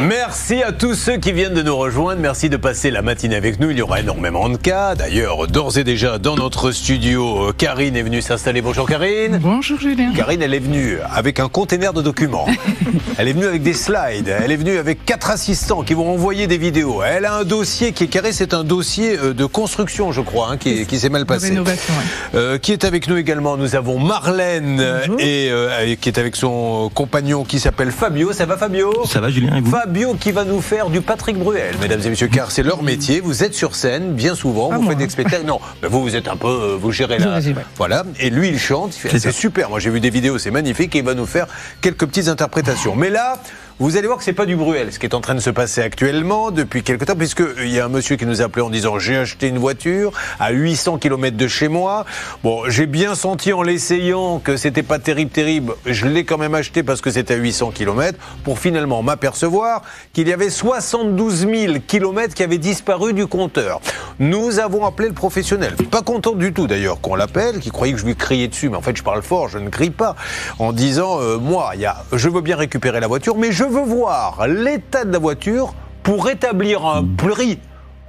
Merci à tous ceux qui viennent de nous rejoindre. Merci de passer la matinée avec nous. Il y aura énormément de cas. D'ailleurs, d'ores et déjà, dans notre studio, Karine est venue s'installer. Bonjour Karine. Bonjour Julien. Karine, elle est venue avec un conteneur de documents. elle est venue avec des slides. Elle est venue avec quatre assistants qui vont envoyer des vidéos. Elle a un dossier qui est carré. C'est un dossier euh, de construction, je crois, hein, qui, qui s'est mal passé. Rénovation, ouais. Euh, qui est avec nous également Nous avons Marlène et euh, qui est avec son compagnon qui s'appelle Fabio. Ça va Fabio? Ça va Julien et vous? Fabio qui va nous faire du Patrick Bruel, mesdames et messieurs, car c'est leur métier. Vous êtes sur scène bien souvent, Ah, vous moi. faites des spectacles. Non, mais vous, vous êtes un peu, euh, vous gérez la. résume, ouais. Voilà. Et lui, il chante. il fait- C'est super. Moi, j'ai vu des vidéos, c'est magnifique. Et il va nous faire quelques petites interprétations. Mais là. Vous allez voir que c'est pas du Bruel, ce qui est en train de se passer actuellement depuis quelque temps, puisque il y a un monsieur qui nous a appelé en disant j'ai acheté une voiture à 800 km de chez moi. Bon, j'ai bien senti en l'essayant que c'était pas terrible, terrible. Je l'ai quand même acheté parce que c'était à 800 km pour finalement m'apercevoir qu'il y avait 72 000 km qui avaient disparu du compteur. Nous avons appelé le professionnel. Pas content du tout d'ailleurs qu'on l'appelle, qui croyait que je lui criais dessus, mais en fait je parle fort, je ne crie pas, en disant euh, moi, y a, je veux bien récupérer la voiture, mais je veux voir l'état de la voiture pour établir un prix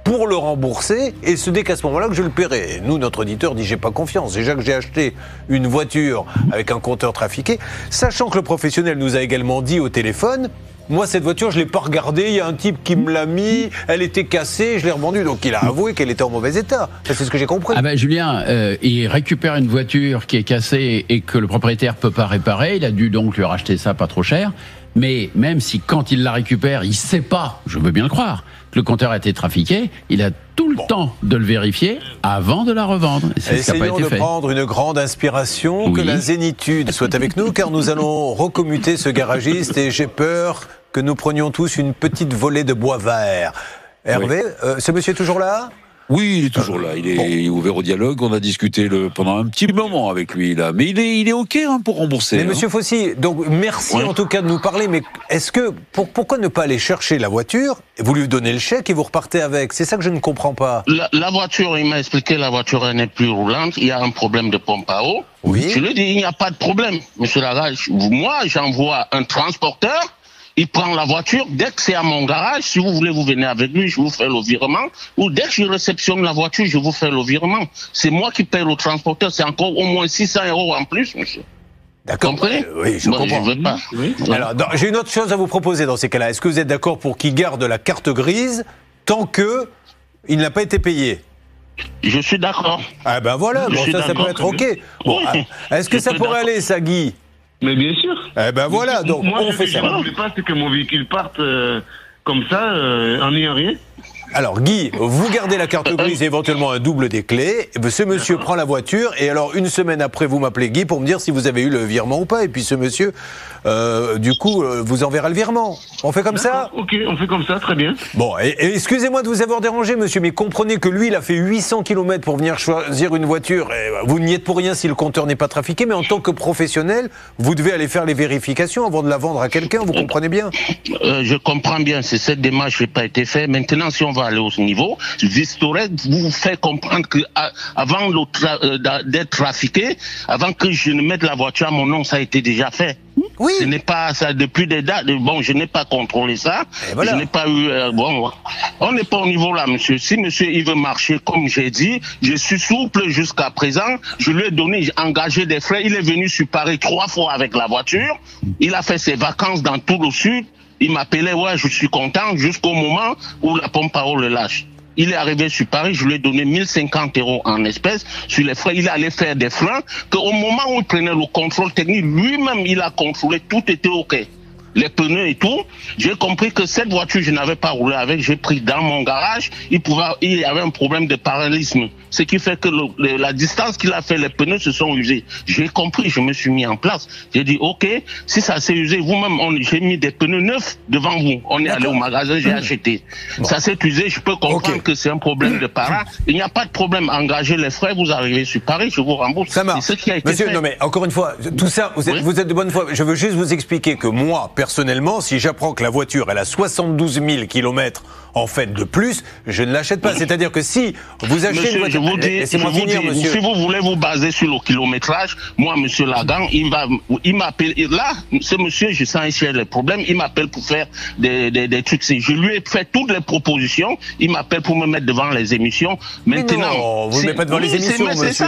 pour le rembourser et ce n'est qu'à ce moment-là que je le paierai. Nous, notre auditeur dit j'ai pas confiance. Déjà que j'ai acheté une voiture avec un compteur trafiqué, sachant que le professionnel nous a également dit au téléphone. Moi, cette voiture, je l'ai pas regardée. Il y a un type qui me l'a mis. Elle était cassée. Je l'ai revendue. Donc, il a avoué qu'elle était en mauvais état. C'est ce que j'ai compris. Ah ben Julien, euh, il récupère une voiture qui est cassée et que le propriétaire peut pas réparer. Il a dû donc lui racheter ça pas trop cher. Mais même si quand il la récupère, il sait pas, je veux bien le croire, que le compteur a été trafiqué, il a tout le temps de le vérifier avant de la revendre. Ce qui pas Essayons été de fait. prendre une grande inspiration, que la zénitude soit avec nous, car nous allons recommuter ce garagiste et j'ai peur que nous prenions tous une petite volée de bois vert. Hervé, euh, ce monsieur est toujours là? Oui, il est toujours là. Il est Bon. ouvert au dialogue. On a discuté le, pendant un petit moment avec lui là, mais il est, il est ok hein, pour rembourser. Mais hein. monsieur Fossi, donc merci Ouais. en tout cas de nous parler, mais est-ce que, pour- pourquoi ne pas aller chercher la voiture, vous lui donnez le chèque et vous repartez avec? C'est ça que je ne comprends pas. La, la voiture, il m'a expliqué, la voiture n'est plus roulante. Il y a un problème de pompe à eau. Oui. Je lui ai dit, il n'y a pas de problème, monsieur Lagage. Moi, j'envoie un transporteur. Il prend la voiture. Dès que c'est à mon garage, si vous voulez, vous venez avec lui, je vous fais le virement. Ou dès que je réceptionne la voiture, je vous fais le virement. C'est moi qui paye le transporteur. C'est encore au moins 600 euros en plus, monsieur. D'accord Oui, je Moi, comprends. Je veux pas. Alors, j'ai une autre chose à vous proposer dans ces cas-là. Est-ce que vous êtes d'accord pour qu'il garde la carte grise tant que il n'a pas été payé? Je suis d'accord. Ah ben voilà, bon, ça, ça peut être ok. Bon, Oui. ah, est-ce que Je ça pourrait aller, ça, Guy Mais bien sûr. Eh ben voilà, donc Moi, on je, fait je ça. ne voulais pas que mon véhicule parte euh, comme ça, euh, en ayant rien. Alors Guy, vous gardez la carte grise et éventuellement un double des clés. Ce monsieur prend la voiture et alors une semaine après, vous m'appelez Guy pour me dire si vous avez eu le virement ou pas. Et puis ce monsieur, euh, du coup, euh, vous enverra le virement. On fait comme ça Ok, on fait comme ça, très bien. Bon, et, et excusez-moi de vous avoir dérangé, monsieur, mais comprenez que lui, il a fait 800 km pour venir choisir une voiture. Et euh, vous n'y êtes pour rien si le compteur n'est pas trafiqué, mais en tant que professionnel, vous devez aller faire les vérifications avant de la vendre à quelqu'un, vous comprenez bien Euh, je comprends bien, c'est cette démarche qui n'a pas été faite. Maintenant, si on va aller au niveau, Vistorec vous fait comprendre que avant euh, d'être trafiqué, avant que je ne mette la voiture à mon nom, ça a été déjà fait. Oui. Ce n'est pas ça depuis des dates. Bon, je n'ai pas contrôlé ça. Voilà. Je n'ai pas eu. euh, bon, on n'est pas au niveau là, monsieur. Si monsieur il veut marcher comme j'ai dit, je suis souple jusqu'à présent. Je lui ai donné, j'ai engagé des frais. Il est venu sur Paris trois fois avec la voiture. Il a fait ses vacances dans tout le sud. Il m'appelait, ouais, je suis content jusqu'au moment où la pompe à eau le lâche. Il est arrivé sur Paris, je lui ai donné 1050 euros en espèces sur les frais. Il allait faire des freins, qu'au moment où il prenait le contrôle technique, lui-même, il a contrôlé, tout était OK. Les pneus et tout. J'ai compris que cette voiture, je n'avais pas roulé avec, j'ai pris dans mon garage. Il pouvait, il y avait un problème de paralysme. Ce qui fait que le- le- la distance qu'il a fait, les pneus se sont usés. J'ai compris, je me suis mis en place. J'ai dit, OK, si ça s'est usé, vous-même, j'ai mis des pneus neufs devant vous. On est allé au magasin, j'ai acheté. Ça s'est usé, je peux comprendre que c'est un problème de para. Il n'y a pas de problème. Engagez les frais, vous arrivez sur Paris, je vous rembourse. Ça marche. C'est ce qui a été Monsieur, fait. non mais encore une fois, tout ça, vous êtes, Oui. vous êtes de bonne foi. Je veux juste vous expliquer que moi, personnellement, si j'apprends que la voiture, elle a 72 000 kilomètres en fait de plus, je ne l'achète pas. C'est-à-dire que si vous achetez Monsieur, une je vous dis, je laissez-moi vous finir, dis, monsieur. si vous voulez vous baser sur le kilométrage, moi, monsieur Lagan, il va, il m'appelle, là, ce monsieur, je sens ici les problèmes, il m'appelle pour faire des, des, des trucs. Je lui ai fait toutes les propositions, il m'appelle pour me mettre devant les émissions. Maintenant. non, vous ne mettez pas devant les émissions, monsieur.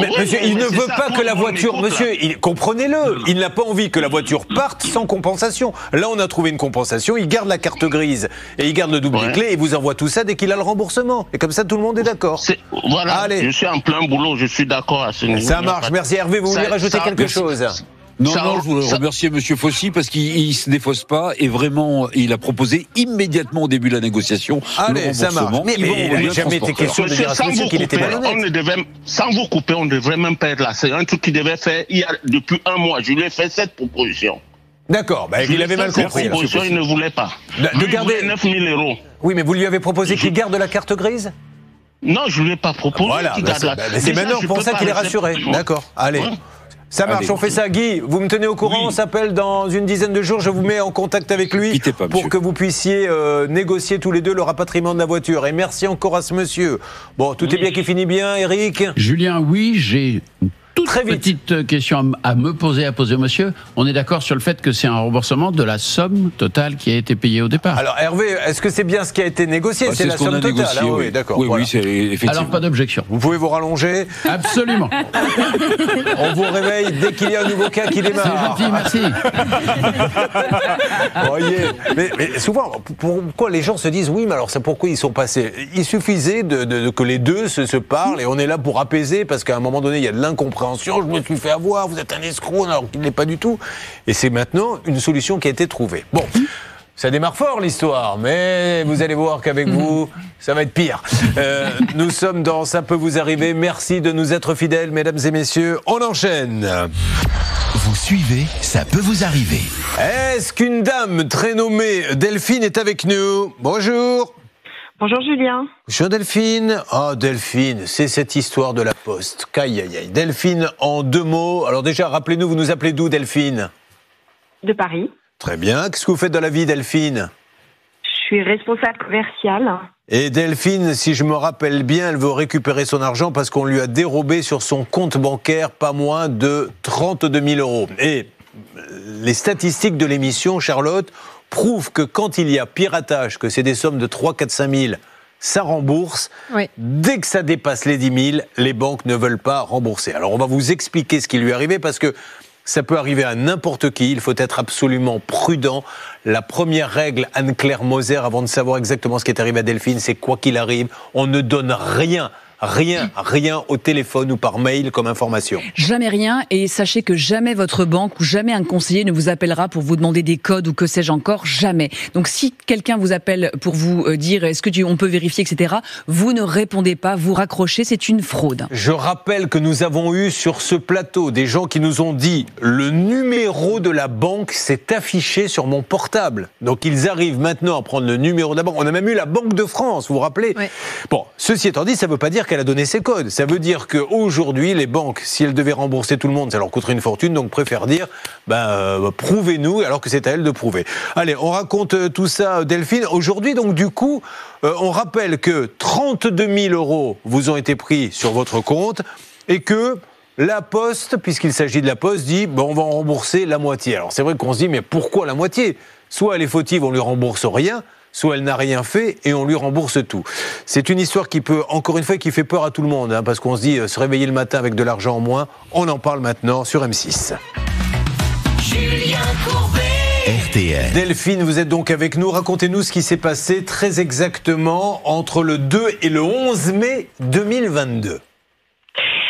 Mais, monsieur, il ne veut pas que la voiture, monsieur, il- comprenez-le, il n'a pas envie que la voiture parte sans compensation. Là, on a trouvé une compensation, il garde la carte grise et il garde le double Ouais. clé et vous envoie tout ça dès qu'il a le remboursement. Et comme ça, tout le monde est d'accord. C'est- Voilà, Allez. je suis en plein boulot, je suis d'accord à ce niveau. Ça marche, merci Hervé, vous voulez rajouter ça- quelque merci. chose Non, Ça- non, je voulais ça- remercier Monsieur Fossy parce qu'il il se défausse pas et vraiment, il a proposé immédiatement au début de la négociation Allez, le ça remboursement. marche. Mais- mais un jamais été question de dire sans vous qu'il était couper, malhonnête. on ne devait, sans vous couper, on ne devrait même pas être là. C'est un truc qu'il devait faire il y a, depuis un mois. Je lui ai fait cette proposition. D'accord, bah, il avait mal cette compris. là. proposition, il ne voulait pas. De- de Lui, il garder- voulait 9 000 euros. Oui, mais vous lui avez proposé qu'il garde la carte grise? Non, je ne lui ai pas proposé. Voilà, qu'il bah, c'est la- bah, c'est maintenant pour ça qu'il est rassuré. D'accord, allez. Ouais. Ça marche, Allez. on fait ça. Guy, vous me tenez au courant, Oui. on s'appelle dans une dizaine de jours, je vous mets en contact avec lui pas, pour monsieur. que vous puissiez euh, négocier tous les deux le rapatriement de la voiture. Et merci encore à ce monsieur. Bon, tout est bien qui finit bien, Eric? Julien, oui, j'ai une toute Très vite. petite question à me poser, à poser au monsieur. On est d'accord sur le fait que c'est un remboursement de la somme totale qui a été payée au départ. Alors Hervé, est-ce que c'est bien ce qui a été négocié? Bah, C'est la ce somme a totale. négocié, ah oui. oui, d'accord. Oui, voilà. oui, c'est effectivement. Alors pas d'objection. Vous pouvez vous rallonger? Absolument. On vous réveille dès qu'il y a un nouveau cas qui C'est démarre. gentil, merci. Voyez. Mais, mais souvent, pourquoi les gens se disent oui, mais alors c'est pourquoi ils sont passés? Il suffisait de, de- de- que les deux se, se parlent et on est là pour apaiser parce qu'à un moment donné, il y a de l'incompréhension. Je me suis fait avoir, vous êtes un escroc, alors qu'il n'est pas du tout. Et c'est maintenant une solution qui a été trouvée. Bon. Ça démarre fort l'histoire, mais vous allez voir qu'avec vous, ça va être pire. Euh, nous sommes dans Ça peut vous arriver. Merci de nous être fidèles, mesdames et messieurs. On enchaîne. Vous suivez, ça peut vous arriver. Est-ce qu'une dame très nommée Delphine est avec nous? Bonjour. Bonjour Julien. Bonjour Delphine. Ah Delphine, c'est cette histoire de la poste. Aïe aïe aïe. Delphine, en deux mots. Alors déjà, rappelez-nous, vous nous appelez d'où Delphine? De Paris. Très bien. Qu'est-ce que vous faites dans la vie Delphine? Je suis responsable commercial. Et Delphine, si je me rappelle bien, elle veut récupérer son argent parce qu'on lui a dérobé sur son compte bancaire pas moins de 32 000 euros. Et les statistiques de l'émission, Charlotte, prouvent que quand il y a piratage, que c'est des sommes de 3, 4, 5 000, ça rembourse. Oui. Dès que ça dépasse les 10 000, les banques ne veulent pas rembourser. Alors on va vous expliquer ce qui lui est arrivé parce que ça peut arriver à n'importe qui. Il faut être absolument prudent. La première règle, Anne-Claire Moser, avant de savoir exactement ce qui est arrivé à Delphine, c'est quoi qu'il arrive, on ne donne rien, rien, rien au téléphone ou par mail comme information. Jamais rien et sachez que jamais votre banque ou jamais un conseiller ne vous appellera pour vous demander des codes ou que sais-je encore, jamais. Donc si quelqu'un vous appelle pour vous euh, dire est-ce que tu, on peut vérifier, etc., vous ne répondez pas, vous raccrochez, c'est une fraude. Je rappelle que nous avons eu sur ce plateau des gens qui nous ont dit le numéro de la banque s'est affiché sur mon portable. Donc ils arrivent maintenant à prendre le numéro de la banque. On a même eu la Banque de France, vous vous rappelez? Bon, ceci étant dit, ça ne veut pas dire qu'elle a donné ses codes. Ça veut dire qu'aujourd'hui, les banques, si elles devaient rembourser tout le monde, ça leur coûterait une fortune, donc préfèrent dire, ben, euh, prouvez-nous, alors que c'est à elles de prouver. Allez, on raconte euh, tout ça, euh, Delphine. Aujourd'hui, donc, du coup, on rappelle que 32 000 euros vous ont été pris sur votre compte et que la Poste, puisqu'il s'agit de la Poste, dit bon, on va en rembourser la moitié. Alors c'est vrai qu'on se dit mais pourquoi la moitié? Soit elle est fautive, on lui rembourse rien, soit elle n'a rien fait et on lui rembourse tout. C'est une histoire qui peut, encore une fois, qui fait peur à tout le monde, hein, parce qu'on se dit euh, se réveiller le matin avec de l'argent en moins. On en parle maintenant sur M6. RTL. Delphine, vous êtes donc avec nous. Racontez-nous ce qui s'est passé très exactement entre le 2 et le 11 mai 2022.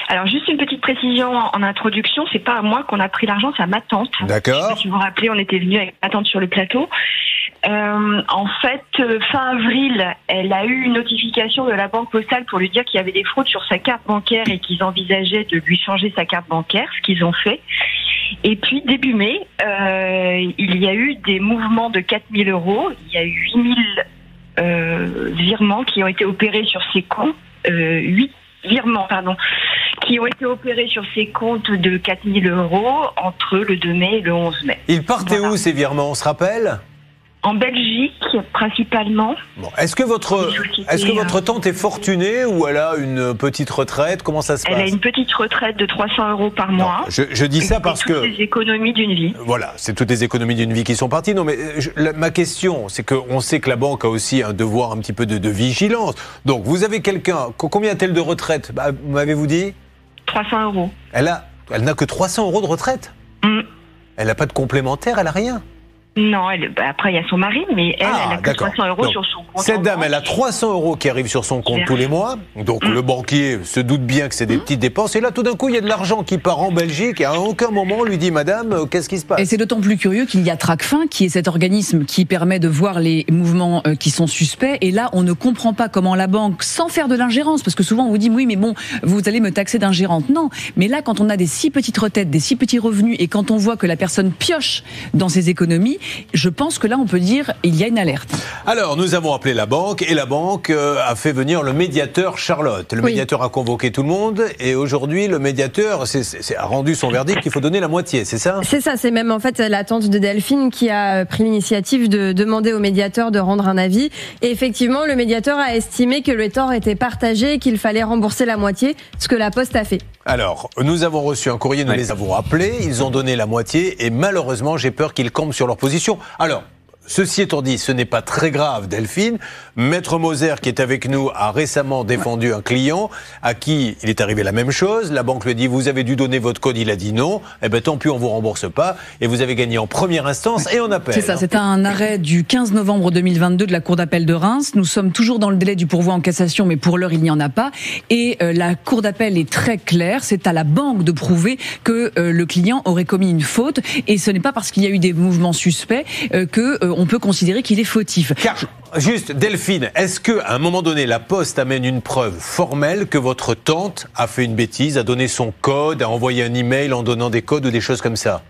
Alors juste une petite précision en introduction, c'est pas à moi qu'on a pris l'argent, c'est à ma tante. D'accord Si vous vous rappelez, on était venu avec ma tante sur le plateau. Euh, en fait, euh, fin avril, elle a eu une notification de la banque postale pour lui dire qu'il y avait des fraudes sur sa carte bancaire et qu'ils envisageaient de lui changer sa carte bancaire, ce qu'ils ont fait. Et puis début mai, euh, il y a eu des mouvements de 4000 euros. Il y a eu 8000 euh, virements qui ont été opérés sur ses comptes. Euh, 8 virements, pardon, qui ont été opérés sur ces comptes de 4000 euros entre le 2 mai et le 11 mai. Ils partaient Voilà. où ces virements? On se rappelle? En Belgique, principalement. Bon, Est-ce que votre est-ce que votre tante est fortunée ou elle a une petite retraite? Comment ça se Elle a passe? une petite retraite de 300 euros par Non, mois. je, je dis ça C'est parce toutes que les économies d'une vie. Voilà, c'est toutes les économies d'une vie qui sont parties. Non, mais euh, je- la- ma question, c'est qu'on sait que la banque a aussi un devoir un petit peu de, de vigilance. Donc, vous avez quelqu'un, co- combien a-t-elle de retraite? Bah, M'avez-vous dit? 300 euros. Elle a, elle n'a que 300 euros de retraite? Mm. Elle n'a pas de complémentaire, elle a rien? Non, elle, bah, après il y a son mari, mais elle, Ah, elle a que d'accord. 300 euros Donc, sur son compte. Cette dame, elle a 300 euros qui arrivent sur son compte tous les mois. Donc, Mm. le banquier se doute bien que c'est des petites dépenses. Et là, tout d'un coup, il y a de l'argent qui part en Belgique et à aucun moment on lui dit, Madame, euh, qu'est-ce qui se passe? Et c'est d'autant plus curieux qu'il y a Tracfin, qui est cet organisme qui permet de voir les mouvements euh, qui sont suspects. Et là, on ne comprend pas comment la banque, sans faire de l'ingérence, parce que souvent on vous dit oui, mais bon, vous allez me taxer d'ingérente. Non, mais là, quand on a des si petites retraites, des si petits revenus, et quand on voit que la personne pioche dans ses économies, je pense que là, on peut dire il y a une alerte. Alors, nous avons appelé la banque et la banque euh, a fait venir le médiateur Charlotte. Le Oui. médiateur a convoqué tout le monde et aujourd'hui, le médiateur a rendu son verdict qu'il faut donner la moitié, c'est ça? C'est ça, c'est même en fait la tante de Delphine qui a pris l'initiative de demander au médiateur de rendre un avis. Et effectivement, le médiateur a estimé que le tort était partagé et qu'il fallait rembourser la moitié, ce que la Poste a fait. Alors, nous avons reçu un courrier, nous Ouais. les avons appelés, ils ont donné la moitié et malheureusement, j'ai peur qu'ils campent sur leur position. Alors, Ceci étant dit, ce n'est pas très grave, Delphine. Maître Moser, qui est avec nous, a récemment défendu un client à qui il est arrivé la même chose. La banque lui dit Vous avez dû donner votre code, il a dit non. Eh bien, tant pis, on vous rembourse pas. Et vous avez gagné en première instance et en appel. C'est ça, c'est un arrêt du 15 novembre 2022 de la Cour d'appel de Reims. Nous sommes toujours dans le délai du pourvoi en cassation, mais pour l'heure, il n'y en a pas. Et euh, la Cour d'appel est très claire, c'est à la banque de prouver que euh, le client aurait commis une faute. Et ce n'est pas parce qu'il y a eu des mouvements suspects euh, que on peut considérer qu'il est fautif. Car, juste, Delphine, est-ce qu'à un moment donné, la Poste amène une preuve formelle que votre tante a fait une bêtise, a donné son code, a envoyé un email en donnant des codes ou des choses comme ça?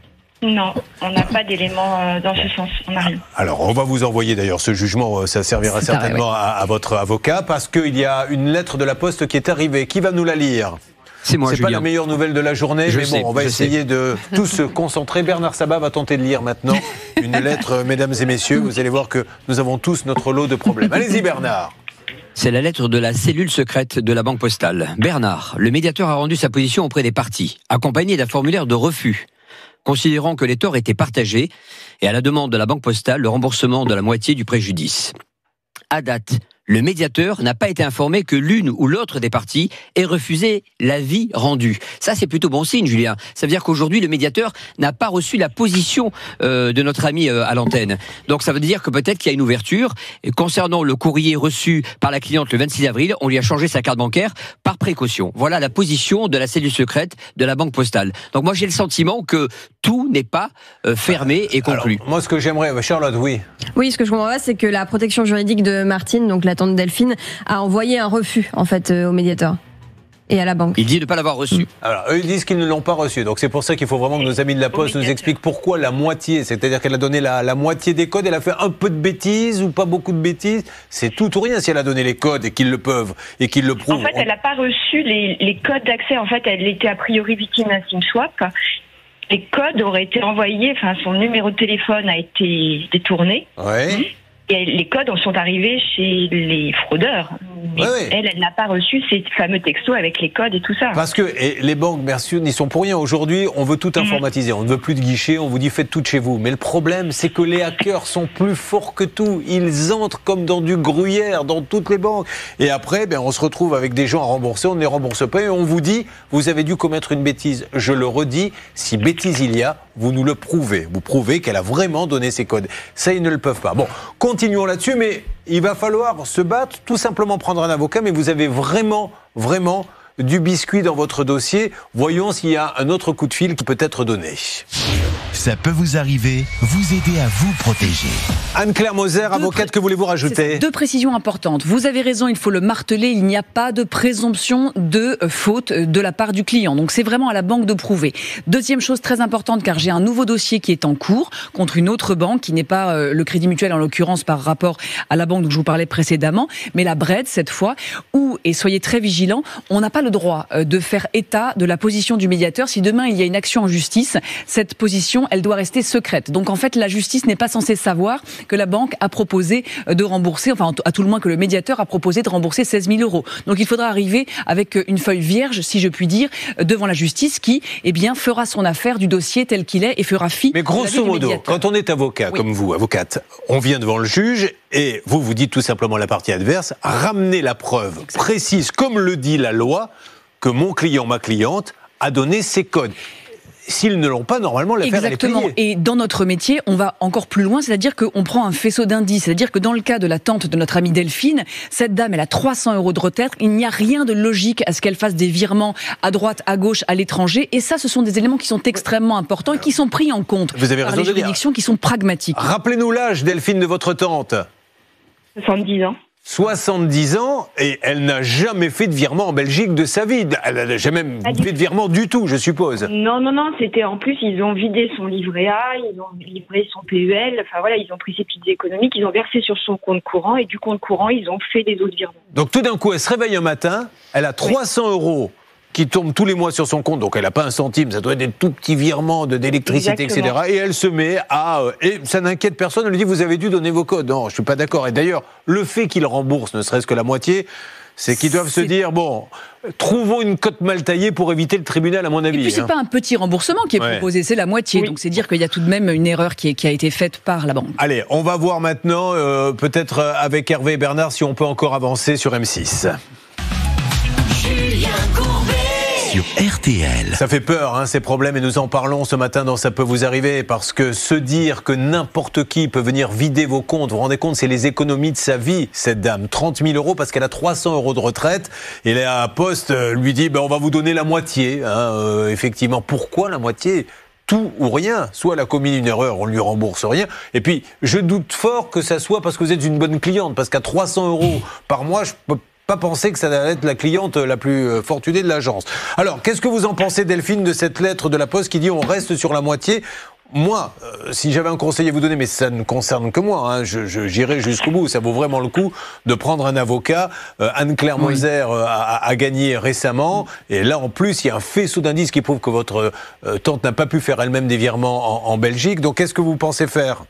Non, on n'a pas d'éléments euh, dans ce sens. On n'a rien. Alors, on va vous envoyer d'ailleurs ce jugement, euh, ça servira certainement à, à votre avocat, parce qu'il y a une lettre de la Poste qui est arrivée. Qui va nous la lire? C'est moi, C'est pas la meilleure nouvelle de la journée, Je mais sais, bon, on va essayer de tous se concentrer. Bernard Sabat va tenter de lire maintenant une lettre, euh, mesdames et messieurs. Vous allez voir que nous avons tous notre lot de problèmes. Allez-y, Bernard. C'est la lettre de la cellule secrète de la Banque Postale. Bernard, le médiateur a rendu sa position auprès des parties, accompagné d'un formulaire de refus. Considérant que les torts étaient partagés, et à la demande de la Banque Postale, le remboursement de la moitié du préjudice. À date, le médiateur n'a pas été informé que l'une ou l'autre des parties ait refusé l'avis rendu. Ça, c'est plutôt bon signe, Julien. Ça veut dire qu'aujourd'hui, le médiateur n'a pas reçu la position euh, de notre ami euh, à l'antenne. Donc, ça veut dire que peut-être qu'il y a une ouverture. Et concernant le courrier reçu par la cliente le 26 avril, on lui a changé sa carte bancaire par précaution. Voilà la position de la cellule secrète de la Banque Postale. Donc, moi, j'ai le sentiment que tout n'est pas euh, fermé et conclu. Alors, moi, ce que j'aimerais, Charlotte, oui. Oui, ce que je comprends pas, c'est que la protection juridique de Martine, donc la tante Delphine, a envoyé un refus en fait euh, au médiateur et à la banque. Il dit de ne pas l'avoir reçu. Alors, eux, ils disent qu'ils ne l'ont pas reçu. Donc, c'est pour ça qu'il faut vraiment que nos amis de la Poste nous expliquent pourquoi la moitié. C'est-à-dire qu'elle a donné la, la moitié des codes, elle a fait un peu de bêtises ou pas beaucoup de bêtises. C'est tout ou rien si elle a donné les codes et qu'ils le peuvent et qu'ils le prouvent. En fait, elle n'a pas reçu les, les codes d'accès. En fait, elle était a priori victime d'un SIM swap. Les codes auraient été envoyés, enfin, son numéro de téléphone a été détourné. Ouais. Et les codes en sont arrivés chez les fraudeurs. Mais Ouais, ouais. elle, elle n'a pas reçu ces fameux textos avec les codes et tout ça. Parce que les banques, merci, n'y sont pour rien. Aujourd'hui, on veut tout informatiser. On ne veut plus de guichet. On vous dit faites tout de chez vous. Mais le problème, c'est que les hackers sont plus forts que tout. Ils entrent comme dans du gruyère dans toutes les banques. Et après, ben, on se retrouve avec des gens à rembourser. On ne les rembourse pas et on vous dit vous avez dû commettre une bêtise. Je le redis, si bêtise il y a, vous nous le prouvez. Vous prouvez qu'elle a vraiment donné ses codes. Ça, ils ne le peuvent pas. Bon, continuons là-dessus, mais il va falloir se battre, tout simplement prendre un avocat. Mais vous avez vraiment, vraiment du biscuit dans votre dossier. Voyons s'il y a un autre coup de fil qui peut être donné. Ça peut vous arriver, vous aider à vous protéger. Anne-Claire Moser, avocate, que voulez-vous rajouter Deux précisions importantes. Vous avez raison, il faut le marteler, il n'y a pas de présomption de euh, faute euh, de la part du client. Donc c'est vraiment à la banque de prouver. Deuxième chose très importante, car j'ai un nouveau dossier qui est en cours contre une autre banque, qui n'est pas euh, le Crédit Mutuel en l'occurrence par rapport à la banque dont je vous parlais précédemment, mais la BRED cette fois, où, et soyez très vigilants, on n'a pas le droit de faire état de la position du médiateur. Si demain il y a une action en justice, cette position, elle doit rester secrète. Donc en fait, la justice n'est pas censée savoir que la banque a proposé de rembourser, enfin à tout le moins que le médiateur a proposé de rembourser 16 000 euros. Donc il faudra arriver avec une feuille vierge, si je puis dire, devant la justice qui, eh bien, fera son affaire du dossier tel qu'il est et fera fi. Mais grosso modo, quand on est avocat comme vous, avocate, on vient devant le juge et vous vous dites tout simplement la partie adverse, ramenez la preuve précise, comme le dit la loi, que mon client, ma cliente, a donné ses codes s'ils ne l'ont pas, normalement, l'affaire est Exactement. Et dans notre métier, on va encore plus loin, c'est-à-dire qu'on prend un faisceau d'indices. C'est-à-dire que dans le cas de la tante de notre amie Delphine, cette dame, elle a 300 euros de retraite. Il n'y a rien de logique à ce qu'elle fasse des virements à droite, à gauche, à l'étranger. Et ça, ce sont des éléments qui sont extrêmement importants et qui sont pris en compte Vous avez par raison les de dire. juridictions qui sont pragmatiques. Rappelez-nous l'âge, Delphine, de votre tante. 70 ans. 70 ans et elle n'a jamais fait de virement en Belgique de sa vie. Elle n'a jamais fait de virement du tout, je suppose. Non, non, non, c'était en plus, ils ont vidé son livret A, ils ont livré son PEL, enfin voilà, ils ont pris ses petites économiques, ils ont versé sur son compte courant et du compte courant, ils ont fait des autres virements. Donc tout d'un coup, elle se réveille un matin, elle a 300 euros qui tombent tous les mois sur son compte, donc elle n'a pas un centime, ça doit être des tout petits virements de d'électricité, etc. Et elle se met à... euh, Et ça n'inquiète personne, elle lui dit, vous avez dû donner vos codes. Non, je suis pas d'accord. Et d'ailleurs, le fait qu'il rembourse ne serait-ce que la moitié, c'est qu'ils doivent se dire, bon, trouvons une cote mal taillée pour éviter le tribunal, à mon Et avis. puis c'est hein. pas un petit remboursement qui est Ouais. proposé, c'est la moitié. Oui. Donc c'est dire qu'il y a tout de même une erreur qui, est- qui a été faite par la banque. Allez, on va voir maintenant, euh, peut-être euh, avec Hervé et Bernard, si on peut encore avancer sur M6. RTL. Ça fait peur, hein, ces problèmes, et nous en parlons ce matin dans Ça peut vous arriver, parce que se dire que n'importe qui peut venir vider vos comptes, vous vous rendez compte, c'est les économies de sa vie, cette dame. 30 000 euros parce qu'elle a 300 euros de retraite, et la Poste euh, lui dit, ben, on va vous donner la moitié. hein, euh, effectivement, pourquoi la moitié? Tout ou rien. Soit elle a commis une erreur, on lui rembourse rien. Et puis, je doute fort que ça soit parce que vous êtes une bonne cliente, parce qu'à 300 euros par mois, je peux pas penser que ça va être la cliente la plus euh, fortunée de l'agence. Alors, qu'est-ce que vous en pensez, Delphine, de cette lettre de la Poste qui dit on reste sur la moitié? Moi, euh, si j'avais un conseil à vous donner, mais ça ne concerne que moi, hein, je, je- j'irai jusqu'au bout. Ça vaut vraiment le coup de prendre un avocat. Euh, Anne-Claire Oui. Moser euh, a, a gagné récemment. Et là, en plus, il y a un faisceau d'indices qui prouve que votre tante n'a pas pu faire elle-même des virements en, en Belgique. Donc, qu'est-ce que vous pensez faire?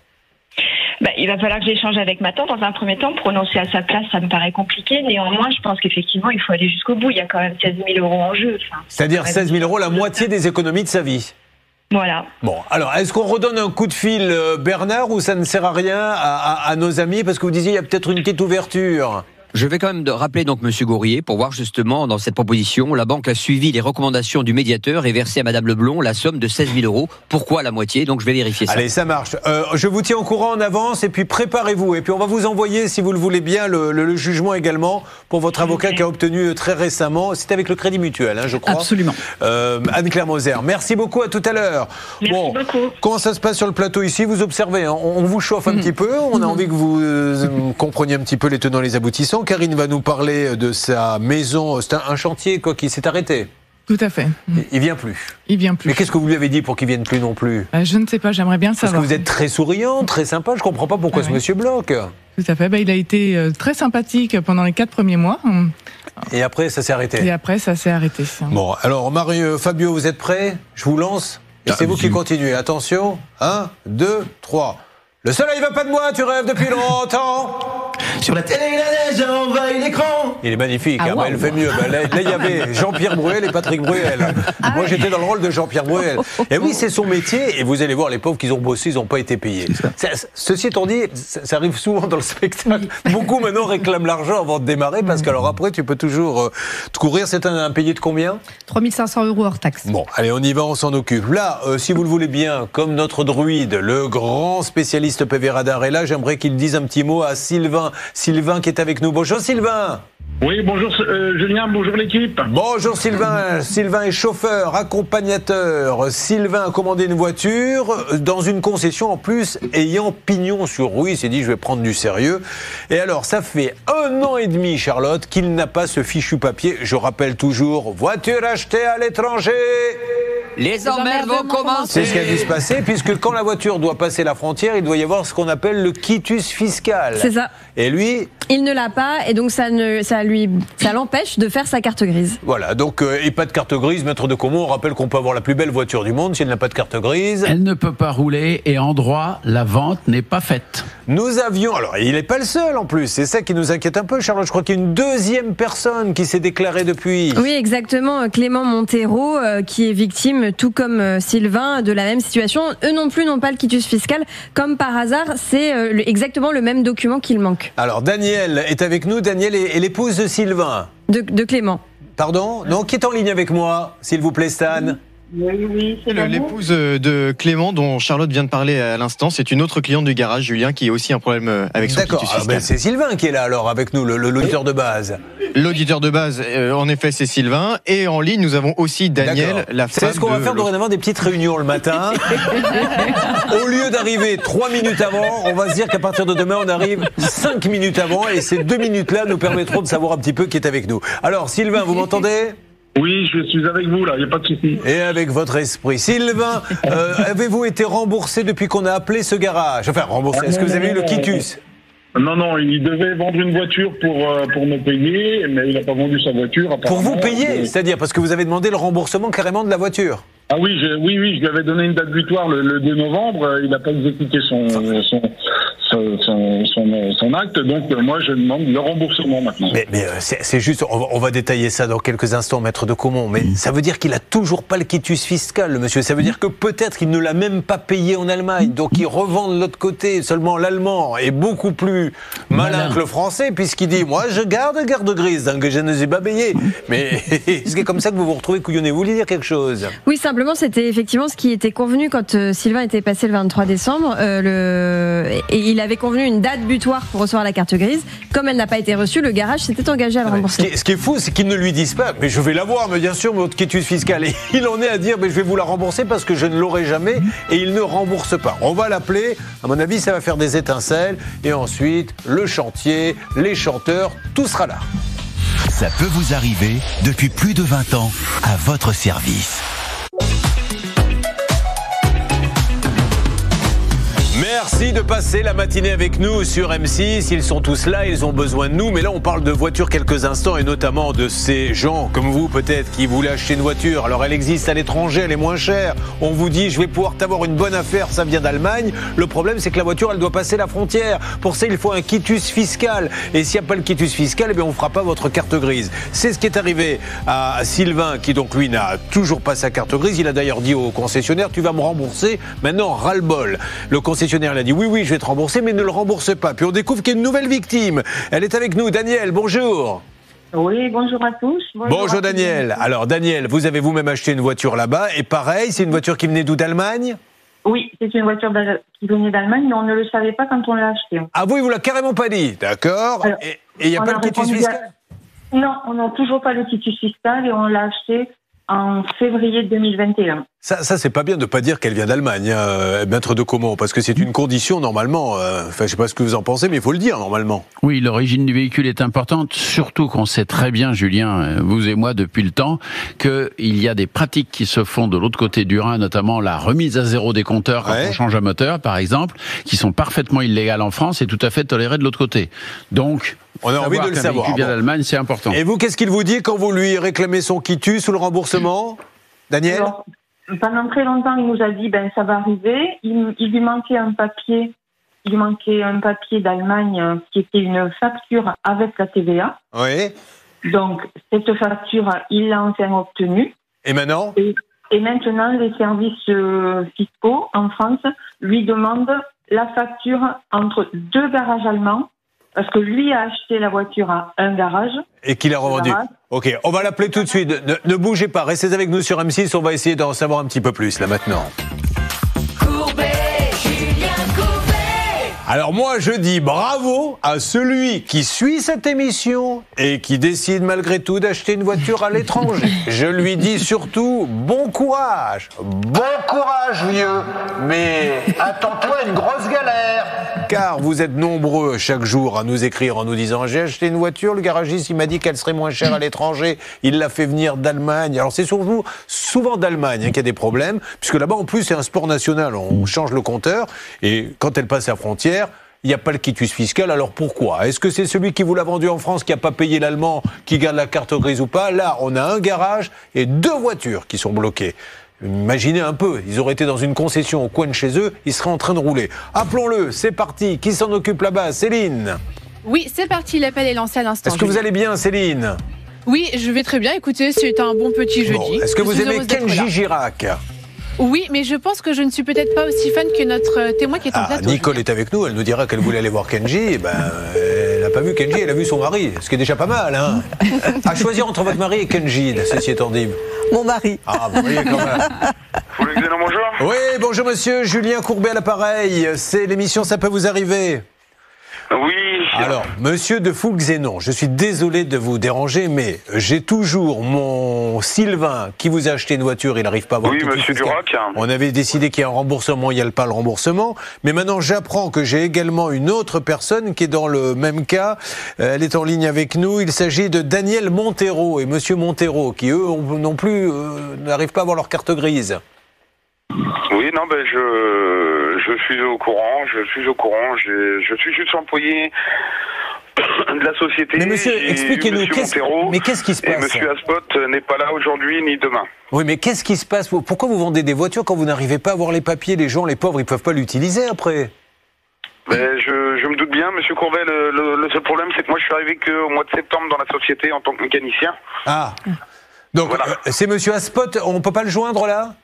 Bah, il va falloir que j'échange avec ma tante dans un premier temps. Prononcer à sa place, ça me paraît compliqué. Néanmoins, je pense qu'effectivement, il faut aller jusqu'au bout. Il y a quand même 16 000 euros en jeu. Enfin, C'est-à-dire Ouais. 16 000 euros, la moitié des économies de sa vie. voilà. Bon, alors, est-ce qu'on redonne un coup de fil, euh, Bernard, ou ça ne sert à rien à, à- à nos amis? Parce que vous disiez, il y a peut-être une petite ouverture. Je vais quand même rappeler donc Monsieur Gourrier pour voir justement dans cette proposition, la banque a suivi les recommandations du médiateur et versé à Madame Leblon la somme de 16 000 euros. Pourquoi la moitié? Donc je vais vérifier ça. Allez, ça marche. Euh, je vous tiens au courant en avance et puis préparez-vous. Et puis on va vous envoyer, si vous le voulez bien, le, le- le jugement également pour votre avocat qui a obtenu euh, très récemment. C'est avec le Crédit Mutuel, hein, je crois. Absolument. Euh, Anne-Claire Moser, merci beaucoup, à tout à l'heure. Merci beaucoup. Comment ça se passe sur le plateau ici? Vous observez, hein, on, on vous chauffe un petit peu, on a envie que vous euh, compreniez un petit peu les tenants et les aboutissants. Karine va nous parler de sa maison, c'est un, un chantier quoi, qui s'est arrêté. Tout à fait. Il, vient plus. Il vient plus. Mais qu'est-ce que vous lui avez dit pour qu'il vienne plus non plus? Euh, je ne sais pas, j'aimerais bien Parce que savoir. vous êtes très souriant, très sympa, je comprends pas pourquoi Ah ce oui. monsieur bloque. Tout à fait. Bah, il a été euh, très sympathique pendant les quatre premiers mois. Et après, ça s'est arrêté. Et après, ça s'est arrêté. Bon, alors Marie, euh, Fabio, vous êtes prêts? Je vous lance Et Ah, c'est vous qui continuez. Attention, 1, 2, 3. Le soleil va pas de moi, tu rêves depuis longtemps. Sur la télé, la neige envahit l'écran. Il est magnifique, Ah, hein, bah, elle fait mieux. Bah, là, il y avait Jean-Pierre Bruel et Patrick Bruel. Ah Moi, j'étais dans le rôle de Jean-Pierre Bruel. Et oui, c'est son métier. Et vous allez voir, les pauvres qui ont bossé, ils n'ont pas été payés. Ça- ceci étant dit, ça, ça arrive souvent dans le spectacle. Beaucoup maintenant réclament l'argent avant de démarrer parce que alors après, tu peux toujours euh, te courir. C'est un, un payé de combien? 3500 euros hors taxe. Bon, allez, on y va, on s'en occupe. Là, euh, si vous le voulez bien, comme notre druide, le grand spécialiste PV Radar est là, j'aimerais qu'il dise un petit mot à Sylvain. Sylvain qui est avec nous. Bonjour Sylvain Oui, bonjour euh, Julien, bonjour l'équipe. Bonjour Sylvain. Sylvain est chauffeur, accompagnateur. Sylvain a commandé une voiture dans une concession en plus ayant pignon sur rue. Il s'est dit je vais prendre du sérieux. Et alors ça fait un an et demi Charlotte qu'il n'a pas ce fichu papier. Je rappelle toujours voiture achetée à l'étranger. Les emmerdes vont commencer. C'est ce qui a dû se passer puisque quand la voiture doit passer la frontière, il doit y avoir ce qu'on appelle le quitus fiscal. C'est ça. Et lui, Il ne l'a pas et donc ça ne, ça lui, ça l'empêche de faire sa carte grise. Voilà, donc, euh, et pas de carte grise, maître de Comont, on rappelle qu'on peut avoir la plus belle voiture du monde si elle n'a pas de carte grise. Elle ne peut pas rouler et en droit, la vente n'est pas faite. Nous avions, alors il n'est pas le seul en plus, c'est ça qui nous inquiète un peu, Charlotte. Je crois qu'il y a une deuxième personne qui s'est déclarée depuis. Oui, exactement. Clément Montero, euh, qui est victime, tout comme euh, Sylvain, de la même situation. Eux non plus n'ont pas le quitus fiscal. Comme par hasard, c'est euh, exactement le même document qu'il manque. Alors Daniel est avec nous, Daniel est, est l'épouse de Sylvain. De, de Clément. Pardon? Non, qui est en ligne avec moi, s'il vous plaît, Stan? Oui, oui, c'est Le- L'épouse euh, de Clément, dont Charlotte vient de parler à l'instant, c'est une autre cliente du garage, Julien, qui a aussi un problème euh, avec son D'accord, ah, ben, c'est Sylvain qui est là alors avec nous, l'auditeur de base. L'auditeur de base, euh, en effet, c'est Sylvain. Et en ligne, nous avons aussi Daniel, la femme C'est ce qu'on va faire dorénavant des petites réunions le matin. Au lieu d'arriver trois minutes avant, on va se dire qu'à partir de demain, on arrive cinq minutes avant et ces deux minutes-là nous permettront de savoir un petit peu qui est avec nous. Alors, Sylvain, vous m'entendez? Oui, je suis avec vous là, il n'y a pas de souci. Et avec votre esprit. Sylvain, euh, avez-vous été remboursé depuis qu'on a appelé ce garage? Enfin, remboursé. Est-ce que vous avez eu le quitus? Non, non, il devait vendre une voiture pour, euh, pour me payer, mais il n'a pas vendu sa voiture. Pour vous payer C'est-à-dire parce que vous avez demandé le remboursement carrément de la voiture Ah oui, je, oui, oui, je lui avais donné une date butoir le, le 2 novembre. euh, Il n'a pas exécuté son, son, son, son, son- son acte, donc euh, moi je demande le remboursement maintenant. Mais, mais, euh, c'est juste, on va, on va détailler ça dans quelques instants, maître de Comont, mais ça veut dire qu'il a toujours pas le quitus fiscal, le monsieur. Ça veut dire que peut-être qu'il ne l'a même pas payé en Allemagne, donc il revend de l'autre côté. Seulement l'allemand est beaucoup plus malin, Malin. que le français, puisqu'il dit Moi je garde garde grise, donc je ne suis pas payé. Mais c'est comme ça que vous vous retrouvez couillonné. Vous voulez dire quelque chose? Oui, simplement, c'était effectivement ce qui était convenu quand euh, Sylvain était passé le 23 décembre. euh, le... Et il avait convenu une date butoir pour recevoir la carte grise. Comme elle n'a pas été reçue, le garage s'était engagé à le Ce qui, rembourser. est, ce qui est fou, c'est qu'ils ne lui disent pas, mais je vais l'avoir, mais bien sûr, votre quitus fiscal. Et il en est à dire, mais je vais vous la rembourser parce que je ne l'aurai jamais, et il ne rembourse pas. On va l'appeler, à mon avis, ça va faire des étincelles, et ensuite, le chantier, les chanteurs, tout sera là. Ça peut vous arriver depuis plus de 20 ans à votre service. Merci de passer la matinée avec nous sur M6. Ils sont tous là, ils ont besoin de nous. Mais là, on parle de voitures quelques instants et notamment de ces gens comme vous peut-être qui voulaient acheter une voiture. Alors elle existe à l'étranger, elle est moins chère. On vous dit, je vais pouvoir t'avoir une bonne affaire, ça vient d'Allemagne. Le problème, c'est que la voiture, elle doit passer la frontière. Pour ça, il faut un quitus fiscal. Et s'il n'y a pas le quitus fiscal, eh bien, on ne fera pas votre carte grise. C'est ce qui est arrivé à Sylvain, qui donc lui n'a toujours pas sa carte grise. Il a d'ailleurs dit au concessionnaire, tu vas me rembourser. Maintenant, ras-le-bol. Le concessionnaire, il a dit, oui, oui, je vais te rembourser, mais ne le rembourse pas. Puis on découvre qu'il y a une nouvelle victime. Elle est avec nous. Daniel, bonjour. Oui, bonjour à tous. Bonjour, à tous. Daniel. Alors Daniel, vous avez vous-même acheté une voiture là-bas. Et pareil, c'est une voiture qui venait d'où d'Allemagne? Oui, c'est une voiture qui venait d'Allemagne, mais on ne le savait pas quand on l'a achetée. Ah vous, il vous l'a carrément pas dit. D'accord. Et il n'y a pas a le répondu fiscal? À- Non, on n'a toujours pas le titus fiscal et on l'a acheté en février 2021. Ça, ça c'est pas bien de pas dire qu'elle vient d'Allemagne, hein, euh, maître de comment, parce que c'est une condition normalement. euh, Enfin, je sais pas ce que vous en pensez, mais il faut le dire normalement. Oui, l'origine du véhicule est importante, surtout qu'on sait très bien, Julien, euh, vous et moi, depuis le temps, qu'il y a des pratiques qui se font de l'autre côté du Rhin, notamment la remise à zéro des compteurs quand Ouais. on change un moteur, par exemple, qui sont parfaitement illégales en France et tout à fait tolérées de l'autre côté. Donc, On a envie de le savoir. véhicule vient Bon. d'Allemagne, c'est important. Et vous, qu'est-ce qu'il vous dit quand vous lui réclamez son quitus ou le remboursement, Daniel? Alors, pendant très longtemps, il nous a dit ben ça va arriver. Il, il lui manquait un papier. Il lui manquait un papier d'Allemagne euh, qui était une facture avec la TVA. Oui. Donc cette facture, il l'a enfin obtenue. Et maintenant? Et, et maintenant, les services euh, fiscaux en France lui demandent la facture entre deux garages allemands parce que lui a acheté la voiture à un garage. Et qu'il a revendu. Ok, on va l'appeler tout de suite. Ne, ne bougez pas, restez avec nous sur M6, on va essayer d'en savoir un petit peu plus là maintenant. Alors moi, je dis bravo à celui qui suit cette émission et qui décide malgré tout d'acheter une voiture à l'étranger. Je lui dis surtout bon courage. Bon courage, vieux. Mais attends-toi à une grosse galère. Car vous êtes nombreux chaque jour à nous écrire en nous disant j'ai acheté une voiture, le garagiste il m'a dit qu'elle serait moins chère à l'étranger, il l'a fait venir d'Allemagne. Alors c'est surtout souvent d'Allemagne hein, qu'il y a des problèmes, puisque là-bas en plus c'est un sport national, on change le compteur et quand elle passe la frontière, il n'y a pas le quitus fiscal, alors pourquoi? Est-ce que c'est celui qui vous l'a vendu en France qui n'a pas payé l'allemand, qui garde la carte grise ou pas? Là, on a un garage et deux voitures qui sont bloquées. Imaginez un peu, ils auraient été dans une concession au coin de chez eux, ils seraient en train de rouler. Appelons-le, c'est parti. Qui s'en occupe là-bas? Céline Oui, c'est parti, l'appel est lancé à l'instant. Est-ce que vous allez bien, Céline? Oui, je vais très bien. Écoutez, c'est un bon petit jeudi. Bon, Est-ce que Je vous aimez Kenji. Girac? Oui, mais je pense que je ne suis peut-être pas aussi fan que notre euh, témoin qui est en Ah, plateau. Nicole est avec nous, elle nous dira qu'elle voulait aller voir Kenji. Eh ben, elle n'a pas vu Kenji, elle a vu son mari, ce qui est déjà pas mal. Hein. à choisir entre votre mari et Kenji, ceci étant dit. Mon mari. Ah, vous voyez quand même. bonjour? Oui, bonjour monsieur, Julien Courbet à l'appareil. C'est l'émission Ça peut vous arriver. Oui. Alors, monsieur de Foulxénon, je suis désolé de vous déranger, mais j'ai toujours mon Sylvain qui vous a acheté une voiture, il n'arrive pas à avoir Oui, monsieur. Durac. On avait décidé qu'il y a un remboursement, il n'y a pas le remboursement. Mais maintenant, j'apprends que j'ai également une autre personne qui est dans le même cas. Euh, Elle est en ligne avec nous. Il s'agit de Daniel Montero et monsieur Montero, qui eux non plus euh, n'arrivent pas à avoir leur carte grise. Oui, non, ben je, je suis au courant, je suis au courant, je, je suis juste employé de la société. Mais monsieur, expliquez-nous, qu'est-ce- mais qu'est-ce qui se Et passe Monsieur Aspot n'est pas là aujourd'hui ni demain. Oui, mais qu'est-ce qui se passe? Pourquoi vous vendez des voitures quand vous n'arrivez pas à avoir les papiers? Les gens, les pauvres, ils peuvent pas l'utiliser après. Ben, je, je me doute bien, Monsieur Courbet, le, le- le seul problème, c'est que moi, je suis arrivé qu'au mois de septembre dans la société en tant que mécanicien. Ah. Donc, euh, c'est monsieur Aspot, on peut pas le joindre là?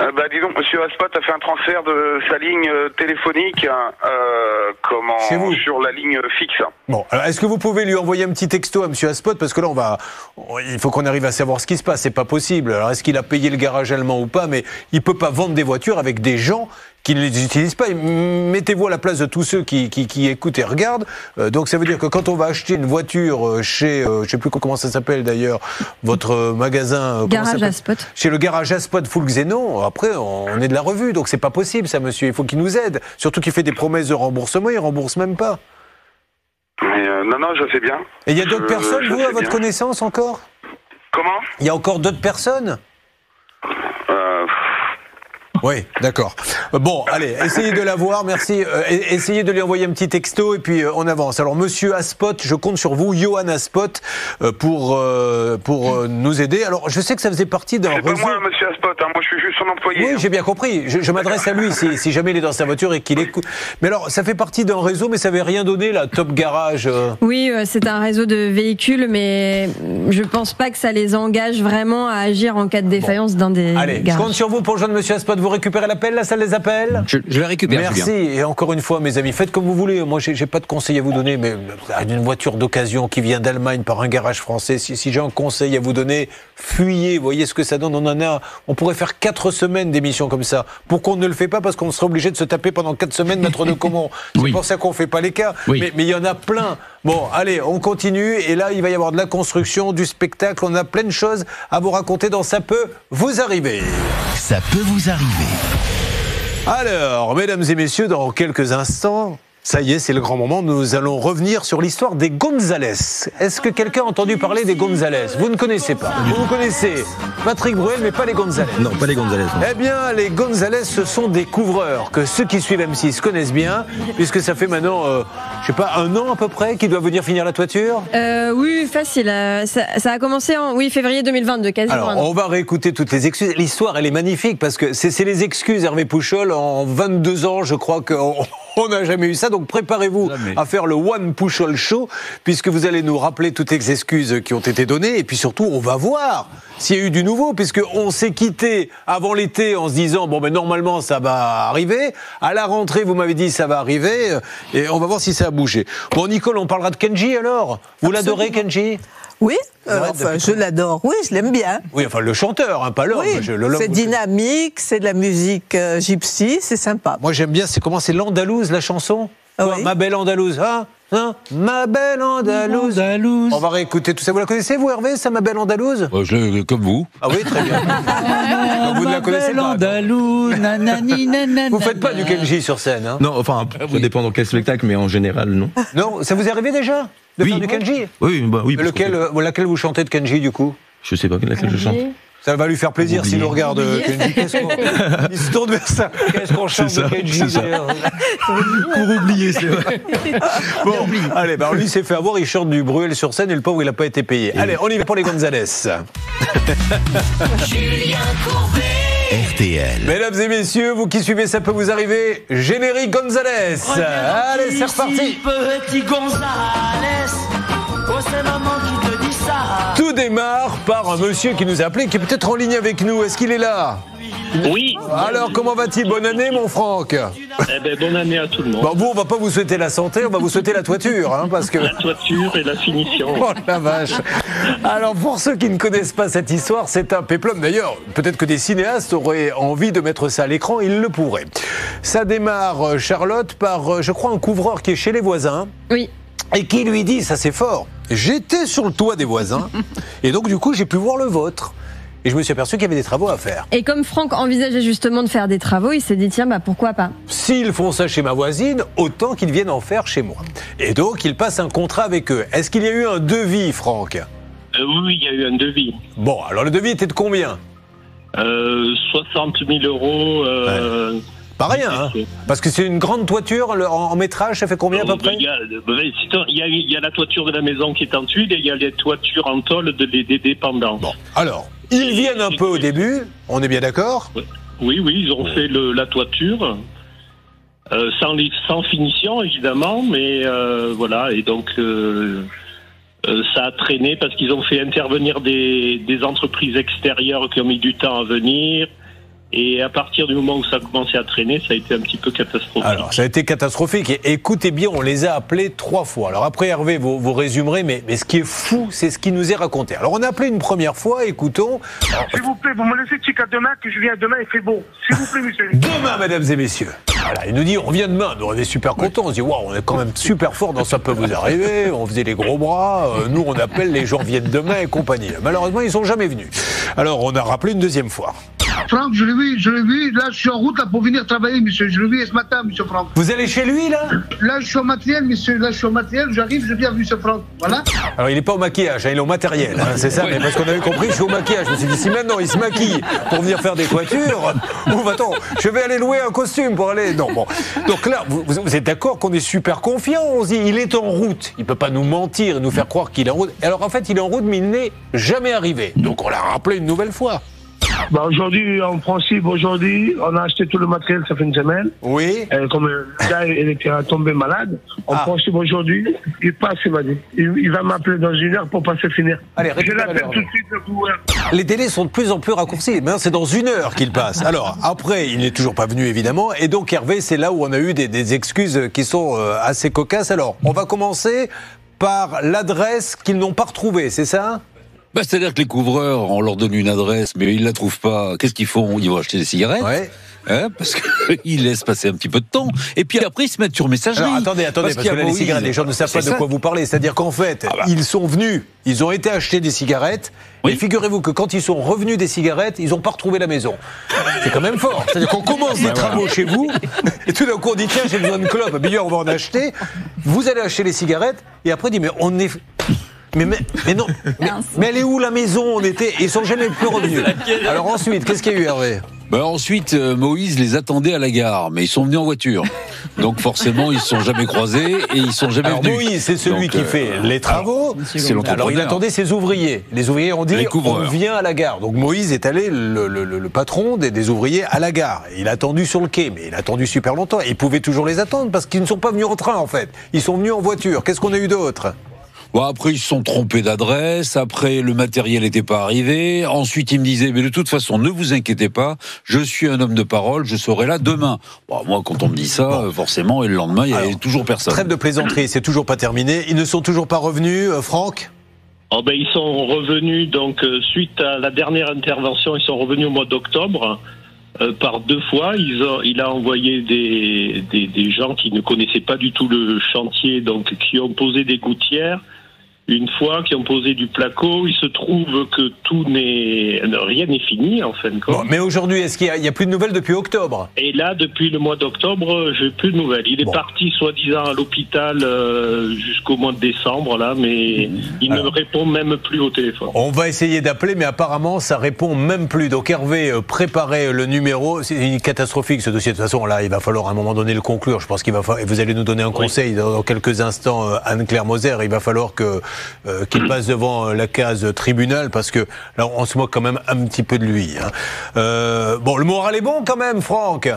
Euh, bah, dis donc, Monsieur Aspot a fait un transfert de sa ligne euh, téléphonique euh, comment, vous sur la ligne fixe. Bon, alors est-ce que vous pouvez lui envoyer un petit texto à Monsieur Aspot parce que là on va, on- il faut qu'on arrive à savoir ce qui se passe. C'est pas possible. Alors est-ce qu'il a payé le garage allemand ou pas Mais il peut pas vendre des voitures avec des gens qui ne les utilisent pas. Et Mettez-vous à la place de tous ceux qui, qui, qui écoutent et regardent. Euh, donc ça veut dire que quand on va acheter une voiture euh, chez, euh, je sais plus comment ça s'appelle d'ailleurs, votre magasin. Garage à spot. Chez le garage Aspot Full Xénon, après on est de la revue. Donc c'est pas possible ça, monsieur. Il faut qu'il nous aide. Surtout qu'il fait des promesses de remboursement, il rembourse même pas. Mais euh, non, non, je sais bien. Et il y a d'autres personnes, vous, à votre bien. connaissance encore? Comment? Il y a encore d'autres personnes? Oui, d'accord. Bon, allez, essayez de la voir, merci. Euh, e- essayez de lui envoyer un petit texto et puis euh, on avance. Alors, monsieur Aspot, je compte sur vous, Johan Aspot, euh, pour, euh, pour euh, nous aider. Alors, je sais que ça faisait partie d'un C'est pas moi, Monsieur Aspot, hein, moi je suis juste son employé. Oui, j'ai bien compris. Je, je m'adresse à lui si, si jamais il est dans sa voiture et qu'il écoute. Mais alors, ça fait partie d'un réseau, mais ça n'avait rien donné, là, Top Garage. euh. Oui, euh, c'est un réseau de véhicules, mais je pense pas que ça les engage vraiment à agir en cas de défaillance d'un des Allez, je garages. compte sur vous pour joindre monsieur Aspot. Vous récupérez l'appel, la salle des appels Je, je la récupère, Merci. Et encore une fois, mes amis, faites comme vous voulez. Moi, j'ai pas de conseil à vous donner, mais euh, une voiture d'occasion qui vient d'Allemagne par un garage français, si, si j'ai un conseil à vous donner, fuyez. Voyez ce que ça donne. On en a. On pourrait faire quatre semaines d'émissions comme ça. Pourquoi on ne le fait pas Parce qu'on serait obligé de se taper pendant quatre semaines Maître de Comont. C'est pour ça qu'on fait pas les cas. Oui. Mais il y en a plein. Bon, allez, on continue. Et là, il va y avoir de la construction, du spectacle. On a plein de choses à vous raconter dans Ça peut vous arriver. Ça peut vous arriver. Alors, mesdames et messieurs, dans quelques instants, ça y est, c'est le grand moment, nous allons revenir sur l'histoire des Gonzales. Est-ce que quelqu'un a entendu parler des Gonzales? Vous ne connaissez pas. Vous connaissez Patrick Bruel, mais pas les Gonzales. Non, pas les Gonzales. non. Eh bien, les Gonzales, ce sont des couvreurs que ceux qui suivent M6 connaissent bien, puisque ça fait maintenant, euh, je sais pas, un an à peu près qu'ils doivent venir finir la toiture. Euh, oui, facile. euh, Ça, ça a commencé en oui, février 2022, quasiment. Alors, on va réécouter toutes les excuses. L'histoire, elle est magnifique parce que c'est c'est les excuses, Hervé Pouchol. En 22 ans, je crois qu'on on n'a jamais eu ça. Donc, préparez-vous à faire le One Pouchol Show puisque vous allez nous rappeler toutes les excuses qui ont été données. Et puis surtout, on va voir s'il y a eu du nouveau puisqu'on s'est quitté avant l'été en se disant, bon, ben normalement, ça va arriver. À la rentrée, vous m'avez dit, ça va arriver. euh, Et on va voir si ça a bougé. Bon, Nicole, on parlera de Kenji alors? Vous l'adorez, Kenji? Oui, euh, enfin, je l'adore. Oui, je l'aime bien. Oui, enfin, le chanteur, hein, pas l'homme. Oui, Je- le- l'homme, c'est dynamique, c'est de la musique euh, gypsy, c'est sympa. Moi j'aime bien, c'est comment c'est l'andalouse la chanson? Quoi, Ma belle Andalouse, hein? Hein Ma belle Andalouse. On va réécouter tout ça. Vous la connaissez, vous, Hervé, ça, ma belle Andalouse? Euh, je- comme vous. Ah oui, très bien. Vous ne la connaissez pas. Andalou, nanani, nanana. Vous faites pas du Kenji sur scène, hein? Non, enfin, ça dépend dans quel spectacle, mais en général, non. Non, ça vous est arrivé déjà de Oui. faire du Kenji? Oui, bah oui. que- Lequel, euh, laquelle vous chantez de Kenji, du coup? Je sais pas laquelle je chante. Ça va lui faire plaisir s'il nous regarde, Kenji. Qu'est-ce qu'on- Il se tourne vers ça. Qu'est-ce qu'on chante de Kenji d'ailleurs Pour oublier, c'est vrai. Bon, allez, bah, lui s'est fait avoir, il chante du Bruel sur scène et le pauvre, il n'a pas été payé. Allez, on y va pour les Gonzales. Julien Courbet. RTL. Mesdames et messieurs, vous qui suivez, ça peut vous arriver. Générique Gonzales. Allez, c'est reparti. Petit Gonzales, oh c'est maman Tout démarre par un monsieur qui nous a appelé, qui est peut-être en ligne avec nous. Est-ce qu'il est là Oui. Alors, comment va-t-il Bonne année, mon Franck. Eh ben, bonne année à tout le monde. Bon, vous, on va pas vous souhaiter la santé, on va vous souhaiter la toiture, hein, parce que. La toiture et la finition. Oh la vache Alors pour ceux qui ne connaissent pas cette histoire, c'est un péplum. D'ailleurs, peut-être que des cinéastes auraient envie de mettre ça à l'écran, ils le pourraient. Ça démarre, euh, Charlotte, par, euh, je crois, un couvreur qui est chez les voisins. Oui. Et qui lui dit, ça c'est fort, j'étais sur le toit des voisins, et donc du coup j'ai pu voir le vôtre. Et je me suis aperçu qu'il y avait des travaux à faire. Et comme Franck envisageait justement de faire des travaux, il s'est dit tiens, bah pourquoi pas S'ils font ça chez ma voisine, autant qu'ils viennent en faire chez moi. Et donc, il passe un contrat avec eux. Est-ce qu'il y a eu un devis, Franck? Euh, oui, il y a eu un devis. Bon, alors le devis était de combien? Euh, 60 000 euros. Euh, Pas rien, hein Parce que c'est une grande toiture, le- en, en métrage, ça fait combien à peu près il y, a, y y la toiture de la maison qui est en tuile et il y a les toitures en tôle de, des, des dépendants. Alors, ils viennent un peu au début, on est bien d'accord Oui, oui, ils ont fait le, la toiture. euh, sans, les- sans finition, évidemment, mais euh, voilà, et donc euh, euh, ça a traîné parce qu'ils ont fait intervenir des, des entreprises extérieures qui ont mis du temps à venir. Et à partir du moment où ça a commencé à traîner, ça a été un petit peu catastrophique. Alors, ça a été catastrophique. Et écoutez bien, on les a appelés trois fois. Alors après, Hervé, vous, vous résumerez, mais, mais ce qui est fou, c'est ce qui nous est raconté. Alors, on a appelé une première fois, écoutons. Alors, S'il vous plaît, vous me laissez jusqu'à demain, que je viens demain, il fait beau. S'il vous plaît, monsieur. Demain, mesdames et messieurs. Voilà, il nous dit, on vient demain. Nous, on est super contents. On se dit, waouh, on est quand même super fort dans ça peut vous arriver. On faisait les gros bras. Euh, nous, on appelle les gens viennent demain et compagnie. Malheureusement, ils sont jamais venus. Alors, on a rappelé une deuxième fois. Franck, je l'ai vu, je l'ai vu. Là, je suis en route là, pour venir travailler, monsieur. Je l'ai vu ce matin, monsieur Franck. Vous allez chez lui, là? Là, je suis au matériel, monsieur. Là, je suis au matériel. J'arrive, je viens, monsieur Franck. Voilà. Alors, il n'est pas au maquillage, hein, il est au matériel, hein, c'est ça, mais parce qu'on avait compris, je suis au maquillage. Je me suis dit, si maintenant il se maquille pour venir faire des toitures, bon, attends, je vais aller louer un costume pour aller. Non, bon. Donc là, vous, vous êtes d'accord qu'on est super confiant On se dit, il est en route. Il peut pas nous mentir et nous faire croire qu'il est en route. Et alors, en fait, il est en route, mais il n'est jamais arrivé. Donc, on l'a rappelé une nouvelle fois. Bah, aujourd'hui, en principe, aujourd'hui, on a acheté tout le matériel, ça fait une semaine. Oui. Comme le gars, il était tombé malade. En Ah. principe, aujourd'hui, il passe, il m'a dit. Il, il va m'appeler dans une heure pour passer finir. Allez, je l'appelle tout de suite, le coureur. Les délais sont de plus en plus raccourcis. Maintenant, c'est dans une heure qu'il passe. Alors, après, il n'est toujours pas venu, évidemment. Et donc, Hervé, c'est là où on a eu des, des excuses qui sont euh, assez cocasses. Alors, on va commencer par l'adresse qu'ils n'ont pas retrouvée, c'est ça? Bah, C'est-à-dire que les couvreurs, on leur donne une adresse, mais ils la trouvent pas. Qu'est-ce qu'ils font? Ils vont acheter des cigarettes. Hein, parce qu'ils laissent passer un petit peu de temps. Et puis après, ils se mettent sur messagerie. Alors, attendez, attendez, parce, que là, les cigarettes, les gens ne savent pas de ça. quoi vous parlez. C'est-à-dire qu'en fait, Ah bah. ils sont venus, ils ont été acheter des cigarettes, et figurez-vous que quand ils sont revenus des cigarettes, ils n'ont pas retrouvé la maison. C'est quand même fort. C'est-à-dire qu'on commence des Ouais, travaux chez vous, et tout d'un coup on dit tiens, j'ai besoin de clopes, bien on va en acheter. Vous allez acheter les cigarettes, et après on dit mais on est. Mais, mais, mais non, mais, mais elle est où la maison On était, et ils sont jamais plus revenus. Alors ensuite, qu'est-ce qu'il y a eu Hervé? Bah, ensuite, euh, Moïse les attendait à la gare, mais ils sont venus en voiture. Donc forcément, ils se sont jamais croisés et ils sont jamais Alors venus. Moïse, c'est celui Donc, qui euh, fait les travaux. c'est Alors il attendait ses ouvriers. Les ouvriers ont dit on vient à la gare. Donc Moïse est allé, le, le- le- le patron des, des ouvriers, à la gare. Il a attendu sur le quai, mais il a attendu super longtemps. Et il pouvait toujours les attendre parce qu'ils ne sont pas venus en train en fait. Ils sont venus en voiture. Qu'est-ce qu'on a eu d'autre? Bon, après, ils se sont trompés d'adresse. Après, le matériel n'était pas arrivé. Ensuite, ils me disaient, mais de toute façon, ne vous inquiétez pas. Je suis un homme de parole. Je serai là demain. Bon, moi, quand on me dit ça, forcément, et le lendemain, il y avait toujours personne. Trêve de plaisanterie, c'est toujours pas terminé. Ils ne sont toujours pas revenus, euh, Franck Oh ben, ils sont revenus, donc, euh, suite à la dernière intervention, ils sont revenus au mois d'octobre. euh, par deux fois. Ils ont- il a envoyé des, des, des gens qui ne connaissaient pas du tout le chantier, donc qui ont posé des gouttières. Une fois, qui ont posé du placo, il se trouve que tout n'est rien n'est fini en fin de compte. Bon, mais aujourd'hui, est-ce qu'il y, a- plus de nouvelles depuis octobre? Et là, depuis le mois d'octobre, j'ai plus de nouvelles. Il est Bon. parti, soi-disant, à l'hôpital euh, jusqu'au mois de décembre, là, mais il ne me répond même plus au téléphone. On va essayer d'appeler, mais apparemment, ça répond même plus. Donc Hervé, euh, préparez le numéro. C'est une catastrophique ce dossier. De toute façon, là, il va falloir à un moment donné le conclure. Je pense qu'il va falloir. Vous allez nous donner un conseil dans, dans quelques instants, euh, Anne-Claire Moser. Il va falloir que euh, qu'il passe devant euh, la case tribunal parce que là, on se moque quand même un petit peu de lui. hein. Euh, bon, le moral est bon quand même, Franck?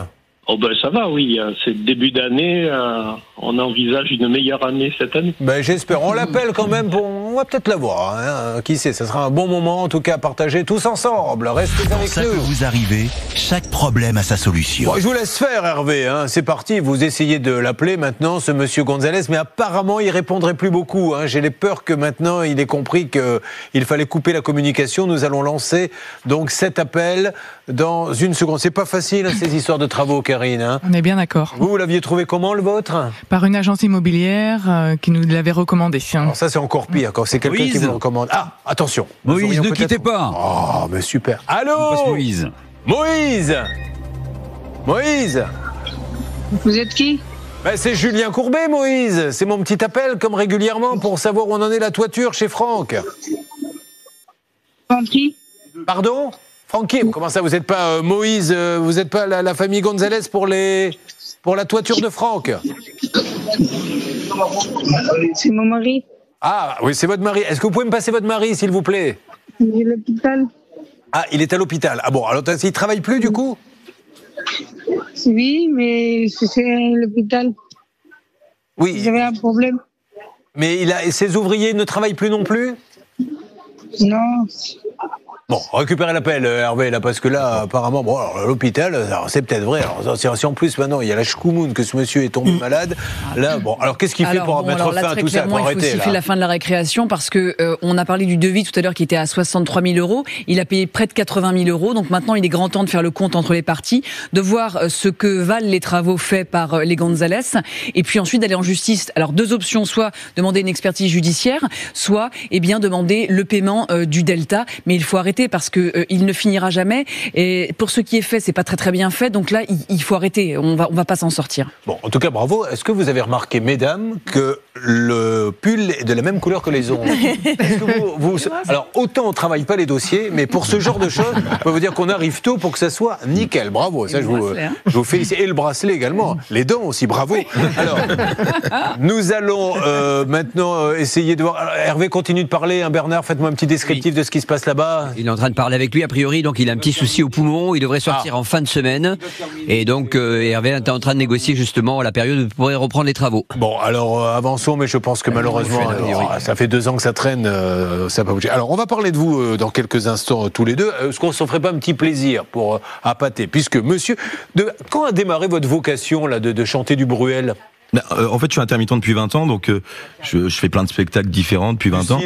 Oh ben ça va, oui. hein. C'est début d'année. euh, on envisage une meilleure année cette année. Ben, j'espère. On l'appelle quand même. Pour... On va peut-être l'avoir. Hein. Qui sait Ça sera un bon moment, en tout cas, à partager tous ensemble. Restez Quand avec ça nous. peut vous arriver, chaque problème a sa solution. Bon, je vous laisse faire, Hervé. Hein. C'est parti. Vous essayez de l'appeler maintenant, ce monsieur Gonzalez, mais apparemment, il répondrait plus beaucoup. Hein. J'ai les peurs que maintenant, il ait compris qu'il fallait couper la communication. Nous allons lancer donc cet appel dans une seconde. C'est pas facile, hein, ces histoires de travaux, Karine. hein. On est bien d'accord. Vous, vous l'aviez trouvé comment, le vôtre? Par une agence immobilière euh, qui nous l'avait recommandé. Alors ça, c'est encore pire quand c'est quelqu'un qui vous le recommande. Ah, attention. Moïse, ne quittez pas. Oh, mais super. Allô Moïse. Moïse Moïse Vous êtes qui? Ben, c'est Julien Courbet, Moïse. C'est mon petit appel, comme régulièrement, pour savoir où on en est la toiture chez Franck. Francky Pardon? Francky, comment ça, vous n'êtes pas euh, Moïse, euh, vous n'êtes pas la, la famille Gonzalez pour, les, pour la toiture de Franck? C'est mon mari. Ah, oui, c'est votre mari. Est-ce que vous pouvez me passer votre mari, s'il vous plaît? Il est à l'hôpital. Ah, il est à l'hôpital. Ah bon, alors il travaille plus, du coup? Oui, mais c'est à l'hôpital. Oui. J'avais un problème? Mais il a, et ses ouvriers ne travaillent plus non plus? Non. Bon, récupérez l'appel, euh, Hervé, là, parce que là, apparemment, bon, alors, l'hôpital, alors, c'est peut-être vrai. Alors, si, si en plus, maintenant, il y a la chkoumoun que ce monsieur est tombé malade, là, bon, alors qu'est-ce qu'il fait pour bon, mettre là, fin à tout ça Faut il faut arrêter, siffler la fin de la récréation parce que euh, on a parlé du devis tout à l'heure qui était à 63 000 euros. Il a payé près de 80 000 euros. Donc maintenant, il est grand temps de faire le compte entre les parties, de voir euh, ce que valent les travaux faits par euh, les Gonzalez, et puis ensuite d'aller en justice. Alors deux options soit demander une expertise judiciaire, soit eh bien demander le paiement euh, du delta. Mais il faut arrêter parce que euh, il ne finira jamais. Et pour ce qui est fait, c'est pas très très bien fait. Donc là, il, il faut arrêter. On va on va pas s'en sortir. Bon, en tout cas, bravo. Est-ce que vous avez remarqué, mesdames, que le pull est de la même couleur que les ongles Est-ce que vous- vous- Alors, autant on travaille pas les dossiers, mais pour ce genre de choses, je peux vous dire qu'on arrive tôt pour que ça soit nickel. Bravo. Ça, je vous, bracelet, hein. je vous félicite. Et le bracelet également. Les dents aussi, bravo. Alors, nous allons euh, maintenant euh, essayer de voir. Alors, Hervé continue de parler. Hein, Bernard, faites-moi un petit descriptif de ce qui se passe là-bas. Il est en train de parler avec lui, a priori, donc il a un petit souci au poumon, il devrait sortir Ah. en fin de semaine. Et donc euh, Hervé est en train de négocier justement la période où il pourrait reprendre les travaux. Bon, alors euh, mais je pense que malheureusement, prochaine, a priori. euh, ça fait deux ans que ça traîne, euh, ça va pas bouger. Alors, on va parler de vous euh, dans quelques instants tous les deux. Est-ce qu'on s'en ferait pas un petit plaisir pour appâter Puisque, monsieur, de, quand a démarré votre vocation là de, de chanter du Bruel? En fait, je suis intermittent depuis 20 ans, donc euh, je, je fais plein de spectacles différents depuis 20 ans.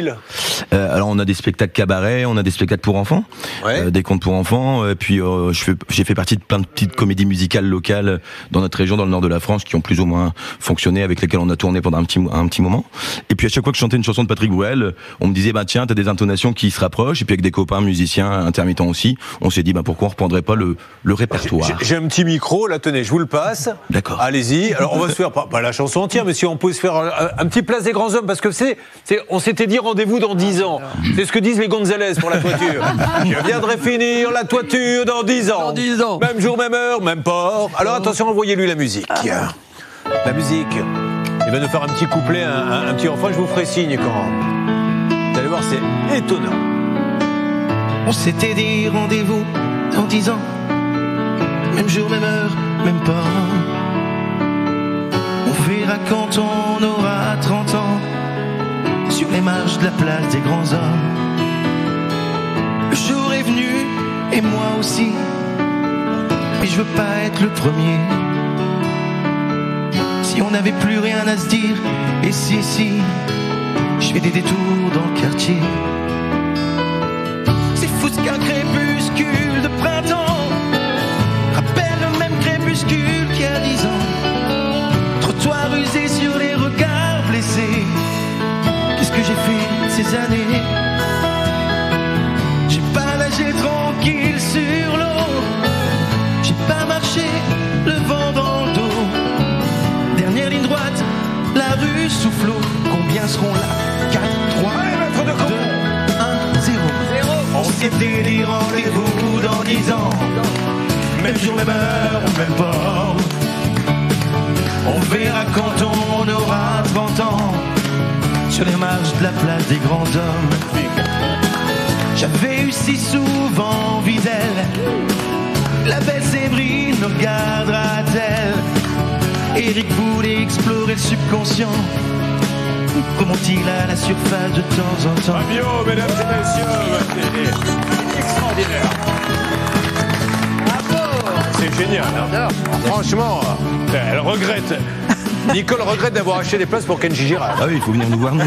Euh, alors, on a des spectacles cabaret, on a des spectacles pour enfants, Ouais. euh, des contes pour enfants. Et puis, euh, j'ai fait partie de plein de petites comédies musicales locales dans notre région, dans le nord de la France, qui ont plus ou moins fonctionné, avec lesquelles on a tourné pendant un petit, un petit moment. Et puis, à chaque fois que je chantais une chanson de Patrick Bruel, on me disait, bah tiens, t'as des intonations qui se rapprochent. Et puis, avec des copains musiciens intermittents aussi, on s'est dit, bah pourquoi on reprendrait pas le, le répertoire? J'ai- un petit micro, là, tenez, je vous le passe. D'accord. Allez-y. Alors, on va se faire, pas la chanson entière, mais si on peut se faire un, un petit place des grands hommes, parce que c'est, c'est on s'était dit rendez-vous dans 10 ans. C'est ce que disent les Gonzalez pour la toiture. Je viendrai finir la toiture dans 10 ans. Dans 10 ans. Même jour, même heure, même port. Alors, attention, envoyez-lui la musique. La musique. Il va nous faire un petit couplet, un, un- un petit refrain, je vous ferai signe quand. Vous allez voir, c'est étonnant. On s'était dit rendez-vous dans dix ans. Même jour, même heure, même pas. On verra quand on aura 30 ans. Sur les marches de la place des grands hommes. Le jour est venu, et moi aussi. Mais je veux pas être le premier. Si on n'avait plus rien à se dire, et si, si, je fais des détours dans le quartier. C'est fou ce qu'un crépuscule de printemps minuscule qu'il y a années J'ai pas nagé tranquille sur l'eau. J'ai pas marché le vent dans le dos. Dernière ligne droite, la rue soufflot. Combien seront là? 4, 3, 2, 1, 0. On s'était dit rendez-vous dans 10 ans. Même jour, même heure, même port. On verra quand on aura 30 ans. Sur les marches de la place des grands hommes. J'avais eu si souvent envie d'elle. La belle Séverine me regardera-t-elle? Eric voulait explorer le subconscient. Comment-il à la surface de temps en temps? Fabio, mesdames et messieurs, c'est extraordinaire. C'est génial. hein. Franchement, elle regrette. Nicole regrette d'avoir acheté des places pour Kenji Girac. Ah oui, il faut venir nous voir, nous.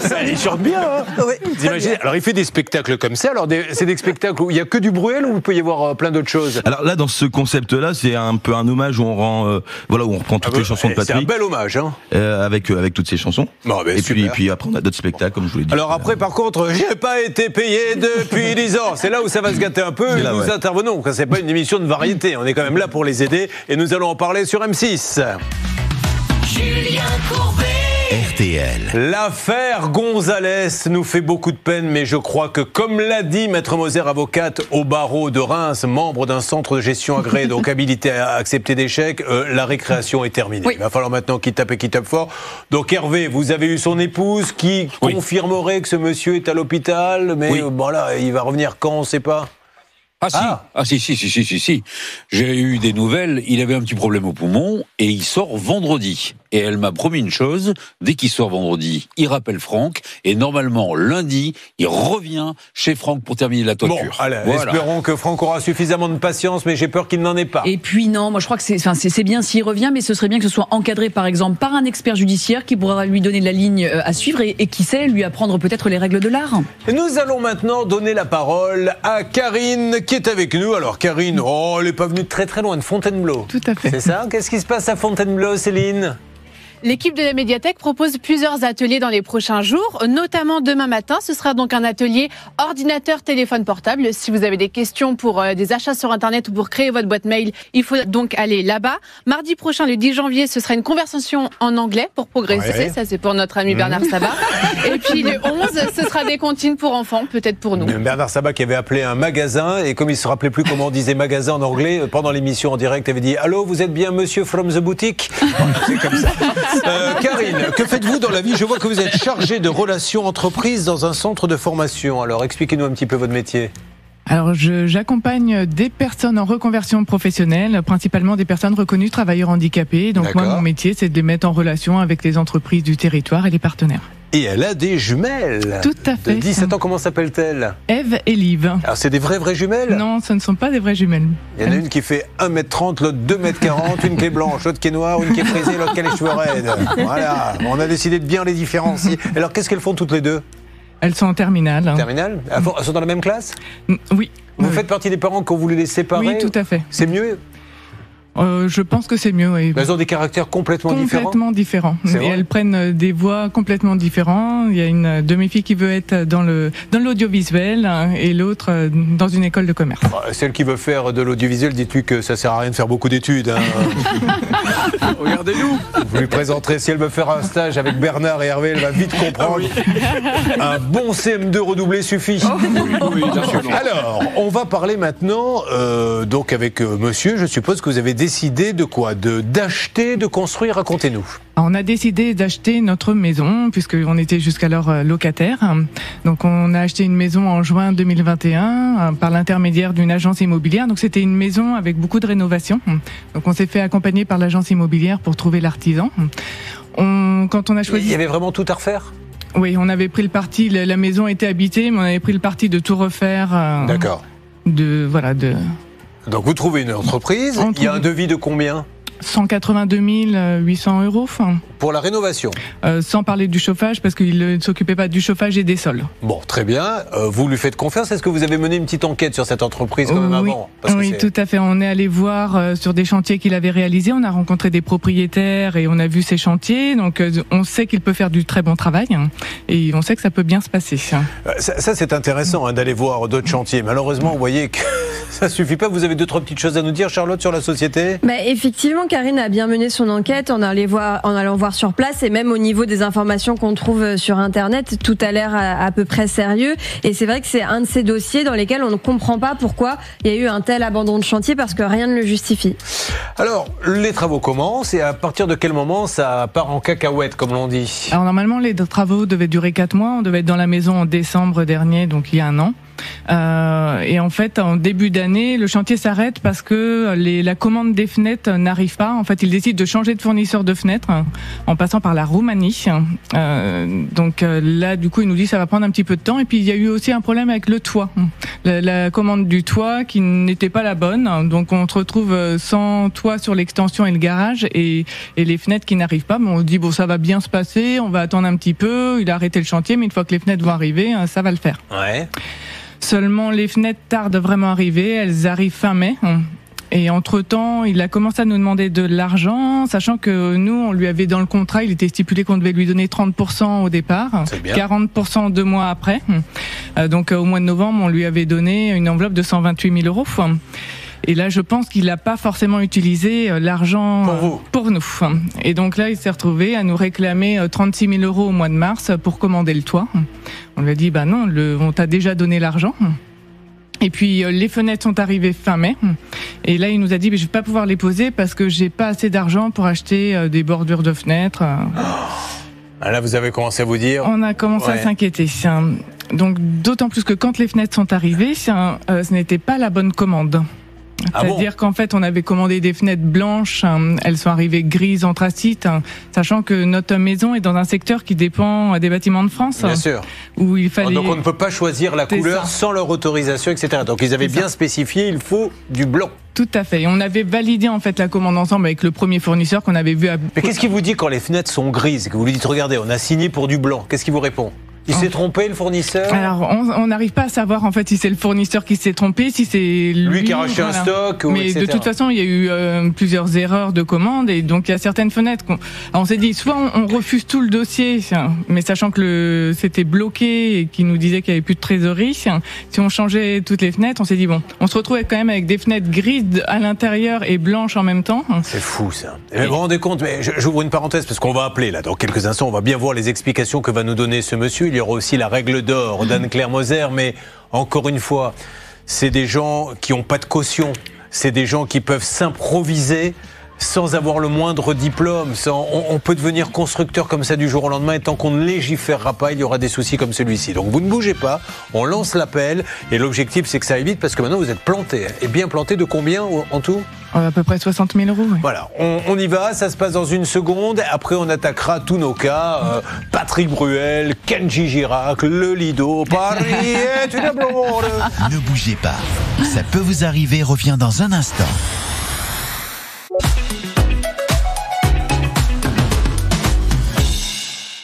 Ça, il chante bien. Hein Vous imaginez Alors, il fait des spectacles comme ça. Alors, c'est des spectacles où il y a que du bruel ou il peut y avoir euh, plein d'autres choses? Alors là, dans ce concept-là, c'est un peu un hommage où on rend, euh, voilà, où on reprend toutes les chansons de Ah bah, C'est un Patrick. bel hommage. Hein euh, avec euh, avec toutes ces chansons. Ben, et puis après on a d'autres spectacles comme je vous l'ai dit. Alors après, par contre, j'ai pas été payé depuis 10 ans. C'est là où ça va se gâter un peu. Là, nous ouais. intervenons. C'est pas une émission de variété. On est quand même là pour les aider et nous allons en parler sur M6. Julien Courbet. RTL. L'affaire Gonzalez nous fait beaucoup de peine, mais je crois que, comme l'a dit Maître Moser, avocate au barreau de Reims, membre d'un centre de gestion agréé, donc habilité à accepter des chèques, euh, la récréation est terminée. Il va falloir maintenant qu'il tape et qu'il tape fort. Donc Hervé, vous avez eu son épouse qui confirmerait que ce monsieur est à l'hôpital, mais Oui. euh, bon là, il va revenir quand, on ne sait pas. Ah si, ah. si, si, si, si, si, si. J'ai eu des nouvelles, il avait un petit problème au poumon et il sort vendredi. Et elle m'a promis une chose, dès qu'il sort vendredi, il rappelle Franck et normalement lundi, il revient chez Franck pour terminer la Bon, toiture. allez, Voilà. espérons que Franck aura suffisamment de patience, mais j'ai peur qu'il n'en ait pas. Et puis non, moi je crois que c'est enfin, c'est c'est bien s'il revient, mais ce serait bien que ce soit encadré par exemple par un expert judiciaire qui pourra lui donner la ligne euh, à suivre et, et qui sait lui apprendre peut-être les règles de l'art. Et Nous allons maintenant donner la parole à Karine qui est avec nous. Alors Karine, oh, elle n'est pas venue de très très loin de Fontainebleau. Tout à fait. C'est ça? Qu'est-ce qui se passe à Fontainebleau, Céline? L'équipe de la médiathèque propose plusieurs ateliers dans les prochains jours, notamment demain matin. Ce sera donc un atelier ordinateur, téléphone portable. Si vous avez des questions pour euh, des achats sur Internet ou pour créer votre boîte mail, il faut donc aller là-bas. Mardi prochain, le 10 janvier, ce sera une conversation en anglais pour progresser. Ouais. Ça, c'est pour notre ami Bernard Sabat. Et puis le 11, ce sera des comptines pour enfants, peut-être pour nous. Bernard Sabat qui avait appelé un magasin et comme il se rappelait plus comment on disait magasin en anglais, euh, pendant l'émission en direct, il avait dit Allô, vous êtes bien monsieur from the boutique? C'est comme ça. Euh, Karine, que faites-vous dans la vie? Je vois que vous êtes chargée de relations entreprises dans un centre de formation. Alors expliquez-nous un petit peu votre métier. Alors, j'accompagne des personnes en reconversion professionnelle, principalement des personnes reconnues travailleurs handicapés. Donc, moi, mon métier, c'est de les mettre en relation avec les entreprises du territoire et les partenaires. Et elle a des jumelles. Tout à fait. De 17 ans, comment s'appelle-t-elle? Eve et Liv. Alors c'est des vraies vraies jumelles? Non, ce ne sont pas des vraies jumelles. Il y en a une qui fait 1m30, l'autre 2m40, une qui est blanche, l'autre qui est noire, une qui est frisée, l'autre qui a les cheveux raides. Voilà, on a décidé de bien les différencier. Alors qu'est-ce qu'elles font toutes les deux? Elles sont en terminale. Terminale? Elles font- elles sont dans la même classe? Oui. Vous faites partie des parents qui ont voulu les séparer? Oui, tout à fait. C'est mieux? Euh, je pense que c'est mieux. oui. Elles ont des caractères complètement, différents Complètement différents. Et elles prennent euh, des voix complètement différentes. Il y a une euh, de mes filles qui veut être dans le dans l'audiovisuel hein, et l'autre dans une école de commerce. Euh, Celle qui veut faire de l'audiovisuel, dites-lui que ça sert à rien de faire beaucoup d'études. hein. Regardez-nous Vous lui présenterez, si elle veut faire un stage avec Bernard et Hervé, elle va vite comprendre. Un bon CM2 redoublé suffit. Alors, on va parler maintenant, euh, donc avec euh, monsieur, je suppose que vous avez décidé de quoi De D'acheter, de construire, racontez-nous. On a décidé d'acheter notre maison puisqu'on était jusqu'alors euh, locataire. Donc on a acheté une maison en juin 2021 euh, par l'intermédiaire d'une agence immobilière. Donc c'était une maison avec beaucoup de rénovations. Donc on s'est fait accompagner par l'agence immobilière pour trouver l'artisan. On, quand on a choisi, Il y avait vraiment tout à refaire? Oui, on avait pris le parti. La, la maison était habitée, mais on avait pris le parti de tout refaire. euh, D'accord. De voilà de. Donc vous trouvez une entreprise, il y a un devis de combien? 182 800 euros. enfin, Pour la rénovation. euh, sans parler du chauffage, parce qu'il ne s'occupait pas du chauffage et des sols. Bon, très bien. Euh, vous lui faites confiance. Est-ce que vous avez mené une petite enquête sur cette entreprise quand même oui, avant Parce oui tout à fait. On est allé voir euh, sur des chantiers qu'il avait réalisés. On a rencontré des propriétaires et on a vu ces chantiers. Donc, euh, on sait qu'il peut faire du très bon travail hein, et on sait que ça peut bien se passer. Euh, Ça, ça, c'est intéressant hein, d'aller voir d'autres chantiers. Malheureusement, vous voyez que ça suffit pas. Vous avez deux, trois petites choses à nous dire, Charlotte, sur la société? Bah, effectivement, Karine a bien mené son enquête en, allant voir, en allant voir sur place et même au niveau des informations qu'on trouve euh, sur Internet, tout a l'air à, à peu près sérieux. Et c'est vrai que c'est un de ces dossiers dans lesquels on ne comprend pas pourquoi il y a eu un tel abandon de chantier parce que rien ne le justifie. Alors, les travaux commencent et à partir de quel moment ça part en cacahuète, comme l'on dit? Alors normalement, les travaux devaient durer quatre mois. On devait être dans la maison en décembre dernier, donc il y a un an. Euh, et en fait, en début d'année, le chantier s'arrête parce que la commande des fenêtres n'arrive pas. En fait, ils décident de changer de fournisseur de fenêtres en passant par la Roumanie. Euh, donc euh, là, du coup, il nous dit ça va prendre un petit peu de temps. Et puis il y a eu aussi un problème avec le toit, la, commande du toit qui n'était pas la bonne. Donc on se retrouve sans toit sur l'extension et le garage et, les fenêtres qui n'arrivent pas. Mais on se dit bon, ça va bien se passer. On va attendre un petit peu. Il a arrêté le chantier, mais une fois que les fenêtres vont arriver, ça va le faire. Ouais. Seulement, les fenêtres tardent vraiment à arriver. Elles arrivent fin mai. Et entre-temps, il a commencé à nous demander de l'argent, sachant que nous, on lui avait dans le contrat, il était stipulé qu'on devait lui donner 30% au départ, C'est bien. 40% deux mois après. Euh, donc euh, au mois de novembre, on lui avait donné une enveloppe de 128 000 euros. Et là, je pense qu'il n'a pas forcément utilisé euh, l'argent euh, pour nous. Et donc là, il s'est retrouvé à nous réclamer euh, 36 000 euros au mois de mars pour commander le toit. On lui a dit, bah non, le, on t'a déjà donné l'argent. Et puis euh, les fenêtres sont arrivées fin mai. Et là, il nous a dit, mais je vais pas pouvoir les poser parce que j'ai pas assez d'argent pour acheter euh, des bordures de fenêtres. euh. Ah, Là, vous avez commencé à vous dire. On a commencé à s'inquiéter. Donc d'autant plus que quand les fenêtres sont arrivées, euh, ce n'était pas la bonne commande. Ah bon C'est-à-dire qu'en fait, on avait commandé des fenêtres blanches, hein, elles sont arrivées grises, anthracites, hein, sachant que notre maison est dans un secteur qui dépend euh, des bâtiments de France. Bien hein, sûr. Où il fallait. Donc on ne peut pas choisir la couleur ça. sans leur autorisation, etc. Donc ils avaient ça. bien spécifié, il faut du blanc. Tout à fait. Et on avait validé en fait la commande ensemble avec le premier fournisseur qu'on avait vu à. Mais qu'est-ce qu'il vous dit quand les fenêtres sont grises que vous lui dites regardez, on a signé pour du blanc Qu'est-ce qu'il vous répond? Il s'est trompé le fournisseur Alors, on on n'arrive pas à savoir en fait si c'est le fournisseur qui s'est trompé, si c'est lui, qui a racheté un stock ou Mais etc.. de toute façon, il y a eu euh, plusieurs erreurs de commande et donc il y a certaines fenêtres. Alors, on s'est dit soit on, on refuse tout le dossier, mais sachant que c'était bloqué et qu'il nous disait qu'il y avait plus de trésorerie, si on changeait toutes les fenêtres, on s'est dit bon, on se retrouvait quand même avec des fenêtres grises à l'intérieur et blanches en même temps. C'est fou ça. Vous vous rendez compte, mais j'ouvre une parenthèse parce qu'on va appeler là dans quelques instants, on va bien voir les explications que va nous donner ce monsieur. Il y aura aussi la règle d'or d'Anne-Claire Moser, mais encore une fois, c'est des gens qui n'ont pas de caution, c'est des gens qui peuvent s'improviser sans avoir le moindre diplôme. Sans- on, on peut devenir constructeur comme ça du jour au lendemain et tant qu'on ne légiférera pas, il y aura des soucis comme celui-ci. Donc vous ne bougez pas, on lance l'appel et l'objectif c'est que ça aille vite parce que maintenant vous êtes planté. Et bien planté de combien en tout? À peu près 60 000 euros. oui. voilà, on, on y va, ça se passe dans une seconde. Après, on attaquera tous nos cas. euh, Patrick Bruel, Kenji Girac, le Lido, Paris est une blonde. Ne bougez pas. Ça peut vous arriver revient dans un instant.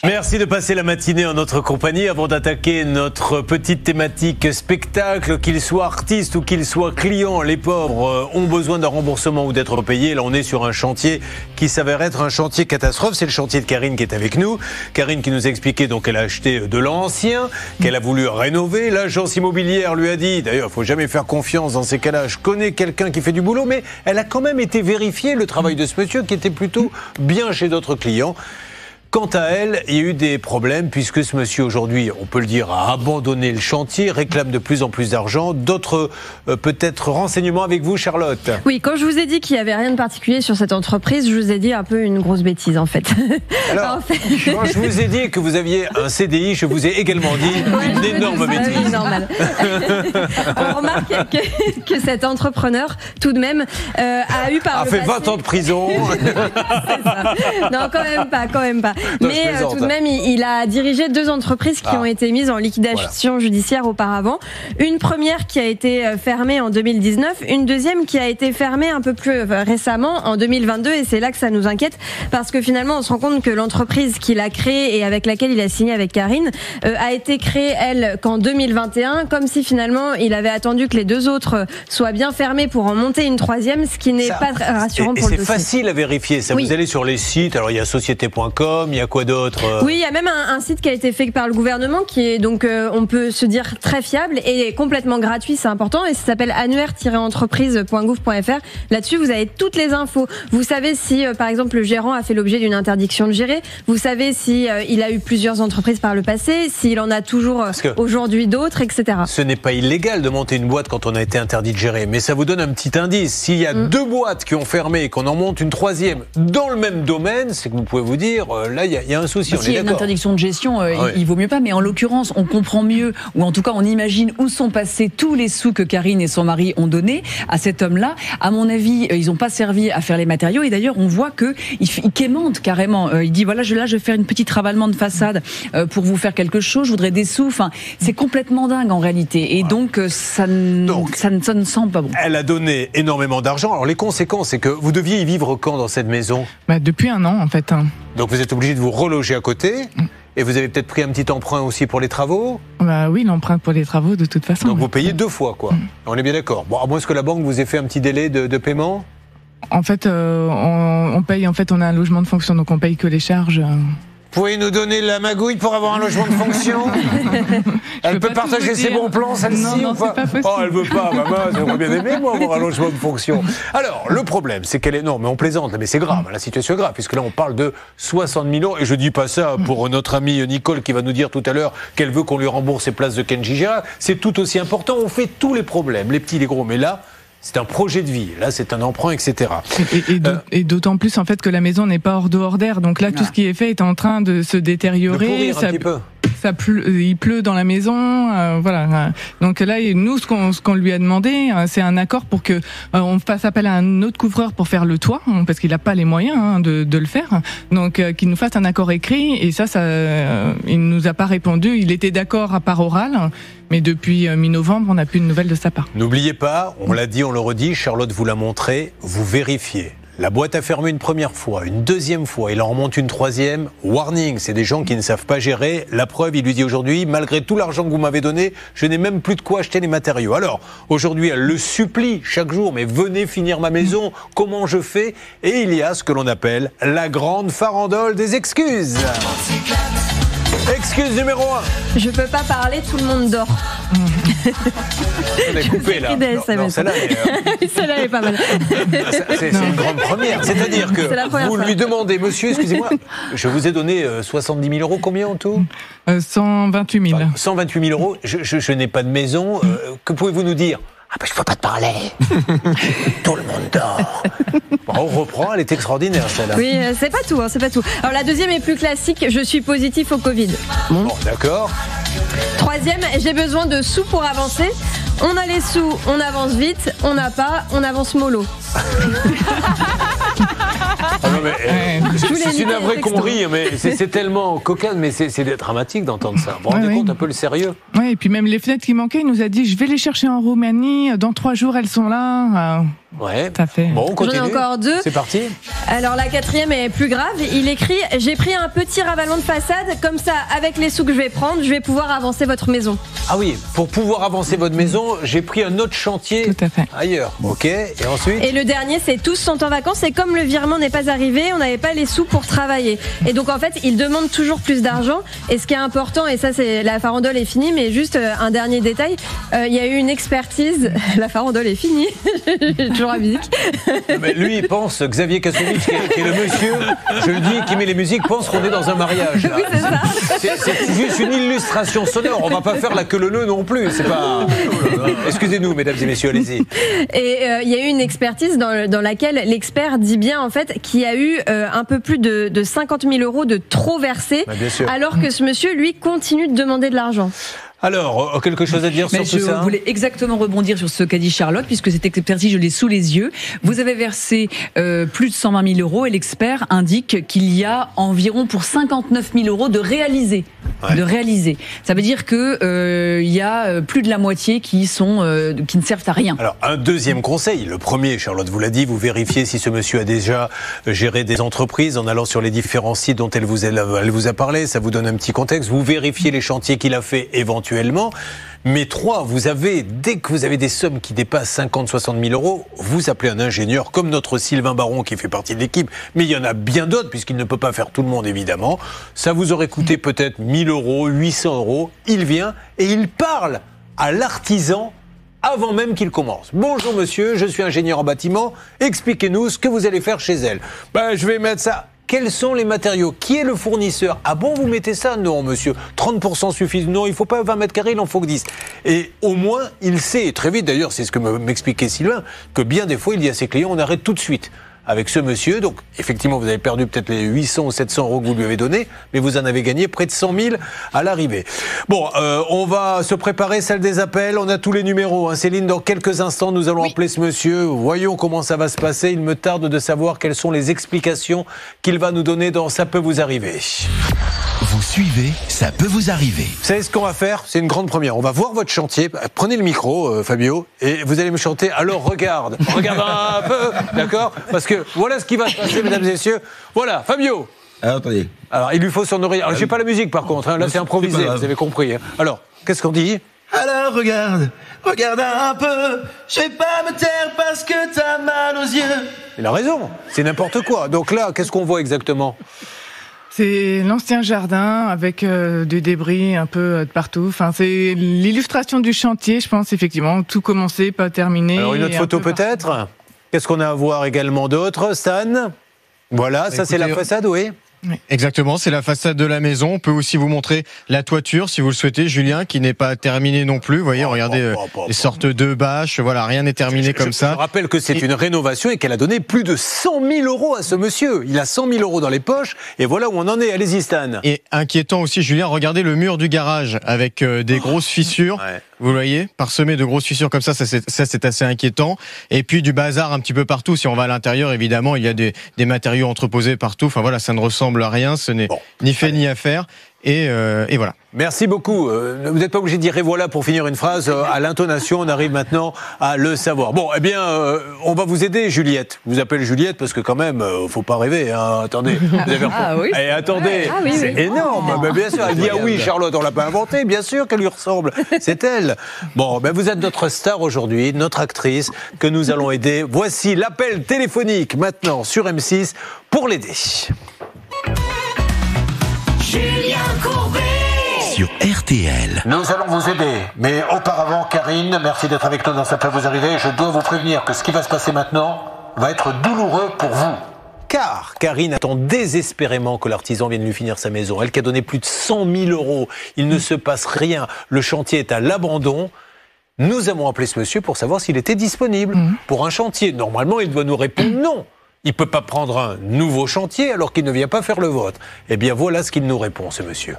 Merci de passer la matinée en notre compagnie avant d'attaquer notre petite thématique spectacle. Qu'ils soient artistes ou qu'ils soient clients, les pauvres euh, ont besoin d'un remboursement ou d'être payés. Là, on est sur un chantier qui s'avère être un chantier catastrophe. C'est le chantier de Karine qui est avec nous. Karine qui nous a expliqué donc qu'elle a acheté de l'ancien, qu'elle a voulu rénover. L'agence immobilière lui a dit, d'ailleurs, il faut jamais faire confiance dans ces cas-là. Je connais quelqu'un qui fait du boulot, mais elle a quand même été vérifier le travail de ce monsieur qui était plutôt bien chez d'autres clients. Quant à elle, il y a eu des problèmes puisque ce monsieur aujourd'hui, on peut le dire, a abandonné le chantier, réclame de plus en plus d'argent. D'autres euh, peut-être renseignements avec vous, Charlotte Oui, quand je vous ai dit qu'il n'y avait rien de particulier sur cette entreprise, je vous ai dit un peu une grosse bêtise en fait. Alors, quand je vous ai dit que vous aviez un CDI, je vous ai également dit une énorme Ah oui, bêtise. normal. On remarque que, que cet entrepreneur, tout de même, euh, a eu par A le fait passé- 20 ans de prison. non, quand même pas, quand même pas. Mais euh, tout de même, il, il a dirigé deux entreprises qui Ah. ont été mises en liquidation judiciaire auparavant. Une première qui a été euh, fermée en 2019, une deuxième qui a été fermée un peu plus euh, récemment en 2022 et c'est là que ça nous inquiète parce que finalement on se rend compte que l'entreprise qu'il a créée et avec laquelle il a signé avec Karine euh, a été créée elle qu'en 2021 comme si finalement il avait attendu que les deux autres euh, soient bien fermées pour en monter une troisième, ce qui n'est pas rassurant Et, et pour le c'est dossier. facile à vérifier. Ça, Oui. vous allez sur les sites. Alors, il y a société.com, il y a quoi d'autre euh, Oui, il y a même un, un site qui a été fait par le gouvernement qui est donc, euh, on peut se dire très fiable et complètement gratuit, c'est important, et ça s'appelle annuaire-entreprise.gouv.fr. Là-dessus, vous avez toutes les infos. Vous savez si, euh, par exemple, le gérant a fait l'objet d'une interdiction de gérer. Vous savez si euh, il a eu plusieurs entreprises par le passé, s'il en a toujours aujourd'hui d'autres, etc. Ce n'est pas illégal de monter une boîte quand on a été interdit de gérer, mais ça vous donne un petit indice. S'il y a Mm. deux boîtes qui ont fermé et qu'on en monte une troisième dans le même domaine, c'est que vous pouvez vous dire, là, il y, a- il y a un souci. Bah, S'il y a une interdiction de gestion, euh, il- Ouais. il, vaut mieux pas. Mais en l'occurrence, on comprend mieux, ou en tout cas, on imagine où sont passés tous les sous que Karine et son mari ont donnés à cet homme-là. À mon avis, euh, ils n'ont pas servi à faire les matériaux. Et d'ailleurs, on voit que il, f- il quémande carrément. Euh, il dit voilà, je, là, je vais faire une petite ravalement de façade euh, pour vous faire quelque chose. Je voudrais des sous. Enfin, c'est complètement dingue en réalité. Et donc, ça, ne- ça, ne- ça ne semble pas bon. Elle a donné énormément d'argent. Alors, les conséquences, c'est que vous deviez y vivre quand dans cette maison? Bah, depuis un an, en fait. Donc, vous êtes obligé de vous reloger à côté. Et vous avez peut-être pris un petit emprunt aussi pour les travaux. Bah oui, l'empreinte pour les travaux, de toute façon. Donc, vous payez deux fois, quoi. On est bien d'accord. Bon, à moins que la banque vous ait fait un petit délai de, de paiement En fait, euh, on, on paye. En fait, on a un logement de fonction, donc on paye que les charges. Euh. Pouvez nous donner la magouille pour avoir un logement de fonction Elle peut partager ses bons plans, celle-ci Non, non, ou pas pas possible. Oh, elle veut pas, maman, j'aimerais bien aimé, moi, avoir un logement de fonction. Alors, le problème, c'est qu'elle est. Non, mais on plaisante, mais c'est grave, la situation est grave, puisque là, on parle de 60 000 euros, et je dis pas ça pour notre amie Nicole qui va nous dire tout à l'heure qu'elle veut qu'on lui rembourse ses places de Kenji Gérard. C'est tout aussi important, on fait tous les problèmes, les petits, les gros, mais là, c'est un projet de vie, là, c'est un emprunt, etc. Et, et d'au- et d'autant plus en fait que la maison n'est pas hors de hors d'air. Donc là, tout ce qui est fait est en train de se détériorer. De pourrir un ça, petit peu. ça pleut- euh, il pleut dans la maison, euh, voilà. Donc là, nous, ce qu'on ce qu'on lui a demandé, euh, c'est un accord pour que euh, on fasse appel à un autre couvreur pour faire le toit, hein, parce qu'il n'a pas les moyens hein, de, de le faire. Donc euh, qu'il nous fasse un accord écrit. Et ça, ça, euh, il nous a pas répondu. Il était d'accord à part orale, mais depuis euh, mi-novembre, on n'a plus de nouvelles de sa part. N'oubliez pas, on l'a dit, on le redit, Charlotte vous l'a montré, vous vérifiez. La boîte a fermé une première fois, une deuxième fois, il en remonte une troisième. Warning, c'est des gens qui ne savent pas gérer. La preuve, il lui dit aujourd'hui, malgré tout l'argent que vous m'avez donné, je n'ai même plus de quoi acheter les matériaux. Alors, aujourd'hui, elle le supplie chaque jour, mais venez finir ma maison, comment je fais? Et il y a ce que l'on appelle la grande farandole des excuses. Excuse numéro un. Je peux pas parler, tout le monde dort. On est coupé là. Non, non, celle-là, est, euh, Celle-là est pas mal. C'est c'est une grande première. C'est-à-dire que vous fois. lui demandez, monsieur, excusez-moi, je vous ai donné euh, 70 000 euros, combien en tout? Euh, 128 000. 128 000 euros. Je, je- je n'ai pas de maison. euh, que pouvez-vous nous dire? Ah ben je peux pas te parler. Tout le monde dort. Bon, on reprend, elle est extraordinaire celle-là. Oui, euh, c'est pas tout, hein, c'est pas tout. Alors la deuxième est plus classique, je suis positif au Covid. Bon, d'accord. Troisième, j'ai besoin de sous pour avancer. On a les sous, on avance vite. On n'a pas, on avance mollo. Ah non, mais, euh, c'est une vraie qu'on rit, mais c'est tellement cocasse, mais c'est dramatique d'entendre ça. Vous vous rendez compte un peu le sérieux? Ouais, et puis même les fenêtres qui manquaient, il nous a dit je vais les chercher en Roumanie. Dans trois jours, elles sont là. Ouais. Ça fait. Bon, on J'en ai continue. encore deux. C'est parti. Alors la quatrième est plus grave. Il écrit J'ai pris un petit ravalement de façade, comme ça, avec les sous que je vais prendre, je vais pouvoir avancer votre maison. Ah oui, pour pouvoir avancer votre maison, j'ai pris un autre chantier ailleurs. Ok, et ensuite Et le dernier, c'est tous sont en vacances et comme le virement n'est pas arrivé, on n'avait pas les sous pour travailler. Et donc en fait, il demande toujours plus d'argent. Et ce qui est important, et ça c'est la farandole est finie, mais juste euh, un dernier détail, euh, il y a eu une expertise. La farandole est finie. J'ai toujours la musique. Mais lui, il pense, Xavier Kassovitch, qui, est- qui est le monsieur, je le dis, qui met les musiques, pense qu'on est dans un mariage. C'est juste une illustration sonore. On va pas faire la queue le nœud non plus. C'est pas. Excusez-nous, mesdames et messieurs, allez-y. Et euh, il y a eu une expertise dans, le- dans laquelle l'expert dit bien en fait qu'il y a eu euh, un peu plus de, de 50 000 euros de trop versés, Bah, alors que ce monsieur lui continue de demander de l'argent. Alors, euh, quelque chose à dire Mais sur je tout ça voulais exactement rebondir sur ce qu'a dit Charlotte, puisque cette expertise, je l'ai sous les yeux. Vous avez versé euh, plus de 120 000 euros et l'expert indique qu'il y a environ pour 59 000 euros de. De réaliser. Ça veut dire que euh, y a plus de la moitié qui sont euh, qui ne servent à rien. Alors, un deuxième conseil. Le premier, Charlotte vous l'a dit, vous vérifiez si ce monsieur a déjà géré des entreprises en allant sur les différents sites dont elle vous a, elle vous a parlé. Ça vous donne un petit contexte. Vous vérifiez les chantiers qu'il a fait éventuellement. Mais trois, vous avez, dès que vous avez des sommes qui dépassent 50, 60 000 euros, vous appelez un ingénieur comme notre Sylvain Baron qui fait partie de l'équipe. Mais il y en a bien d'autres puisqu'il ne peut pas faire tout le monde évidemment. Ça vous aurait coûté peut-être 1000 euros, 800 euros. Il vient et il parle à l'artisan avant même qu'il commence. Bonjour monsieur, je suis ingénieur en bâtiment. Expliquez-nous ce que vous allez faire chez elle. Ben, je vais mettre ça. Quels sont les matériaux? Qui est le fournisseur? Ah bon, vous mettez ça? Non, monsieur. 30% suffit. Non, il faut pas 20 mètres carrés, il en faut que 10. Et au moins, il sait, et très vite d'ailleurs, c'est ce que me- m'expliquait Sylvain, que bien des fois, il dit à ses clients, on arrête tout de suite avec ce monsieur. Donc, effectivement, vous avez perdu peut-être les 800 ou 700 euros que vous lui avez donnés, mais vous en avez gagné près de 100 000 à l'arrivée. Bon, euh, on va se préparer, salle des appels. On a tous les numéros. hein. Céline, dans quelques instants, nous allons appeler ce monsieur. Voyons comment ça va se passer. Il me tarde de savoir quelles sont les explications qu'il va nous donner dans Ça peut vous arriver. Vous suivez, ça peut vous arriver. Vous savez ce qu'on va faire? C'est une grande première. On va voir votre chantier. Prenez le micro, euh, Fabio, et vous allez me chanter. Alors regarde, regarde un peu, d'accord? Parce que voilà ce qui va se passer, mesdames et messieurs. Voilà, Fabio. Alors, attendez. Alors il lui faut son oreille. Alors j'ai pas la musique par contre. hein. Là c'est improvisé. Vous avez compris. hein. Alors qu'est-ce qu'on dit? Alors regarde, regarde un peu. Je vais pas me taire parce que t'as mal aux yeux. Il a raison. C'est n'importe quoi. Donc là, qu'est-ce qu'on voit exactement? C'est l'ancien jardin avec euh, du débris un peu euh, de partout. Enfin, c'est l'illustration du chantier, je pense effectivement. Tout commencé, pas terminé. Alors une autre photo peu peut-être? Qu'est-ce qu'on a à voir également d'autre Stan? Voilà, ça c'est la façade, oui. Exactement, c'est la façade de la maison. On peut aussi vous montrer la toiture, si vous le souhaitez, Julien, qui n'est pas terminée non plus. Vous voyez, regardez euh, les sortes de bâches. Voilà, rien n'est terminé comme Je ça. rappelle que c'est une rénovation et qu'elle a donné plus de 100 000 euros à ce monsieur. Il a 100 000 euros dans les poches et voilà où on en est. Allez-y, Stan. Et inquiétant aussi, Julien, regardez le mur du garage avec euh, des grosses fissures. Vous voyez, parsemé de grosses fissures comme ça, ça c'est ça, c'est assez inquiétant. Et puis du bazar un petit peu partout. Si on va à l'intérieur, évidemment, il y a des, des matériaux entreposés partout. Enfin voilà, ça ne ressemble à rien. Ce n'est ni fait ni à faire. Et, euh, et voilà. Merci beaucoup. Euh, Vous n'êtes pas obligé de dire et voilà pour finir une phrase. Euh, À l'intonation, on arrive maintenant à le savoir. Bon, eh bien, euh, on va vous aider, Juliette. Je vous appelle Juliette parce que quand même, euh, faut pas rêver. Hein. Attendez. Vous avez Ah oui. Eh, attendez, Ah oui, c'est énorme. Ben, bien sûr, elle dit ah oui, Charlotte, on l'a pas inventé. Bien sûr qu'elle lui ressemble. C'est elle. Bon, ben vous êtes notre star aujourd'hui, notre actrice que nous allons aider. Voici l'appel téléphonique maintenant sur M6 pour l'aider. Julien Courbet Sur RTL. Nous allons vous aider. Mais auparavant, Karine, merci d'être avec nous dans Ça peut vous arriver. Je dois vous prévenir que ce qui va se passer maintenant va être douloureux pour vous. Car Karine attend désespérément que l'artisan vienne lui finir sa maison. Elle qui a donné plus de 100 000 euros. Il ne se passe rien. Le chantier est à l'abandon. Nous avons appelé ce monsieur pour savoir s'il était disponible pour un chantier. Normalement, il doit nous répondre non. Il ne peut pas prendre un nouveau chantier alors qu'il ne vient pas faire le vôtre. Eh bien, voilà ce qu'il nous répond, ce monsieur.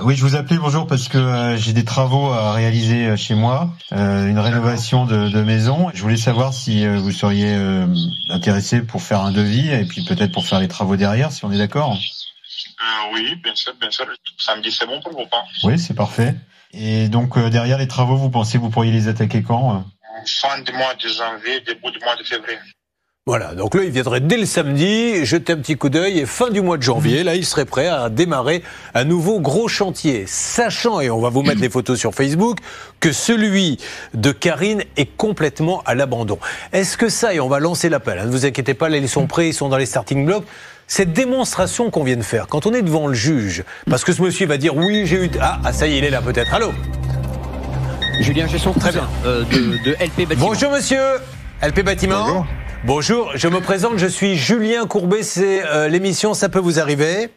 Oui, je vous appelais bonjour parce que euh, j'ai des travaux à réaliser euh, chez moi, euh, une rénovation de, de maison. Je voulais savoir si euh, vous seriez euh, intéressé pour faire un devis et puis peut-être pour faire les travaux derrière, si on est d'accord. Euh, oui, bien sûr, bien sûr. Samedi, c'est bon pour vous, pas Oui, c'est parfait. Et donc euh, derrière les travaux, vous pensez que vous pourriez les attaquer quand Fin du mois de janvier, début du mois de février. Voilà, donc là, il viendrait dès le samedi, jeter un petit coup d'œil et fin du mois de janvier, là, il serait prêt à démarrer un nouveau gros chantier, sachant, et on va vous mettre les photos sur Facebook, que celui de Karine est complètement à l'abandon. Est-ce que ça, et on va lancer l'appel, hein, ne vous inquiétez pas, là, ils sont prêts, ils sont dans les starting blocks, cette démonstration qu'on vient de faire, quand on est devant le juge, parce que ce monsieur va dire oui, j'ai eu... Ah, ah, ça y est, il est là peut-être. Allô? Julien Gesson, Très bien. euh, de, de LP Bâtiment. Bonjour monsieur, LP Bâtiment. Bonjour. Je me présente, je suis Julien Courbet, c'est euh, l'émission Ça peut vous arriver.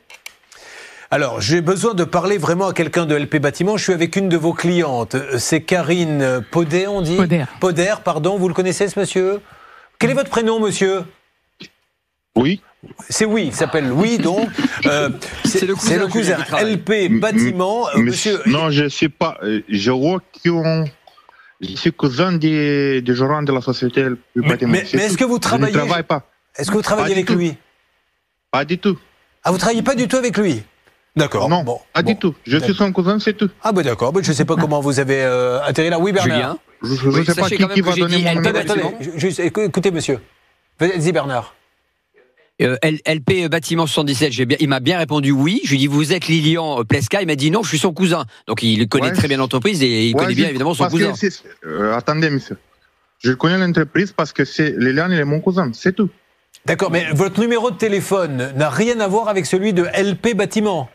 Alors, j'ai besoin de parler vraiment à quelqu'un de LP Bâtiment. Je suis avec une de vos clientes. Euh, C'est Karine Podet, on dit Poder. Poder, pardon. Vous le connaissez, ce monsieur? Quel est votre prénom, monsieur? Oui. C'est oui, il s'appelle oui, donc. Euh, c'est le cousin. LP Bâtiment. Monsieur, Non, je suis pas. euh, Je aucun. Je suis cousin du, du gérant de la société LP Bâtiment. mais, C'est mais est-ce que vous travaillez Je ne travaille pas. Est-ce que vous travaillez Pas avec lui Pas du tout. Ah, vous travaillez pas du tout avec lui D'accord. Non, bon, pas du tout. Je suis son cousin, c'est tout. Ah, bah d'accord. Bah, je sais pas comment vous avez euh, atterri là. Oui, Bernard. Julien Je, Oui, sais pas qui, que va donner mon numéro. Attendez. Juste, écoutez, monsieur. Vas-y, Bernard. Euh, LP bâtiment 77, j'ai bien, il m'a bien répondu oui. Je lui ai dit vous êtes Lilian euh, Plesca, il m'a dit non, je suis son cousin. Donc il connaît Ouais. très bien l'entreprise et il Ouais, connaît bien évidemment son cousin. euh, attendez, monsieur. Je connais l'entreprise parce que c'est Liliane, il est mon cousin, c'est tout. D'accord, mais votre numéro de téléphone n'a rien à voir avec celui de LP Bâtiment.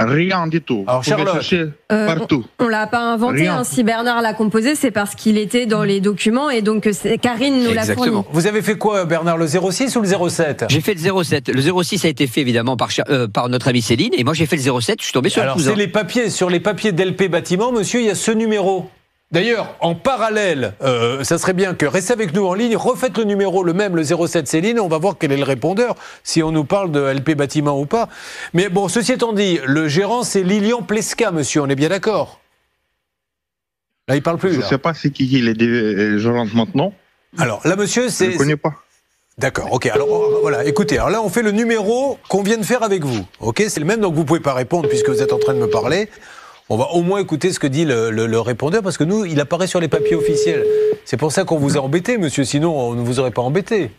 Rien du tout. Alors, Vous Charlotte. chercher Euh, partout. On l'a pas inventé. Hein. Si Bernard l'a composé, c'est parce qu'il était dans les documents et donc c'est- Karine nous l'a fourni. Exactement. Vous avez fait quoi, Bernard, le 06 ou le 07 J'ai fait le 07. Le 06 a été fait évidemment par, euh, par notre amie Céline et moi j'ai fait le 07. Je suis tombé sur Alors, le cousin. c'est les papiers. Sur les papiers d'LP Bâtiment, monsieur, il y a ce numéro. D'ailleurs, en parallèle, euh, ça serait bien que restez avec nous en ligne, refaites le numéro, le même, le 07 Céline, on va voir quel est le répondeur, si on nous parle de LP Bâtiment ou pas. Mais bon, ceci étant dit, le gérant, c'est Lilian Plesca, monsieur, on est bien d'accord? Là, il parle plus. Je ne sais pas c'est qui il est gérant maintenant. Alors, là, monsieur, Je c'est... ne connais pas. D'accord, ok. Alors euh, voilà, écoutez, alors là on fait le numéro qu'on vient de faire avec vous. Ok, c'est le même, donc vous pouvez pas répondre puisque vous êtes en train de me parler. On va au moins écouter ce que dit le, le- le répondeur parce que nous, il apparaît sur les papiers officiels. C'est pour ça qu'on vous a embêté, monsieur. Sinon, on ne vous aurait pas embêté.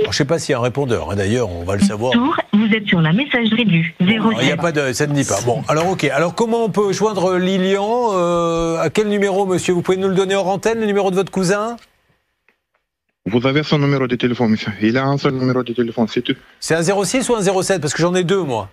Alors, je sais pas s'il y a un répondeur. hein, D'ailleurs, on va le savoir. vous êtes sur la messagerie du 07. Il n'y a pas de, ça ne dit pas. Bon, alors ok. Alors comment on peut joindre Lilian euh, À quel numéro, monsieur? Vous pouvez nous le donner hors antenne, le numéro de votre cousin? Vous avez son numéro de téléphone, monsieur. Il a un seul numéro de téléphone, c'est tout. C'est un 06 ou un 07 Parce que j'en ai deux, moi.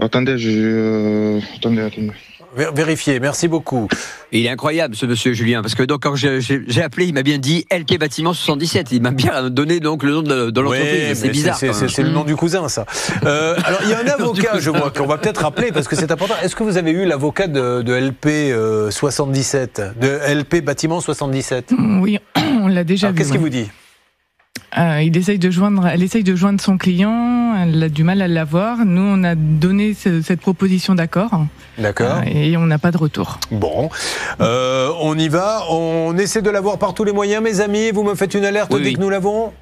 Attendez, je... euh, Attendez, attendez. Vé- Vérifiez, merci beaucoup. Et il est incroyable ce monsieur Julien parce que donc quand j'ai appelé, il m'a bien dit LP bâtiment 77. Il m'a bien donné donc le nom de, de l'entreprise. Ouais, c'est bizarre. C'est le nom du cousin, ça. Euh, alors, il y a un avocat, je vois, qu'on va peut-être rappeler parce que c'est important. Est-ce que vous avez eu l'avocat de, de LP euh, 77, de LP Bâtiment 77 Oui, on l'a déjà Alors, vu. Qu'est-ce qu'il vous dit? Euh, il essaye de joindre, elle essaye de joindre son client, elle a du mal à l'avoir. Nous, on a donné ce- cette proposition d'accord. D'accord. Euh, et on n'a pas de retour. Bon, Euh, on y va. On essaie de l'avoir par tous les moyens, mes amis. Vous me faites une alerte Oui, dès oui. que nous l'avons.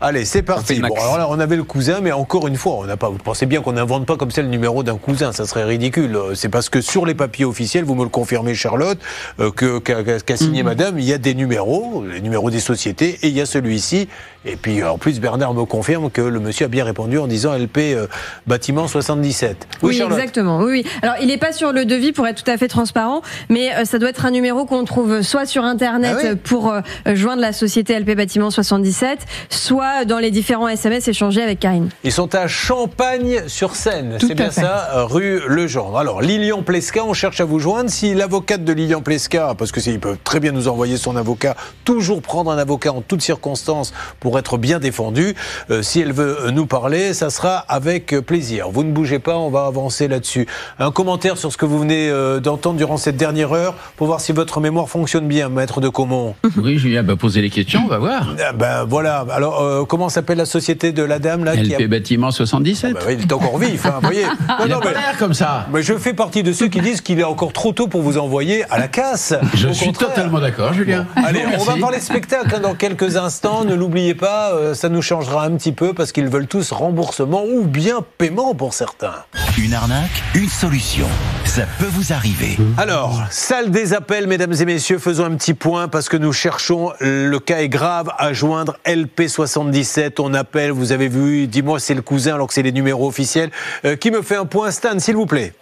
Allez, c'est parti. Bon, alors là, on avait le cousin, mais encore une fois, on n'a pas. Vous pensez bien qu'on n'invente pas comme ça le numéro d'un cousin, ça serait ridicule. C'est parce que sur les papiers officiels, vous me le confirmez, Charlotte, euh, qu'a qu'a signé Madame, il y a des numéros, les numéros des sociétés, et il y a celui-ci. Et puis en plus, Bernard me confirme que le monsieur a bien répondu en disant LP euh, bâtiment 77. Oui, exactement. Oui, oui. Alors, il n'est pas sur le devis pour être tout à fait transparent, mais euh, ça doit être un numéro qu'on trouve soit sur Internet Ah oui euh, pour euh, joindre la société LP Bâtiment 77, soit dans les différents SMS échangés avec Karine. Ils sont à Champagne-sur-Seine, c'est bien fait. ça, euh, rue Legendre. Alors, Lilian Plesca, on cherche à vous joindre. Si l'avocate de Lilian Plesca, parce que c'est- il peut très bien nous envoyer son avocat, toujours prendre un avocat en toutes circonstances pour être bien défendu. Euh, si elle veut nous parler, ça sera avec euh, plaisir. Vous ne bougez pas, on va avancer là-dessus. Un commentaire sur ce que vous venez euh, d'entendre durant cette dernière heure pour voir si votre mémoire fonctionne bien, maître de Comont. Oui, Julien, bah, posez les questions, on va voir. Ah ben voilà. Alors, euh, comment s'appelle la société de la dame là qui a LP bâtiment 77. bah oui, il est encore vif, hein, vous voyez. Non, Il non, a pas mais- l'air comme ça. mais je fais partie de ceux qui disent qu'il est encore trop tôt pour vous envoyer à la casse. Je Au suis contraire. totalement d'accord, Julien. Allez, on va les spectacles hein, dans quelques instants. Ne l'oubliez pas, euh, ça nous changera un petit peu parce qu'ils veulent tous remboursement ou bien paiement pour certains. Une arnaque, une solution. Ça peut vous arriver. Alors, salle des appels, mesdames et messieurs, faisons un petit point parce que nous cherchons, le cas est grave, à joindre LP77. On appelle, vous avez vu, dis-moi c'est le cousin alors que c'est les numéros officiels. Euh, qui me fait un point, Stan, s'il vous plaît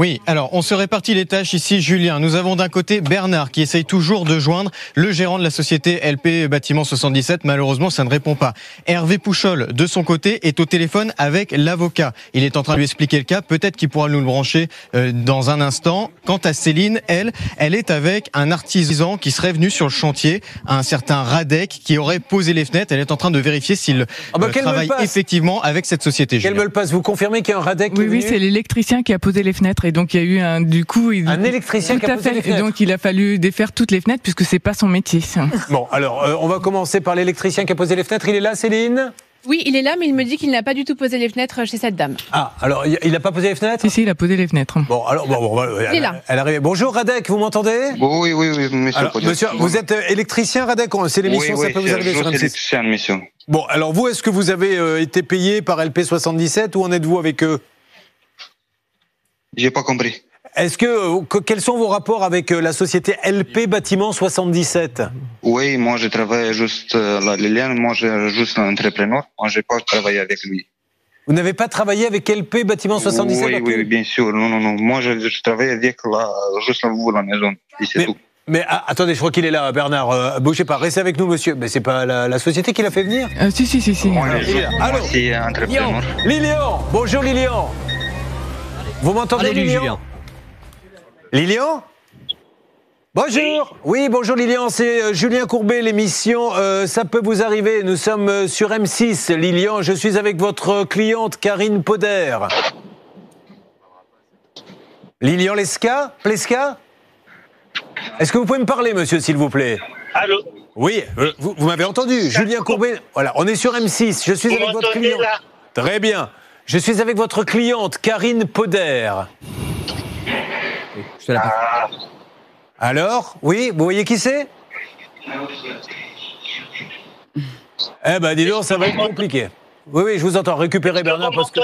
Oui, alors on se répartit les tâches ici, Julien. Nous avons d'un côté Bernard qui essaye toujours de joindre le gérant de la société LP Bâtiment 77. Malheureusement, ça ne répond pas. Hervé Pouchol, de son côté, est au téléphone avec l'avocat. Il est en train de lui expliquer le cas. Peut-être qu'il pourra nous le brancher euh, dans un instant. Quant à Céline, elle, elle est avec un artisan qui serait venu sur le chantier, un certain Radek, qui aurait posé les fenêtres. Elle est en train de vérifier s'il Ah bah, euh, travaille passe. effectivement avec cette société. Qu'elle Julien. me le passe. Vous confirmez qu'il y a un Radek qui Oui, est oui, c'est l'électricien qui a posé les fenêtres et donc il y a eu un du coup il- Un électricien Tout qui a posé fait. les fenêtres. Et donc il a fallu défaire toutes les fenêtres puisque c'est pas son métier. Bon, alors, euh, on va commencer par l'électricien qui a posé les fenêtres. Il est là, Céline? Oui, il est là, mais il me dit qu'il n'a pas du tout posé les fenêtres chez cette dame. Ah, alors il il a pas posé les fenêtres? Si, si, il a posé les fenêtres. Bon, alors, bon, bon, bon, Il est elle, là. elle arrive. Bonjour Radek, vous m'entendez? Oui, oui, oui, monsieur. Alors, monsieur, vous êtes euh, électricien Radek C'est l'émission, oui, ça peut vous arriver sur suis M6. électricien, monsieur. Bon, alors vous, est-ce que vous avez euh, été payé par LP77 ou en êtes-vous avec eux? J'ai pas compris. Est-ce que, euh, que- quels sont vos rapports avec euh, la société LP Bâtiment 77 Oui, moi, je travaille juste euh, là, Liliane, moi, je suis juste un entrepreneur. Moi, je pas travaillé avec lui. Vous n'avez pas travaillé avec LP Bâtiment 77 Oui, oui, bien sûr. Non, non, non. Moi, je, je travaille avec la, juste vous, la maison. Et c'est tout. Mais ah, attendez, je crois qu'il est là, Bernard. Euh, bougez pas, restez avec nous, monsieur. Mais c'est pas la, la société qui l'a fait venir? Euh, si, si, si, si. Là. moi, Allô c'est un entrepreneur. Lilian Bonjour Lilian Vous m'entendez Lilian Julien. Lilian Bonjour Oui, bonjour Lilian, c'est euh, Julien Courbet, l'émission euh, Ça peut vous arriver. Nous sommes euh, sur M6. Lilian, je suis avec votre cliente Karine Poder. Lilian Lesca Plesca Est-ce que vous pouvez me parler, monsieur, s'il vous plaît? Allô? Oui, vous, vous m'avez entendu. Julien Courbet. Voilà, on est sur M6. Je suis Vous avec votre cliente. Très bien. Je suis avec votre cliente Karine Poder. Je te la passe. Alors Oui, vous voyez qui c'est? Eh ben, dis donc, ça va être compliqué. Oui, oui, je vous entends. Récupérez Bernard parce que.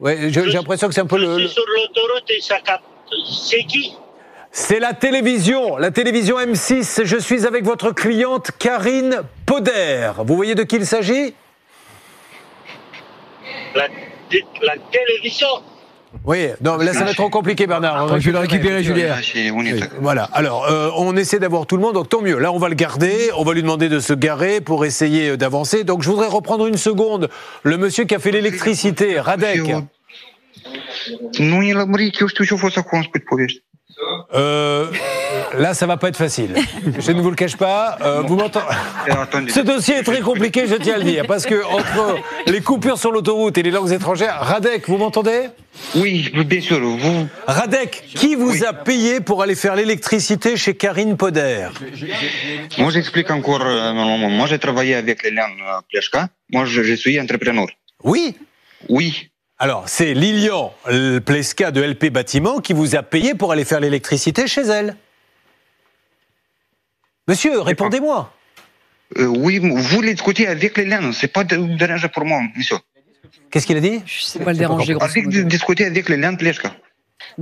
Je- j'ai l'impression que c'est un peu le. suis le- sur l'autoroute et ça capte. C'est qui? C'est la télévision, la télévision M6. Je suis avec votre cliente Karine Poder. Vous voyez de qui il s'agit? La, télévision Oui, non, mais là, ça va être trop compliqué, Bernard. Attends, je vais le récupérer, Julien. Ah. Voilà, alors euh, on essaie d'avoir tout le monde, donc tant mieux. Là, on va le garder, on va lui demander de se garer pour essayer euh, d'avancer. Donc je voudrais reprendre une seconde le monsieur qui a fait l'électricité, Radek. Euh, là, ça va pas être facile. Je ne vous le cache pas. euh, vous m'entendez Ce dossier est très compliqué, je tiens à le dire, parce que entre les coupures sur l'autoroute et les langues étrangères, Radek, vous m'entendez? Oui, bien sûr. Vous... Radek, qui vous a payé pour aller faire l'électricité chez Karine Poder? Moi, j'explique encore euh. Moi, j'ai travaillé avec Liliane euh, Pleshka. Moi, je, je suis entrepreneur. Oui? Oui. Alors, c'est Lilian Plesca de LP Bâtiment qui vous a payé pour aller faire l'électricité chez elle. Monsieur, répondez-moi. Euh, oui, vous les discutez avec Liliane. C'est pas de- dérangeant pour moi, monsieur. Qu'est-ce qu'il a dit? Je sais pas le déranger, grosso Avec discuter avec Liliane Pleshka.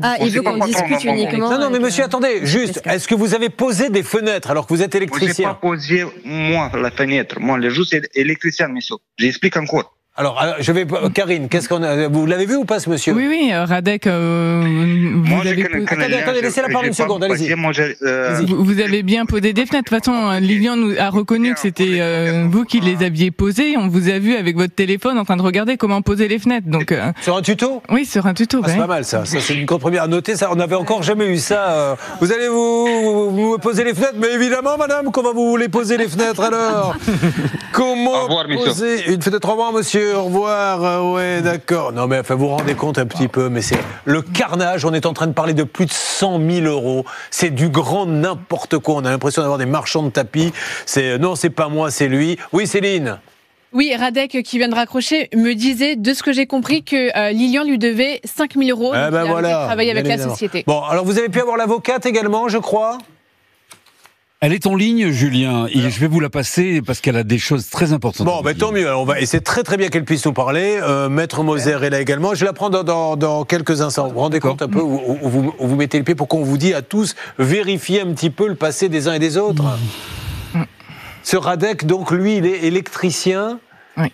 Ah, On il veut pas qu'on discute uniquement. Non, non, mais monsieur, attendez, juste, est-ce que vous avez posé des fenêtres alors que vous êtes Moi, j'ai pas électricien? posé, moi, la fenêtre. Moi, je suis électricien, monsieur. J'explique encore. Alors, alors, je vais. Karine, qu'est-ce qu'on a. Vous l'avez vu ou pas, ce monsieur? Oui, oui, euh, Radek, euh, vous, Moi, avez Attendez, parler j'ai une pas seconde, allez-y. euh, vous, vous avez bien posé des fenêtres. De toute façon, euh, Lilian nous a reconnu que c'était euh, vous qui les aviez posées. On vous a vu avec votre téléphone en train de regarder comment poser les fenêtres. Donc, euh, Sur un tuto? Oui, sur un tuto. Ah, c'est ouais. pas mal ça, ça c'est une grande première à noter ça. On n'avait encore jamais eu ça. euh. Vous allez vous, poser les fenêtres, mais évidemment, madame, comment vous voulez poser les fenêtres alors? Comment Au revoir, monsieur. poser une fenêtre? Au revoir, monsieur. Au revoir. euh, ouais, d'accord. Non, mais enfin, vous vous rendez compte un petit peu, mais c'est le carnage. On est en train de parler de plus de 100 000 euros. C'est du grand n'importe quoi. On a l'impression d'avoir des marchands de tapis. C'est non, c'est pas moi, c'est lui. Oui, Céline. Oui, Radek, qui vient de raccrocher, me disait, de ce que j'ai compris, que euh, Lilian lui devait 5 000 euros. Donc ben de travailler avec la société. Bon, alors vous avez pu avoir l'avocate également, je crois? Elle est en ligne, Julien, et je vais vous la passer parce qu'elle a des choses très importantes. Bon, ben, tant mieux. Alors, on va, et c'est très très bien qu'elle puisse nous parler. Euh, Maître Moser est là également. Je la prends dans, dans, dans quelques instants. Vous vous rendez compte un peu où, où- où vous, où vous mettez le pied pour qu'on vous dise à tous vérifier un petit peu le passé des uns et des autres. Ce Radek, donc lui, il est électricien,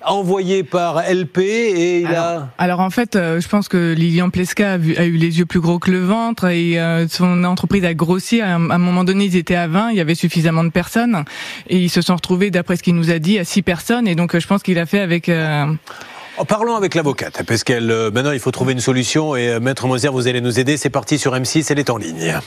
envoyé par LP et il a. Alors en fait, euh, je pense que Lilian Plesca a, vu- a eu les yeux plus gros que le ventre et euh, son entreprise a grossi. À un, à un moment donné, ils étaient à 20, il y avait suffisamment de personnes et ils se sont retrouvés, d'après ce qu'il nous a dit, à 6 personnes. Et donc euh, je pense qu'il a fait avec... euh, En parlons avec l'avocate, parce qu'elle euh, maintenant il faut trouver une solution et euh, Maître Moser, vous allez nous aider. C'est parti sur M6, elle est en ligne.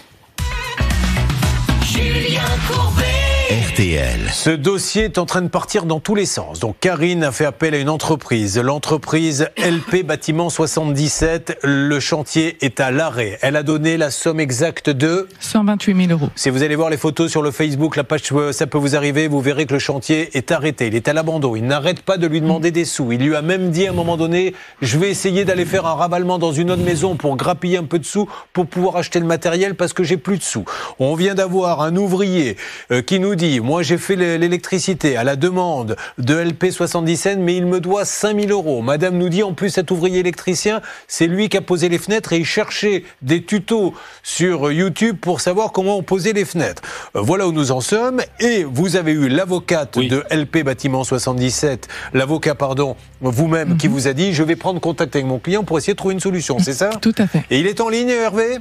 Julien Courbet. RTL. Ce dossier est en train de partir dans tous les sens. Donc Karine a fait appel à une entreprise, l'entreprise LP Bâtiment 77. Le chantier est à l'arrêt. Elle a donné la somme exacte de 128 000 euros. Si vous allez voir les photos sur le Facebook, la page euh, ça peut vous arriver, vous verrez que le chantier est arrêté. Il est à l'abandon. Il n'arrête pas de lui demander des sous. Il lui a même dit à un moment donné, je vais essayer d'aller faire un ravalement dans une autre maison pour grappiller un peu de sous pour pouvoir acheter le matériel parce que j'ai plus de sous. On vient d'avoir un ouvrier euh, qui nous dit, moi j'ai fait l'é- l'électricité à la demande de LP 77, mais il me doit 5000 euros. Madame nous dit, en plus cet ouvrier électricien, c'est lui qui a posé les fenêtres et il cherchait des tutos sur YouTube pour savoir comment on posait les fenêtres. Euh, Voilà où nous en sommes. Et vous avez eu l'avocate de LP Bâtiment 77, l'avocat, pardon, vous-même, qui vous a dit, je vais prendre contact avec mon client pour essayer de trouver une solution. C'est ça? Tout à fait. Et il est en ligne, Hervé?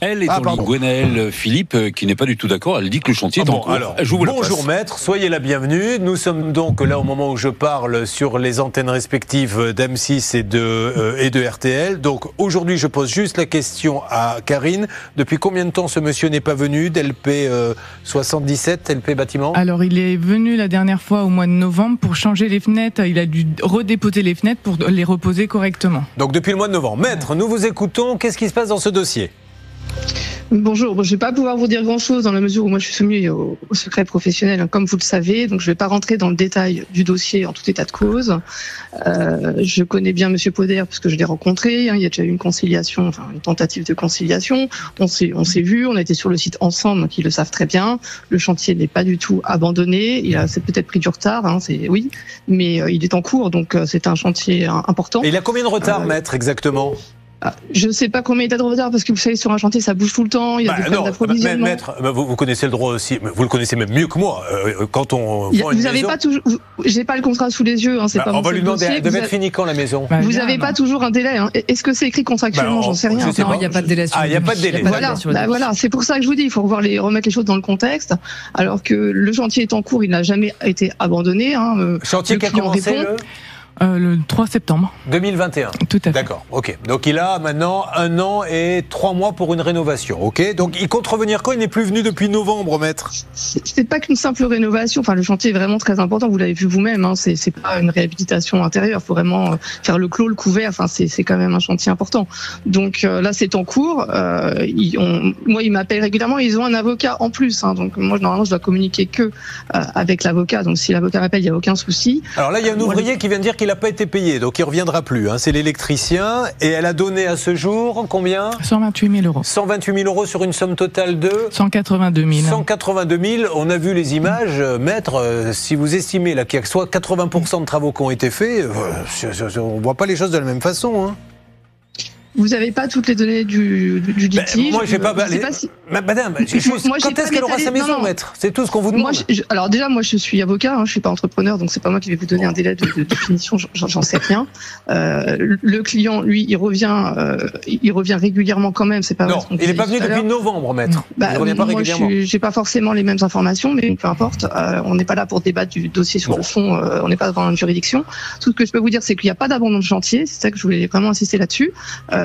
Elle est Ah, en pardon. ligne. Gwenaëlle Philippe, euh, qui n'est pas du tout d'accord. Elle dit que le chantier est Ah en cours. alors, Je vous la bonjour passe. maître, soyez la bienvenue. Nous sommes donc là au moment où je parle sur les antennes respectives d'M6 et de, euh, et de RTL. Donc aujourd'hui, je pose juste la question à Karine. Depuis combien de temps ce monsieur n'est pas venu d'LP euh, 77, LP bâtiment? Alors, il est venu la dernière fois au mois de novembre pour changer les fenêtres. Il a dû redéposer les fenêtres pour les reposer correctement. Donc depuis le mois de novembre. Maître, nous vous écoutons. Qu'est-ce qui se passe dans ce dossier? Bonjour, bon, je ne vais pas pouvoir vous dire grand-chose dans la mesure où moi je suis soumis au, au secret professionnel, hein, comme vous le savez, donc je ne vais pas rentrer dans le détail du dossier en tout état de cause. Euh, je connais bien Monsieur Poder puisque je l'ai rencontré, hein, il y a déjà eu une conciliation, enfin une tentative de conciliation. On s'est, on s'est vu, on a été sur le site ensemble, donc ils le savent très bien. Le chantier n'est pas du tout abandonné, il a c'est peut-être pris du retard, hein, c'est oui, mais euh, il est en cours, donc euh, c'est un chantier important. Et il a combien de retard, maître, exactement? Je ne sais pas combien il y a de retard parce que vous savez sur un chantier ça bouge tout le temps, il y a Bah, des problèmes non, d'approvisionnement. maître, bah, vous, vous connaissez le droit aussi, vous le connaissez même mieux que moi. Euh, quand on Il y a- vend une vous avez maison- pas toujours, j'ai pas le contrat sous les yeux, hein, c'est Bah, pas on va lui demander dossier. de Vous mettre fini quand la maison Vous n'avez pas toujours un délai. hein. Est-ce que c'est écrit contractuellement Bah, J'en sais rien. je sais Non, il n'y a pas de délai sur Ah, il n'y a pas de délai. Voilà, bah voilà, c'est pour ça que je vous dis, il faut revoir les, remettre les choses dans le contexte. Alors que le chantier est en cours, il n'a jamais été abandonné. Hein. euh, Chantier qui a commencé Euh, le 3 septembre. 2021. Tout à fait. D'accord, ok. Donc il a maintenant un an et trois mois pour une rénovation, ok? Donc il compte revenir quand? Il n'est plus venu depuis novembre, maître C'est pas qu'une simple rénovation. Enfin, le chantier est vraiment très important. Vous l'avez vu vous-même. Hein. C'est c'est pas une réhabilitation intérieure. Il faut vraiment euh, faire le clos, le couvert. Enfin, c'est c'est quand même un chantier important. Donc euh, là, c'est en cours. Euh, ils ont, moi, ils m'appellent régulièrement. Ils ont un avocat en plus. Hein. Donc moi, normalement, je dois communiquer que avec l'avocat. Donc si l'avocat m'appelle, il y a aucun souci. Alors là, il y a un moi, ouvrier qui vient de dire qu'il n'a pas été payé, donc il reviendra plus. hein. C'est l'électricien, et elle a donné à ce jour combien? 128 000 euros. 128 000 euros sur une somme totale de 182 000. 182 000. On a vu les images, euh, maître. euh, si vous estimez qu'il y a soit 80% de travaux qui ont été faits, euh, on voit pas les choses de la même façon. Hein. Vous n'avez pas toutes les données du, du, Ben, litige. moi, pas. Je sais les- pas si- Ma- Madame, Moi, quand pas est-ce qu'elle aura sa maison, non, non. maître? C'est tout ce qu'on vous demande. Moi, je- je- alors déjà, moi, je suis avocat, hein, je suis pas entrepreneur, donc c'est pas moi qui vais vous donner un délai de, de définition, j'en sais rien. Euh, le client, lui, il revient, euh, il revient régulièrement quand même. C'est pas non, il n'est pas venu depuis novembre, maître. Bah, il revient pas moi, régulièrement. je j'ai pas forcément les mêmes informations, mais peu importe. euh, on n'est pas là pour débattre du dossier sur le fond. euh, on n'est pas devant une juridiction. Tout ce que je peux vous dire, c'est qu'il n'y a pas d'abandon de chantier. C'est ça que je voulais vraiment insister là-dessus. Euh,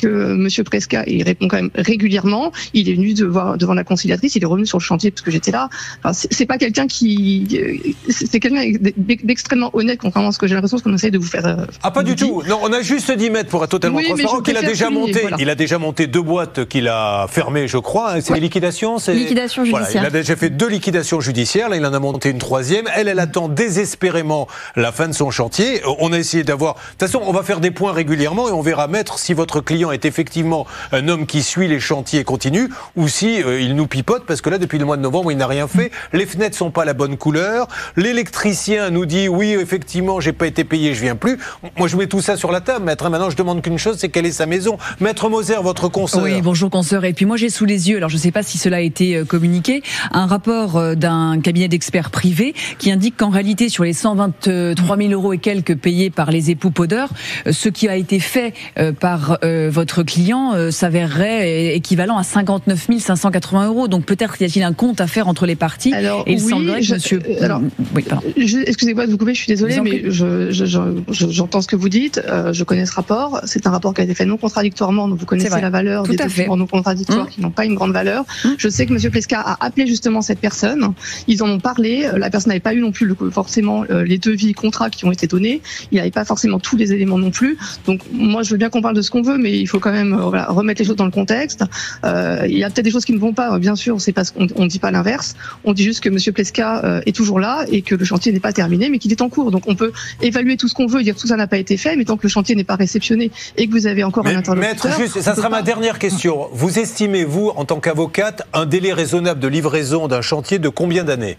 que Monsieur Presca, il répond quand même régulièrement. Il est venu devant, devant la conciliatrice. Il est revenu sur le chantier parce que j'étais là. Enfin, c'est pas quelqu'un qui, euh, c'est quelqu'un d'ex- d'extrêmement honnête, contrairement à ce que j'ai l'impression qu'on essaye de vous faire. euh, Ah pas du tout. Non, on a juste dit maître pour être totalement Oui, mais transparent je qu'il a déjà monté. voilà. Il a déjà monté deux boîtes qu'il a fermées, je crois. hein. C'est des liquidations. c'est- Liquidation Voilà, judiciaire. il a déjà fait deux liquidations judiciaires. Là, il en a monté une troisième. Elle, elle attend désespérément la fin de son chantier. Euh, On a essayé d'avoir. De toute façon, on va faire des points régulièrement et on verra maître si votre client est effectivement un homme qui suit les chantiers continus ou si euh, il nous pipote parce que là, depuis le mois de novembre, il n'a rien fait. Les fenêtres sont pas la bonne couleur. L'électricien nous dit oui, effectivement, j'ai pas été payé, je viens plus. Moi, je mets tout ça sur la table, maître. Maintenant, je demande qu'une chose, c'est quelle est sa maison. Maître Moser, votre conseil. Oui, bonjour consoeur. Et puis moi j'ai sous les yeux, alors je ne sais pas si cela a été euh, communiqué, un rapport euh, d'un cabinet d'experts privés qui indique qu'en réalité sur les 123 000 euros et quelques payés par les époux Poder, euh, ce qui a été fait par par euh, votre client euh, s'avérerait équivalent à 59 580 euros. Donc peut-être y a-t-il un compte à faire entre les parties. Alors, et il oui, semblerait que je- monsieur. euh, alors, oui, pardon. Je- Excusez-moi de vous couper, je suis désolée, mais prie. je- je- je- je- j'entends ce que vous dites. euh, je connais ce rapport. C'est un rapport qui a été fait non contradictoirement, donc vous connaissez la valeur Tout des documents non contradictoires qui n'ont pas une grande valeur. Je sais que Monsieur Plesca a appelé justement cette personne. Ils en ont parlé. La personne n'avait pas eu non plus le- forcément les devis, contrats qui ont été donnés. Il n'avait pas forcément tous les éléments non plus. Donc moi, je veux bien qu'on parle de ce qu'on veut, mais il faut quand même euh, voilà, remettre les choses dans le contexte. Euh, il y a peut-être des choses qui ne vont pas, bien sûr. C'est parce qu'on on dit pas l'inverse. On dit juste que Monsieur Plesca euh, est toujours là et que le chantier n'est pas terminé, mais qu'il est en cours. Donc on peut évaluer tout ce qu'on veut, dire tout ça n'a pas été fait, mais tant que le chantier n'est pas réceptionné et que vous avez encore un interlocuteur. maître, juste, ça sera ma dernière question. Vous estimez, vous, en tant qu'avocate, un délai raisonnable de livraison d'un chantier de combien d'années?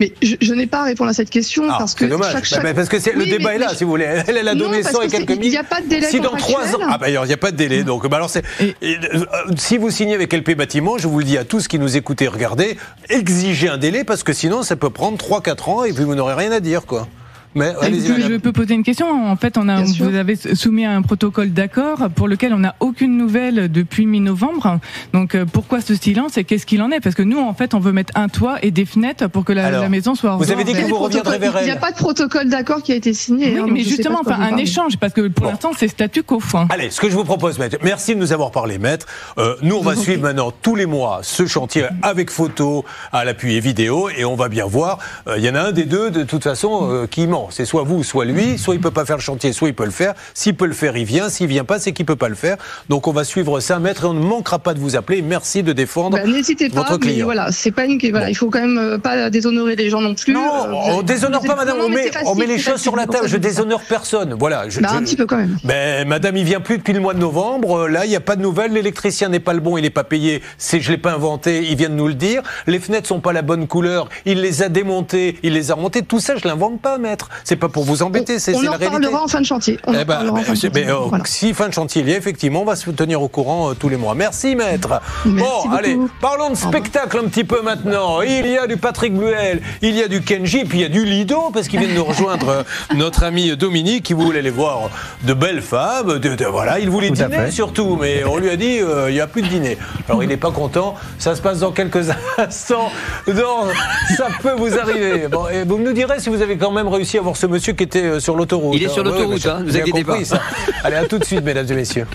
Mais je, je n'ai pas à répondre à cette question Ah, parce que dommage. chaque, Bah, chaque- bah, parce que c'est- le débat mais- est là, si vous voulez. Elle, elle a donné parce 100 et quelques mille. Il n'y a pas de délai Si dans trois ans, ah bah, il n'y a pas de délai. Donc, bah, alors c'est, et, euh, si vous signez avec LP Bâtiment, je vous le dis à tous qui nous écoutez, et regardez, exigez un délai parce que sinon ça peut prendre 3-4 ans et puis vous n'aurez rien à dire, quoi. Mais je peux poser une question? En fait, on a, vous avez soumis un protocole d'accord pour lequel on n'a aucune nouvelle depuis mi-novembre. Donc, euh, pourquoi ce silence et qu'est-ce qu'il en est? Parce que nous, en fait, on veut mettre un toit et des fenêtres pour que la, Alors, la maison soit. vous avez dit que vous reviendrez vers Il n'y a elle. pas de protocole d'accord qui a été signé. Oui, hein, mais justement, enfin, un échange, parce que pour l'instant, c'est statu quo. Fin. Allez, ce que je vous propose, maître, merci de nous avoir parlé, maître. Euh, nous, on va suivre maintenant tous les mois ce chantier avec photo à l'appui et vidéo, et on va bien voir. euh, Il y en a un des deux, de toute façon, euh, qui C'est soit vous, soit lui. Soit il peut pas faire le chantier, soit il peut le faire. S'il peut le faire, il vient. S'il vient pas, c'est qu'il peut pas le faire. Donc, on va suivre ça, maître, et on ne manquera pas de vous appeler. Merci de défendre Bah, N'hésitez pas, votre mais client. voilà, c'est pas une. Voilà, il faut quand même euh, pas déshonorer les gens non plus. Non, Euh, on avez- déshonore pas, madame. non, on mais met, facile, on met les choses facile, sur la table. Je ça. déshonore personne. Voilà. Je, Bah, je- un petit peu quand même. Madame, il vient plus depuis le mois de novembre. Euh, Là, il n'y a pas de nouvelles. L'électricien n'est pas le bon, il n'est pas payé. C'est, je l'ai pas inventé. Il vient de nous le dire. Les fenêtres sont pas la bonne couleur. Il les a démontées. Il les a remontées. Tout ça, je l'invente pas, maître. C'est pas pour vous embêter. C'est, On en la réalité. parlera en fin de chantier. On en Eh ben, en ben, fin de chantier. mais, euh, Voilà. Si fin de chantier il y a, effectivement, on va se tenir au courant euh, tous les mois. Merci, maître. bon, beaucoup. allez, parlons de spectacle un petit peu maintenant. Il y a du Patrick Bluel, il y a du Kenji, puis il y a du Lido, parce qu'il vient de nous rejoindre notre ami Dominique, qui voulait aller voir de belles femmes. De, de- voilà, il voulait Tout dîner surtout, mais on lui a dit euh, il n'y a plus de dîner. Alors il n'est pas content. Ça se passe dans quelques instants. Dans ça peut vous arriver. Bon, et vous nous direz si vous avez quand même réussi à voir ce monsieur qui était euh, sur l'autoroute. Il est sur Ouais, l'autoroute, hein, vous inquiétez compris, pas. ça. Allez, à tout de suite, mesdames et messieurs.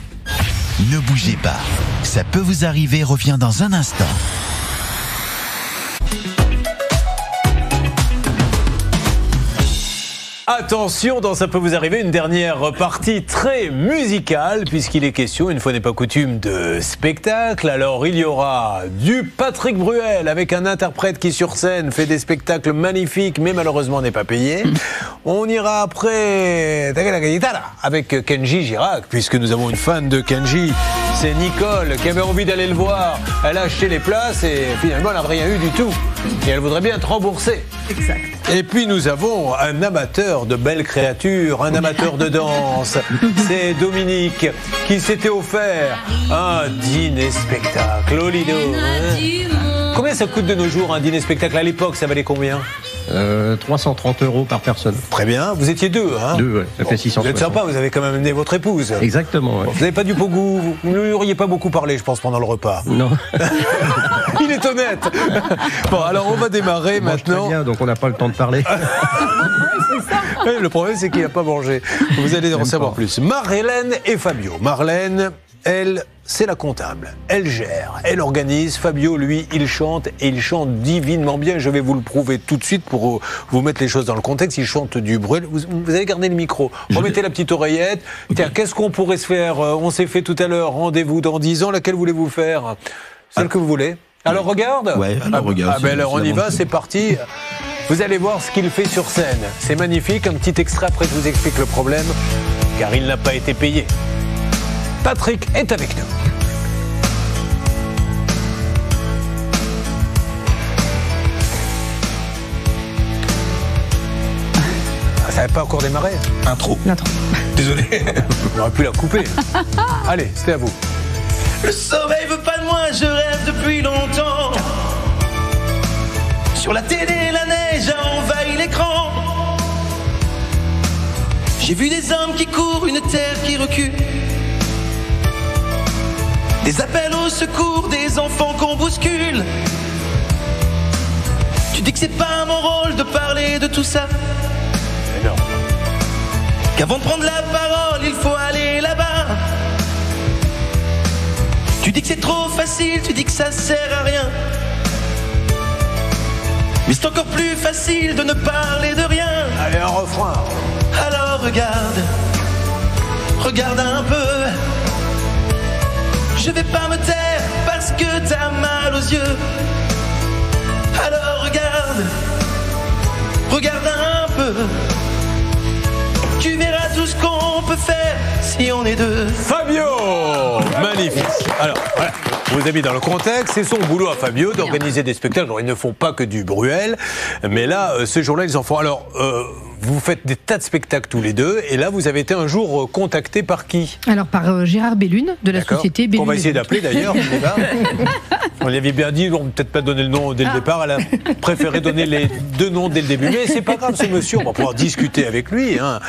Ne bougez pas. Ça peut vous arriver revient dans un instant. Attention, dans Ça peut vous arriver, une dernière partie très musicale, puisqu'il est question, une fois n'est pas coutume, de spectacle. Alors, il y aura du Patrick Bruel, avec un interprète qui, sur scène, fait des spectacles magnifiques, mais malheureusement n'est pas payé. On ira après avec Kenji Girac, puisque nous avons une fan de Kenji. C'est Nicole qui avait envie d'aller le voir. Elle a acheté les places et finalement, elle n'a rien eu du tout. Et elle voudrait bien être remboursée. Exact. Et puis nous avons un amateur de belles créatures, un amateur de danse. C'est Dominique qui s'était offert un dîner spectacle. Hein Combien ça coûte de nos jours un dîner spectacle? À l'époque, ça valait combien? Euh, 330 euros par personne. Très bien. Vous étiez deux, hein Deux, ouais. Ça fait 600. Vous êtes sympa, vous avez quand même amené votre épouse. Exactement, ouais. Vous n'avez pas du beau goût, vous ne lui auriez pas beaucoup parlé, je pense, pendant le repas. Non. Il est honnête. Bon, alors on va démarrer On mange très maintenant. bien, donc on n'a pas le temps de parler. Le problème, c'est qu'il n'a pas mangé. Vous allez en savoir pas. plus. Marlène et Fabio. Marlène, elle, c'est la comptable. Elle gère, elle organise. Fabio, lui, il chante et il chante divinement bien. Je vais vous le prouver tout de suite pour euh, vous mettre les choses dans le contexte. Il chante du Bruel. Vous, vous avez gardé le micro. Remettez la petite oreillette. Tiens, qu'est-ce qu'on pourrait se faire Euh, On s'est fait tout à l'heure. Rendez-vous dans 10 ans. Laquelle voulez-vous faire? Celle que vous voulez. Alors regarde. Ouais, alors Ah, regarde, Ah ben alors on y va, c'est parti. Vous allez voir ce qu'il fait sur scène. C'est magnifique. Un petit extrait après, je vous explique le problème, car il n'a pas été payé. Patrick est avec nous. Ah, Ça n'avait pas encore démarré Intro. Désolé. On aurait pu la couper. Allez, c'était à vous. Le sommeil veut pas de moi, je rêve depuis longtemps. Sur la télé, la neige a envahi l'écran. J'ai vu des hommes qui courent, une terre qui recule. Des appels au secours, des enfants qu'on bouscule. Tu dis que c'est pas mon rôle de parler de tout ça. Qu'avant de prendre la parole, il faut aller là-bas. Tu dis que c'est trop facile, tu dis que ça sert à rien. Mais c'est encore plus facile de ne parler de rien. Allez, un refrain. Alors regarde, regarde un peu. Je vais pas me taire parce que t'as mal aux yeux. Alors regarde, regarde un peu. Tu verras tout ce qu'on peut faire si on est deux. Fabio Magnifique. Alors, voilà. Vous avez mis dans le contexte, c'est son boulot à Fabio d'organiser des spectacles. Alors, ils ne font pas que du Bruel, mais là, euh, ce jour-là, ils en font. Alors, euh, vous faites des tas de spectacles tous les deux, et là, vous avez été un jour euh, contacté par qui? Alors par euh, Gérard Bellune de la société Bellune. On va essayer d'appeler d'ailleurs. On lui avait bien dit, on peut-être pas donner le nom dès le départ. Elle a préféré donner les deux noms dès le début. Mais c'est pas grave, ce monsieur, on va pouvoir discuter avec lui. hein.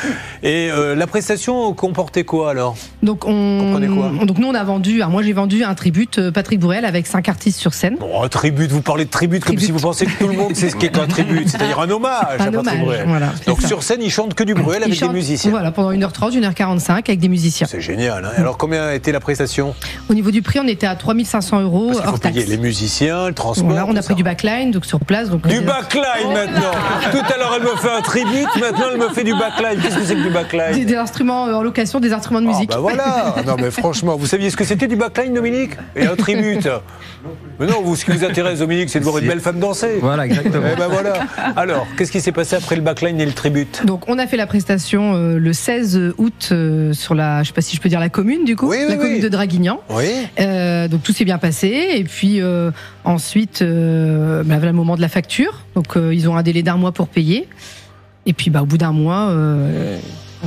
Et euh, la prestation comportait quoi alors? Donc on, donc nous on a vendu, alors moi j'ai vendu un tribute Patrick Bourrel avec cinq artistes sur scène. Bon, un tribut, vous parlez de tribut comme si vous pensez que tout le monde sait ce qu'est un tribut, c'est-à-dire un hommage Un à Patrick hommage, Bruel. voilà, Donc. sur scène, il chante que du Bruel avec des musiciens. Voilà, pendant 1h30, 1h45 avec des musiciens. C'est génial. hein. Alors combien a été la prestation? Au niveau du prix, on était à 3500 euros Parce faut hors taxe. payer les musiciens, le transport. Voilà, on a ça. pris du backline donc sur place. Donc Du on- backline maintenant Tout à l'heure elle me fait un tribut, maintenant elle me fait du backline. Qu'est-ce que c'est que du des, backline? Des instruments euh, en location, des instruments de musique. Bah voilà Non mais franchement, vous saviez ce que c'était du backline Dominique? Et un tribut Mais non, vous, ce qui vous intéresse Dominique, c'est de voir une belle femme danser. Voilà, exactement. Eh ben voilà. Alors, qu'est-ce qui s'est passé après le backline et le tribut Donc on a fait la prestation euh, le 16 août euh, sur la, je sais pas si je peux dire la commune du coup, la commune de Draguignan. Oui. Euh, donc tout s'est bien passé et puis euh, ensuite, euh, bah, voilà le moment de la facture. Donc euh, ils ont un délai d'un mois pour payer. Et puis bah, au bout d'un mois, euh,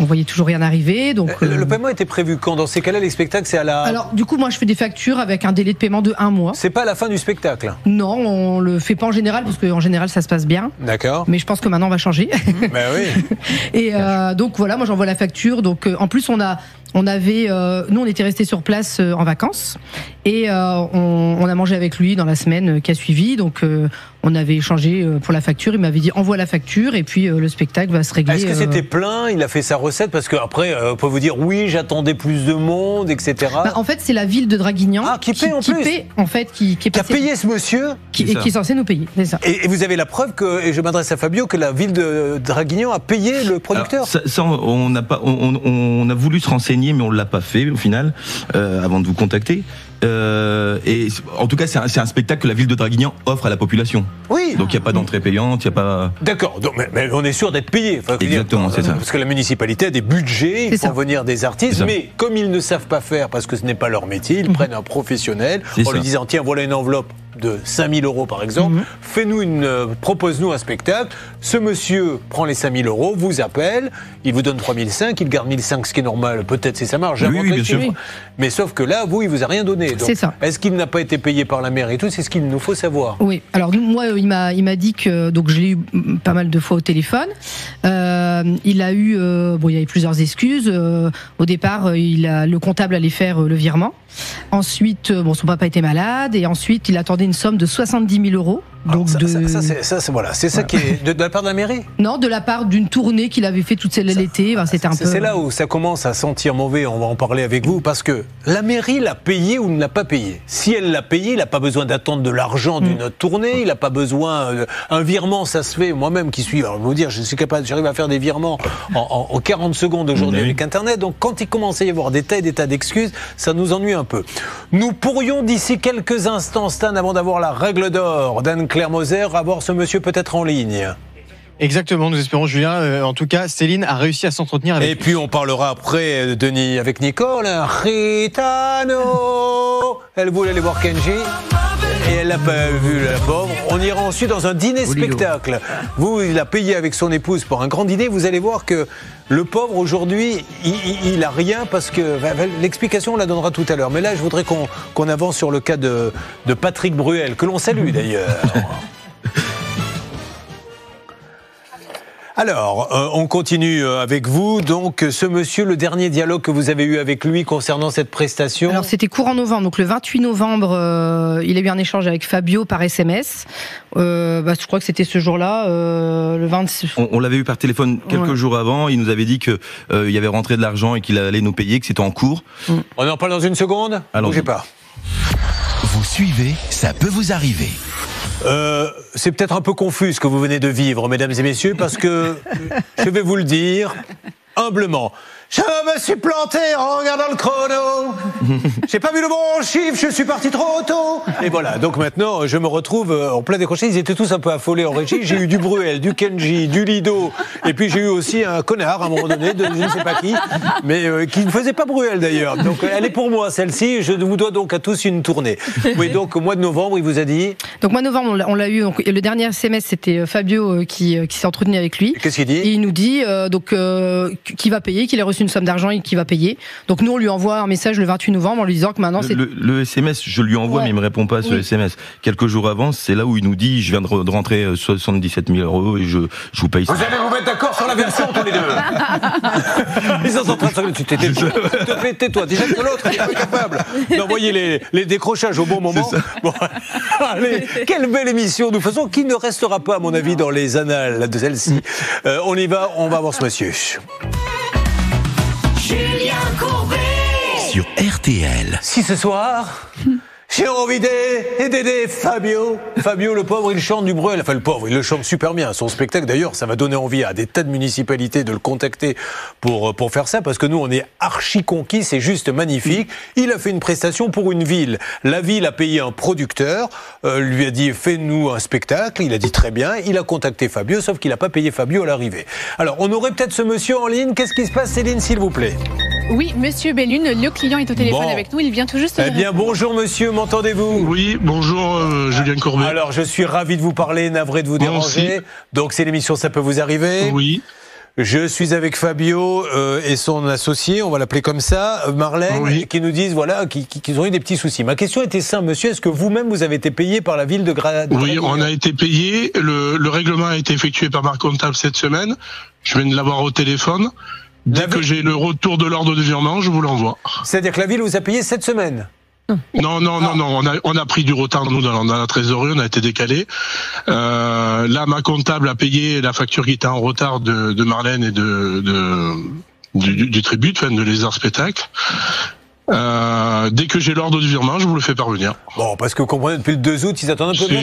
on voyait toujours rien arriver. Donc Le- euh, Le paiement était prévu quand? Dans ces cas-là, les spectacles, c'est à la. alors du coup moi je fais des factures avec un délai de paiement de un mois. C'est pas à la fin du spectacle? Non, on le fait pas en général parce qu'en général ça se passe bien. D'accord. Mais je pense que maintenant on va changer. Ben oui. Et euh, donc voilà, moi j'envoie la facture. Donc euh, en plus on a, on avait, euh, nous on était restés sur place euh, en vacances et euh, on, on a mangé avec lui dans la semaine qui a suivi. Donc euh, on avait échangé euh, pour la facture. Il m'avait dit envoie la facture et puis euh, le spectacle va se régler. Est-ce que euh, c'était plein? Il a fait sa recette parce qu'après, euh, on peut vous dire oui, j'attendais plus de monde, etc. bah, en fait, c'est la ville de Draguignan qui paie en plus. paie, en fait, qui, qui, est Qui a payé ce monsieur? Qui, et qui est censé nous payer. C'est ça. Et, et vous avez la preuve que, et je m'adresse à Fabio, que la ville de Draguignan a payé le producteur. Alors, ça, ça, on n'a pas, on, on- on a voulu se renseigner, mais on l'a pas fait au final, euh, avant de vous contacter. Euh, et en tout cas, c'est un, spectacle que la ville de Draguignan offre à la population. Oui. Donc il n'y a pas d'entrée payante, il n'y a pas. D'accord, mais, mais on est sûr d'être payé. Enfin, Exactement, c'est ça. Parce que la municipalité a des budgets, ils C'est font ça. venir des artistes, mais comme ils ne savent pas faire parce que ce n'est pas leur métier, ils prennent un professionnel en lui disant tiens, voilà une enveloppe de 5000 euros par exemple, fais-nous une, euh, propose-nous un spectacle. Ce monsieur prend les 5000 euros, vous appelle, il vous donne 3005, il garde 1005, ce qui est normal, peut-être c'est sa marge, Oui, oui, bien sûr. Mais sauf que là, vous, il vous a rien donné. Donc, C'est ça. Est-ce qu'il n'a pas été payé par la mairie et tout C'est ce qu'il nous faut savoir. Oui, alors moi, il m'a, il m'a dit que donc je l'ai eu pas mal de fois au téléphone. Euh, il a eu, euh, bon, il y avait plusieurs excuses. Euh, au départ, il a, le comptable allait faire le virement. Ensuite, euh, bon, son papa était malade et ensuite, il attendait une somme de 70 000 euros. Donc Ça, de, ça, ça, c'est, ça, c'est- voilà, c'est ça qui est de, de la part de la mairie. non, de la part d'une tournée qu'il avait fait toute celle l'été. Enfin, c'était un C'est peu. c'est là où ça commence à sentir mauvais, on va en parler avec vous, parce que la mairie l'a payé ou ne l'a pas payé. Si elle l'a payé, il n'a pas besoin d'attendre de l'argent d'une autre tournée, il n'a pas besoin... euh, un virement, ça se fait, moi-même qui suis... Alors, je vais vous dire, je suis capable, j'arrive à faire des virements en, en- en 40 secondes aujourd'hui avec Internet, donc quand il commence à y avoir des tas et des tas d'excuses, ça nous ennuie un peu. Nous pourrions d'ici quelques instants, Stan, avant d'avoir la règle d'or d'Anne-Claire Moser, avoir ce monsieur peut-être en ligne. Exactement, nous espérons, Julien. Euh, en tout cas, Céline a réussi à s'entretenir avec. Et puis on parlera après, euh, Denis, avec Nicole. Ritano Elle voulait aller voir Kenji. Et elle l'a pas vu, la pauvre. On ira ensuite dans un dîner-spectacle. Vous, il a payé avec son épouse pour un grand dîner. Vous allez voir que le pauvre, aujourd'hui, il, il- il a rien parce que. L'explication, on la donnera tout à l'heure. Mais là, je voudrais qu'on avance sur le cas de, de Patrick Bruel, que l'on salue d'ailleurs. Alors, euh, on continue euh, avec vous. Donc, ce monsieur, le dernier dialogue que vous avez eu avec lui concernant cette prestation. Alors c'était courant novembre, donc le 28 novembre, euh, il a eu un échange avec Fabio par SMS. Euh, bah, je crois que c'était ce jour-là, euh, le 26. On, on l'avait eu par téléphone quelques Ouais. jours avant. Il nous avait dit que euh, il y avait rentré de l'argent et qu'il allait nous payer, que c'était en cours. On en parle dans une seconde Allons-y. Bougez pas. Vous suivez, ça peut vous arriver. Euh, c'est peut-être un peu confus ce que vous venez de vivre, mesdames et messieurs, parce que je vais vous le dire humblement. Je me suis planté en regardant le chrono. J'ai pas vu le bon chiffre, je suis parti trop tôt. Et voilà, donc maintenant, je me retrouve euh, en plein décroché. Ils étaient tous un peu affolés en régie. J'ai eu du Bruel, du Kenji, du Lido. Et puis j'ai eu aussi un connard à un moment donné, de je ne sais pas qui, mais euh, qui ne faisait pas Bruel d'ailleurs. Donc elle est pour moi, celle-ci. Je vous dois donc à tous une tournée. Oui, donc au mois de novembre, il vous a dit. Donc mois de novembre, on l'a- eu. Donc, et le dernier SMS, c'était euh, Fabio qui, qui s'est entretenu avec lui. Qu'est-ce qu'il dit Et il nous dit euh, donc euh, qui va payer, qu'il a reçu une somme d'argent et qui va payer. Donc nous, on lui envoie un message le 28 novembre en lui disant que maintenant c'est Le, le SMS, je lui envoie, Ouais. mais il me répond pas à ce Oui. SMS. Quelques jours avant, c'est là où il nous dit, je viens de re- de rentrer euh, 77 000 euros et je, je vous paye ça. Vous allez vous mettre d'accord sur la version tous les deux. Ils sont en train de se tu t'es tais- s'il te plaît, tais-toi. Déjà que l'autre n'est pas capable d'envoyer les, les décrochages au bon moment. Bon, allez, quelle belle émission nous faisons, qui ne restera pas, à mon avis, dans les annales de celle-ci. Euh, on y va, on va voir ce monsieur. Julien Courbet Sur RTL. Si ce soir, j'ai envie d'aider d'aider Fabio. Fabio, le pauvre, il chante du Bruel. Enfin, le pauvre, il le chante super bien. Son spectacle, d'ailleurs, ça va donner envie à des tas de municipalités de le contacter pour, pour faire ça, parce que nous, on est archi conquis, c'est juste magnifique. Il a fait une prestation pour une ville. La ville a payé un producteur, euh, lui a dit, fais-nous un spectacle. Il a dit très bien. Il a contacté Fabio, sauf qu'il n'a pas payé Fabio à l'arrivée. Alors, on aurait peut-être ce monsieur en ligne. Qu'est-ce qui se passe, Céline, s'il vous plaît? Oui, monsieur Bellune, le client est au téléphone Bon. avec nous, il vient tout juste. Eh bien, bonjour monsieur, m'entendez-vous Oui, bonjour euh, Julien Courbet. Alors, je suis ravi de vous parler, navré de vous déranger. aussi. Donc, c'est l'émission Ça peut vous arriver Oui. Je suis avec Fabio euh, et son associé, on va l'appeler comme ça, euh, Marlène, Oui. qui nous disent voilà qui- qui- qu'ils ont eu des petits soucis. Ma question était simple, monsieur, est-ce que vous-même vous avez été payé par la ville de Gra de Oui, on a été payé. Le, le règlement a été effectué par ma comptable cette semaine. Je viens de l'avoir au téléphone. Dès que j'ai le retour de l'ordre de virement, je vous l'envoie. C'est-à-dire que la ville vous a payé cette semaine Non, non, non, non. On a, on a pris du retard, nous, dans, la trésorerie. On a été décalé. Euh, là, ma comptable a payé la facture qui était en retard de, de Marlène et de, de du, tribut, enfin, de Les Arts Spectacles. Euh, dès que j'ai l'ordre du virement, je vous le fais parvenir. Bon, parce que vous comprenez, depuis le 2 août, ils attendent un peu de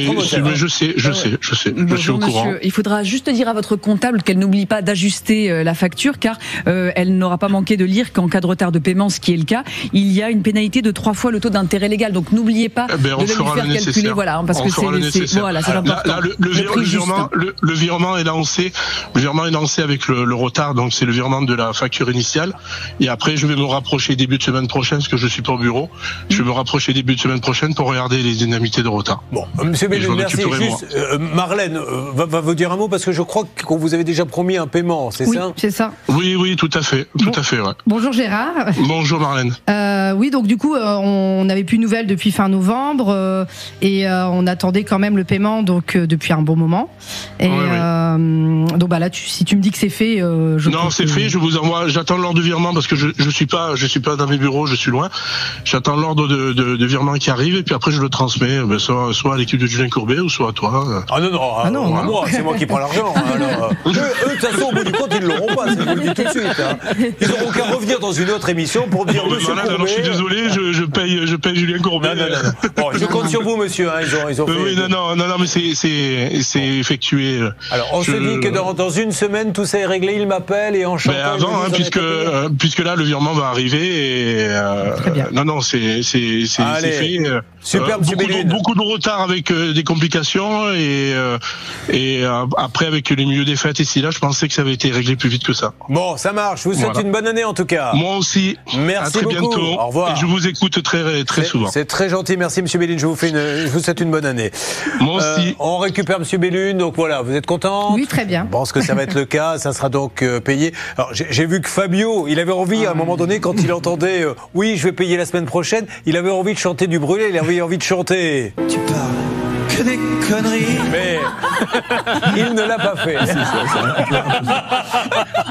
mais je sais, je sais, je sais, je suis au courant. il faudra juste dire à votre comptable qu'elle n'oublie pas d'ajuster euh, la facture car euh, elle n'aura pas manqué de lire qu'en cas de retard de paiement, ce qui est le cas, il y a une pénalité de trois fois le taux d'intérêt légal. Donc n'oubliez pas Eh ben, on de le lui fera faire le calculer, nécessaire. voilà, parce On que c'est voilà, c'est Là, important. là, le, le virement, le, le virement est lancé. Le virement est lancé avec le, le retard, donc c'est le virement de la facture initiale. Et après, je vais me rapprocher début de semaine prochaine, parce que je suis pas au bureau. Je vais me rapprocher début de semaine prochaine pour regarder les indemnités de retard. Bon, Monsieur m'en merci. Juste, euh, Marlène euh, va, va vous dire un mot parce que je crois qu'on vous avait déjà promis un paiement, c'est oui, ça? c'est ça. Oui, oui, tout à fait, tout à fait, ouais. Bonjour Gérard. Bonjour Marlène. Euh, oui, donc du coup, euh, on n'avait plus de nouvelles depuis fin novembre euh, et euh, on attendait quand même le paiement donc euh, depuis un bon moment. Et Ouais, ouais. euh, donc bah là, tu, si tu me dis que c'est fait, euh, je Non, c'est que- fait. Je vous envoie. J'attends l'ordre de virement parce que je je suis pas je suis pas dans mes bureaux, je suis loin. J'attends l'ordre de, de, de virement qui arrive et puis après je le transmets, euh, ben, soit soit à l'équipe de Julien Courbet ou soit à toi. Ah non, non, ah, non, moi, non. moi, c'est moi qui prends l'argent. hein, alors, euh, eux, eux, de toute façon, au bout du compte, ils ne l'auront pas, ça, je vous le dis tout de suite. hein. Ils n'auront qu'à revenir dans une autre émission pour dire Monsieur Marlène, alors, je suis Courbet. désolé, je, je paye je paye Julien Courbet. Non, non, non, non. Bon, je compte sur vous, monsieur. hein, ils ont, ils ont Oui, fait- oui, non, non, non, non, mais c'est c'est c'est effectué. euh, Alors, on se dit que dans, dans une semaine, tout ça est réglé. Il m'appelle et en chantant. Ben avant, hein, puisque euh, puisque là le virement va arriver et euh, non non c'est c'est c'est fait. euh, Super, euh, monsieur beaucoup, de, Bellune. beaucoup de retard avec euh, des complications et euh, et euh, après avec les milieux des fêtes ici là, je pensais que ça avait été réglé plus vite que ça. Bon, ça marche. Je vous souhaite Voilà. une bonne année en tout cas. Moi aussi. Merci à très beaucoup. bientôt. Au revoir. Et je vous écoute très très C'est- souvent. C'est très gentil, merci Monsieur Bellune. Je vous fais une, je vous souhaite une bonne année. Moi Euh, aussi. on récupère Monsieur Bellune, donc voilà, vous êtes content? Oui, très bien. Je pense que ça va être le cas, ça sera donc euh, payé. Alors j'ai j'ai vu que Fabio, il avait envie à un moment donné, quand il entendait euh, oui, je vais payer la semaine prochaine, il avait envie de chanter du brûlé, il avait envie de chanter. Tu pars, que des conneries. Mais il ne l'a pas fait.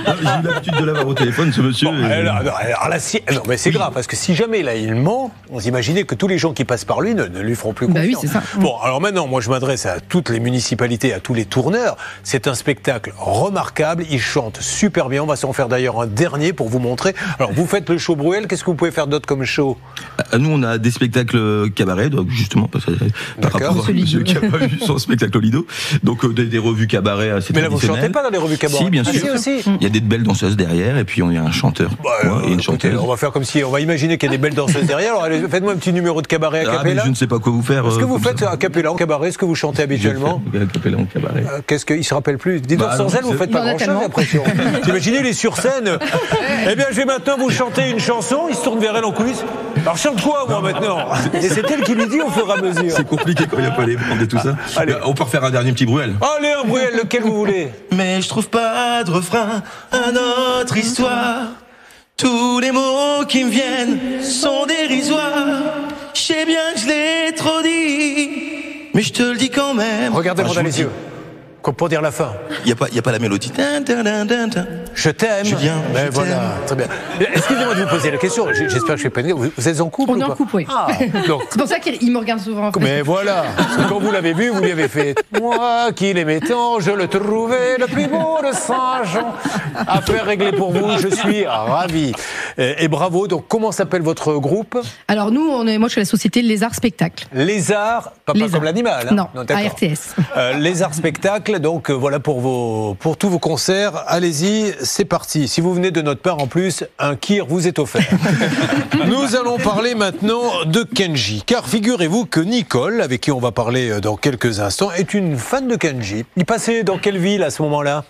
J'ai eu l'habitude de l'avoir au téléphone, ce monsieur. Bon, et- alors, alors, alors là, si- non, mais c'est grave, parce que si jamais là il ment, on imaginait que tous les gens qui passent par lui ne, ne lui feront plus Bah confiance. oui, c'est ça. Bon, alors maintenant, moi je m'adresse à toutes les municipalités, à tous les tourneurs. C'est un spectacle remarquable. Il chante super bien. On va s'en faire d'ailleurs un dernier pour vous montrer. Alors, vous faites le show Bruel. Qu'est-ce que vous pouvez faire d'autre comme show? Ah, Nous, on a des spectacles cabaret, donc justement, parce que, par D'accord. rapport à Monsieur qui n'a pas vu son spectacle au Lido. Donc, euh, des, des revues cabaret assez Mais là, vous chantez pas dans les revues cabaret Si, bien Ah, sûr. si, aussi. Il y a des belles danseuses derrière, et puis on y a un chanteur. et une Écoutez, chanteuse. on va faire comme si, on va imaginer qu'il y a des belles danseuses derrière. Alors, allez, faites-moi un petit numéro de cabaret à Ah, mais cappella. je ne sais pas quoi vous faire. Est-ce que euh, vous faites ça. à cappella en cabaret Est-ce que vous chantez habituellement Capella en cabaret. Euh, Qu'est-ce qu'il se rappelle plus Dis donc, Bah, sans elle, vous faites pas grand-chose, l'impression. T'imaginez, il est sur scène. eh bien, je vais maintenant vous chanter une chanson. Il se tourne vers elle en coulisses. Alors, chante quoi, moi, maintenant Et c'est elle qui lui dit au fur et à mesure. C'est compliqué quand il n'y a pas les bandes et tout ça. Allez. Bah, On peut refaire un dernier petit Bruel. Allez, un Bruel, lequel vous voulez? Mais je trouve pas de refrain à notre histoire. Tous les mots qui me viennent sont dérisoires. Je sais bien que je l'ai trop dit, mais je te le dis quand même. Regardez-moi Ah, dans les yeux. Pour dire la fin. Il n'y a, pas- y a pas la mélodie. Je t'aime. Julien, Ben je voilà, très bien. Excusez-moi de vous poser la question. J'espère que je fais pas Vous vous êtes en couple On ou est en pas couple, oui. Ah, C'est pour ça qu'il il me regarde souvent. en fait. Mais voilà, quand vous l'avez vu, vous lui avez fait Moi qui l'aimais tant, je le trouvais le plus beau de Saint-Jean. Affaire réglée pour vous, je suis ravi. Et, et bravo. Donc, comment s'appelle votre groupe? Alors nous, on est, moi je suis à la société Les Arts Spectacles. Lézard, pas, pas Lézard. comme l'animal. hein Non, à RTS. Euh, les arts spectacles, donc euh, voilà pour vos, pour tous vos concerts. Allez-y, c'est parti. Si vous venez de notre part en plus, un kir vous est offert. Nous allons parler maintenant de Kenji, car figurez-vous que Nicole, avec qui on va parler euh, dans quelques instants, est une fan de Kenji. Il passait dans quelle ville à ce moment-là?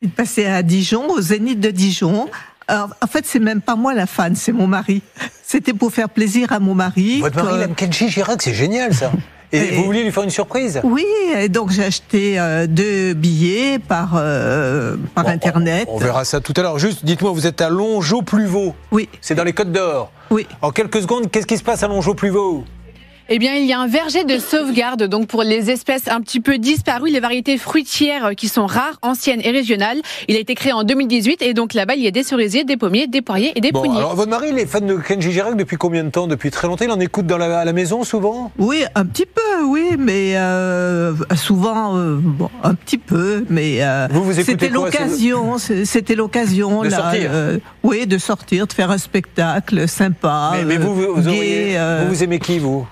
Il passait à Dijon, au Zénith de Dijon. Alors, en fait, c'est même pas moi la fan, c'est mon mari. C'était pour faire plaisir à mon mari. Votre mari, que- il aime Kenji Girac, c'est génial ça. Et, Et- vous vouliez lui faire une surprise? Oui, et donc j'ai acheté euh, deux billets par, euh, par Internet. On verra ça tout à l'heure. Juste, dites-moi, vous êtes à Longeau-Pluvaux. Oui. C'est dans les Côtes d'Or. Oui. En quelques secondes, qu'est-ce qui se passe à Longeau-Pluvaux Eh bien, il y a un verger de sauvegarde donc pour les espèces un petit peu disparues, les variétés fruitières euh, qui sont rares, anciennes et régionales. Il a été créé en 2018 et donc là-bas, il y a des cerisiers, des pommiers, des poiriers et des Bon, pruniers. alors votre mari, il est fan de Kenji Girac depuis combien de temps? Depuis très longtemps Il en écoute dans la, à la maison souvent? Oui, un petit peu, oui, mais euh, souvent, euh, bon, un petit peu, mais euh, Vous, vous écoutez c'était l'occasion, c'était l'occasion De là, sortir? euh, oui, de sortir, de faire un spectacle sympa, mais, mais vous, vous, vous gai, auriez- euh, vous, vous aimez qui, vous?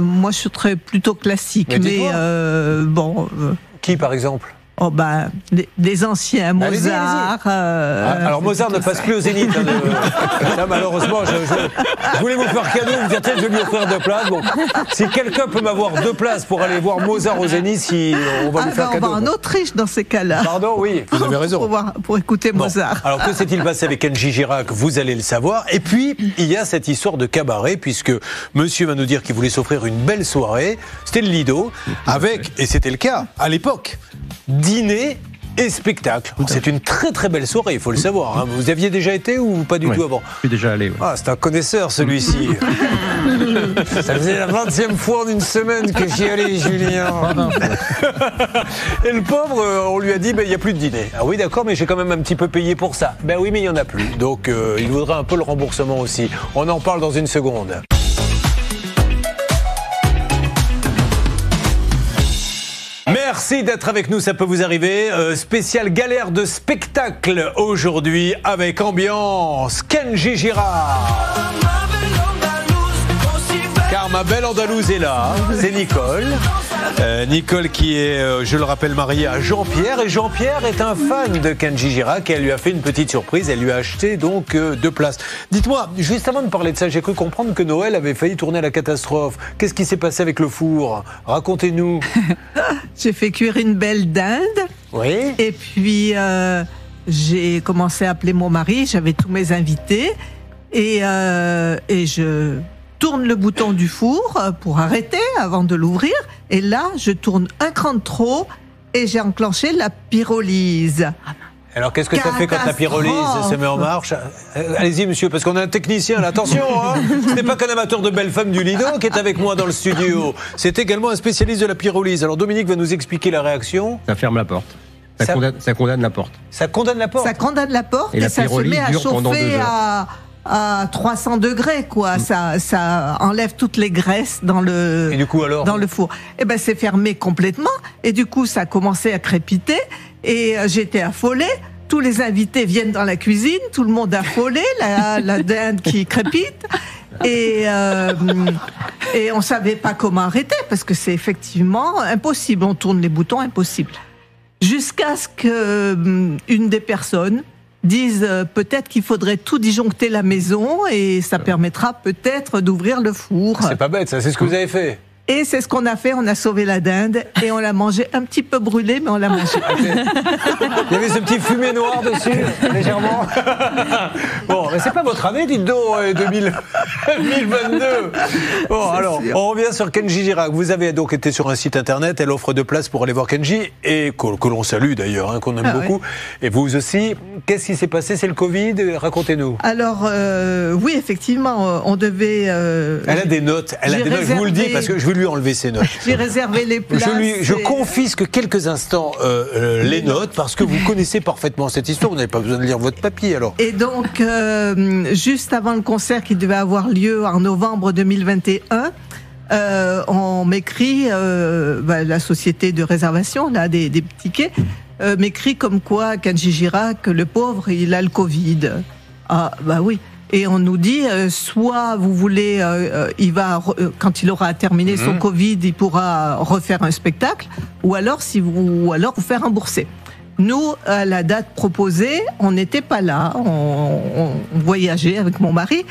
Moi, je très plutôt classique, Mais mais, euh, bon. euh, Qui, par exemple? Oh ben, des, des anciens, Mozart. euh, Ah, Alors Mozart ne passe plus au Zénith. hein, de- Là, malheureusement, je, je- je voulais vous faire cadeau, vous dire tiens, je vais lui offrir deux places. Bon, si quelqu'un peut m'avoir deux places pour aller voir Mozart au Zénith, si on va ah, lui faire ben, on cadeau. va en Autriche dans ces cas-là. Pardon, oui, vous avez raison. Pour, voir- pour écouter Bon, Mozart. Alors que s'est-il passé avec Kenji Girac? Vous allez le savoir. Et puis, il y a cette histoire de cabaret, puisque monsieur va nous dire qu'il voulait s'offrir une belle soirée. C'était le Lido, avec, et c'était le cas à l'époque, dîner et spectacle. C'est une très très belle soirée, il faut le savoir. hein. Vous aviez déjà été ou pas du tout avant Je suis déjà allé. Ah, c'est un connaisseur celui-ci. Ça faisait la 20e fois en une semaine que j'y allais, Julien. Et le pauvre, euh, on lui a dit, ben, il n'y a plus de dîner. Ah oui, d'accord, mais j'ai quand même un petit peu payé pour ça. Ben oui, mais il n'y en a plus. Donc, euh, il voudrait un peu le remboursement aussi. On en parle dans une seconde. Merci d'être avec nous, ça peut vous arriver. Euh, spécial galère de spectacle aujourd'hui avec ambiance Kenji Girard. Car ma belle Andalouse est là, c'est Nicole. Euh, Nicole qui est, euh, je le rappelle, mariée à Jean-Pierre. Et Jean-Pierre est un fan de Kenji Girac et elle lui a fait une petite surprise. Elle lui a acheté donc euh, deux places. Dites-moi, juste avant de parler de ça, j'ai cru comprendre que Noël avait failli tourner à la catastrophe. Qu'est-ce qui s'est passé avec le four? Racontez-nous. J'ai fait cuire une belle dinde. Oui. Et puis, j'ai commencé à appeler mon mari. J'avais tous mes invités. Et, euh, et je tourne le bouton du four euh, pour arrêter avant de l'ouvrir. Et là, je tourne un cran de trop et j'ai enclenché la pyrolyse. Alors qu'est-ce que ça fait quand la pyrolyse se met en marche Euh, Allez-y monsieur, parce qu'on a un technicien, là, attention, hein ce n'est pas qu'un amateur de belles femmes du Lido qui est avec moi dans le studio, c'est également un spécialiste de la pyrolyse. Alors Dominique va nous expliquer la réaction. Ça ferme la porte. Ça, Ça- condamne, ça condamne la porte. Ça condamne la porte Ça condamne la porte Et et, la ça se pyrolyse met à dure pendant chauffer à, à 300 degrés, quoi. Ça, ça enlève toutes les graisses dans le, Et du coup alors dans le four. Et ben, c'est fermé complètement. Et du coup, ça a commencé à crépiter. Et euh, j'étais affolée. Tous les invités viennent dans la cuisine, tout le monde affolé, la, la dinde qui crépite. Et, euh, et on savait pas comment arrêter parce que c'est effectivement impossible. On tourne les boutons, impossible. Jusqu'à ce que hum, une des personnes dise euh, peut-être qu'il faudrait tout disjoncter la maison et ça permettra peut-être d'ouvrir le four. C'est pas bête, ça, c'est ce que vous avez fait. Et c'est ce qu'on a fait, on a sauvé la dinde et on l'a mangée un petit peu brûlée, mais on l'a mangée. Il y avait ce petit fumé noir dessus, légèrement. Bon, mais c'est pas votre année, dites donc, euh, 2000 2022. Bon, alors, on revient sur Kenji Girac. Vous avez donc été sur un site internet, elle offre deux places pour aller voir Kenji, et que, que l'on salue d'ailleurs, hein, qu'on aime Ah beaucoup. Et vous aussi. Qu'est-ce qui s'est passé? C'est le Covid? Racontez-nous. Alors euh, oui, effectivement, euh, on devait. euh, Elle a des notes, elle a des notes, je vous le dis, parce que je vais lui enlever ses notes. J'ai réservé les places. Je, lui, je confisque quelques instants euh, euh, les notes parce que vous connaissez parfaitement cette histoire. Vous n'avez pas besoin de lire votre papier alors. Et donc, euh, juste avant le concert qui devait avoir lieu en novembre 2021, euh, on m'écrit, euh, bah, la société de réservation là, des, des tickets, euh, m'écrit comme quoi Kenji Girac, le pauvre, il a le Covid. Ah, bah oui. Et on nous dit, euh, soit vous voulez, euh, euh, il va, euh, quand il aura terminé son Mhm. Covid, il pourra refaire un spectacle, ou alors si vous, ou alors vous faire rembourser. Nous, à la date proposée, on n'était pas là, on, on- voyageait avec mon mari,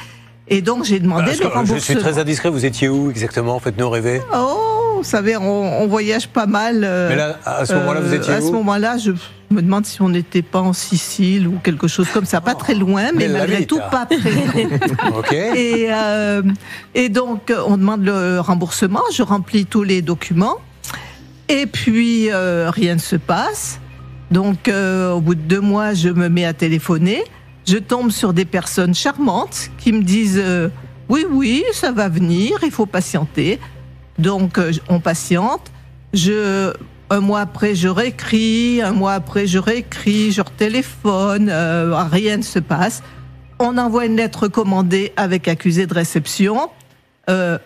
et donc j'ai demandé Parce le que, euh, je remboursement. suis très indiscret, vous étiez où exactement? Faites-nous rêver. Oh, vous savez, on, on voyage pas mal. euh, Mais là, à ce moment-là, vous étiez À ce moment-là, je me demande si on n'était pas en Sicile ou quelque chose comme ça, pas très loin, mais malgré tout pas très Ok. Et, euh, et donc, on demande le remboursement, je remplis tous les documents, et puis euh, rien ne se passe. Donc, euh, au bout de deux mois, je me mets à téléphoner. Je tombe sur des personnes charmantes qui me disent euh, oui, oui, ça va venir, il faut patienter. Donc, euh, on patiente. Je, un mois après, je réécris. Un mois après, je réécris. Je téléphone. rien ne se passe. On envoie une lettre recommandée avec accusé de réception. Euh,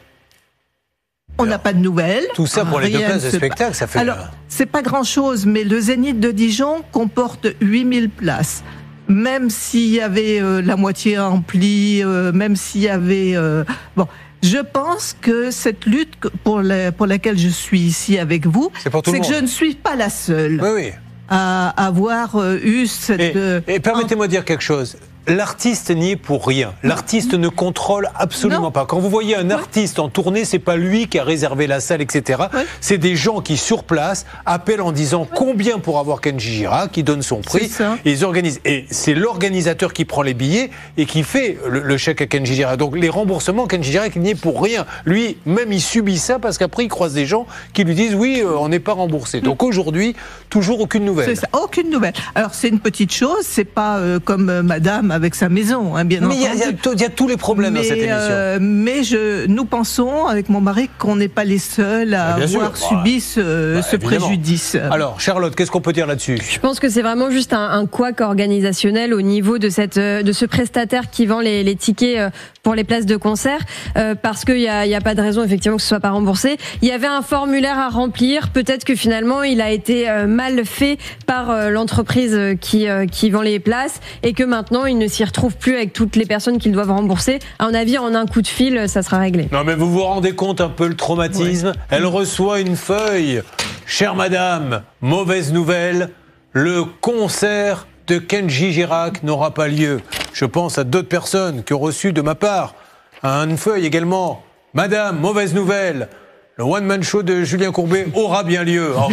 on n'a pas de nouvelles. Tout ça pour les deux places de spectacle, ça fait- Alors, c'est pas grand chose, mais le Zénith de Dijon comporte 8000 places. Même s'il y avait euh, la moitié remplie, euh, même s'il y avait. euh, bon, je pense que cette lutte pour, la- pour laquelle je suis ici avec vous, C'est que je ne suis pas la seule Oui, oui. à avoir euh, eu cette. Et permettez-moi de dire quelque chose. L'artiste n'y est pour rien. L'artiste ne contrôle absolument pas. Quand vous voyez un artiste en tournée, c'est pas lui qui a réservé la salle, etc. C'est des gens qui, sur place, appellent en disant combien pour avoir Kenji Girac, qui donne son prix. Et ils organisent. Et c'est l'organisateur qui prend les billets et qui fait le, le chèque à Kenji Girac. Donc les remboursements, Kenji Girac, n'y est pour rien. Lui, même, il subit ça parce qu'après, il croise des gens qui lui disent oui, euh, on n'est pas remboursé. Donc aujourd'hui, toujours aucune nouvelle. C'est ça, aucune nouvelle. Alors c'est une petite chose, c'est pas euh, comme euh, Madame avec sa maison, hein, bien Mais il y a- entendu. il y a tout- il y a tous les problèmes dans mais, cette émission. euh, mais je, nous pensons avec mon mari qu'on n'est pas les seuls à Ah, bien sûr. avoir Bah, subi ce, bah, ce préjudice. Alors, Charlotte, qu'est-ce qu'on peut dire là-dessus? Je pense que c'est vraiment juste un, un couac organisationnel au niveau de cette euh, de ce prestataire qui vend les, les tickets euh, pour les places de concert euh, parce qu'il y a, il y a pas de raison effectivement que ce soit pas remboursé. Il y avait un formulaire à remplir. Peut-être que finalement il a été mal fait par l'entreprise qui qui vend les places et que maintenant il ne s'y retrouve plus avec toutes les personnes qu'ils doivent rembourser. À mon avis, en un coup de fil, ça sera réglé. Non, mais vous vous rendez compte un peu le traumatisme Elle reçoit une feuille. Chère madame, mauvaise nouvelle, le concert de Kenji Girac n'aura pas lieu. Je pense à d'autres personnes qui ont reçu de ma part une feuille également. Madame, mauvaise nouvelle, Le one-man show de Julien Courbet aura bien lieu. Oh,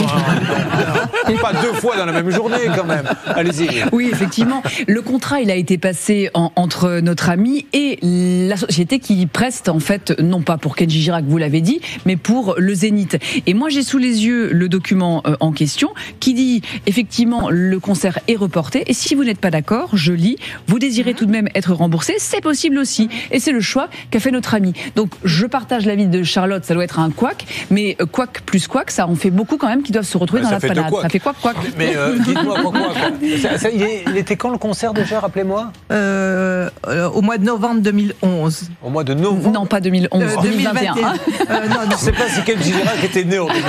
ben, pas deux fois dans la même journée, quand même. Allez-y. Oui, effectivement. Le contrat, il a été passé en- entre notre ami et la société qui preste, en fait, non pas pour Kenji Girac, vous l'avez dit, mais pour le Zénith. Et moi, j'ai sous les yeux le document euh, en question qui dit, effectivement, le concert est reporté. Et si vous n'êtes pas d'accord, je lis, vous désirez tout de même être remboursé, c'est possible aussi. Et c'est le choix qu'a fait notre ami. Donc, je partage l'avis de Charlotte, ça doit être un couac, mais euh, couac plus couac, ça en fait beaucoup quand même qui doivent se retrouver dans ça la panade. couacs. Ça fait couac, couac. Mais euh, dites-moi quoi, quoi, quoi. Ça- il, est- il était quand le concert déjà, rappelez-moi Euh, euh, au mois de novembre 2011. Au mois de novembre Non, pas 2011, Euh, 2021. 2021. Euh, non, non. Je sais pas si Kenji Girac était né en 2011.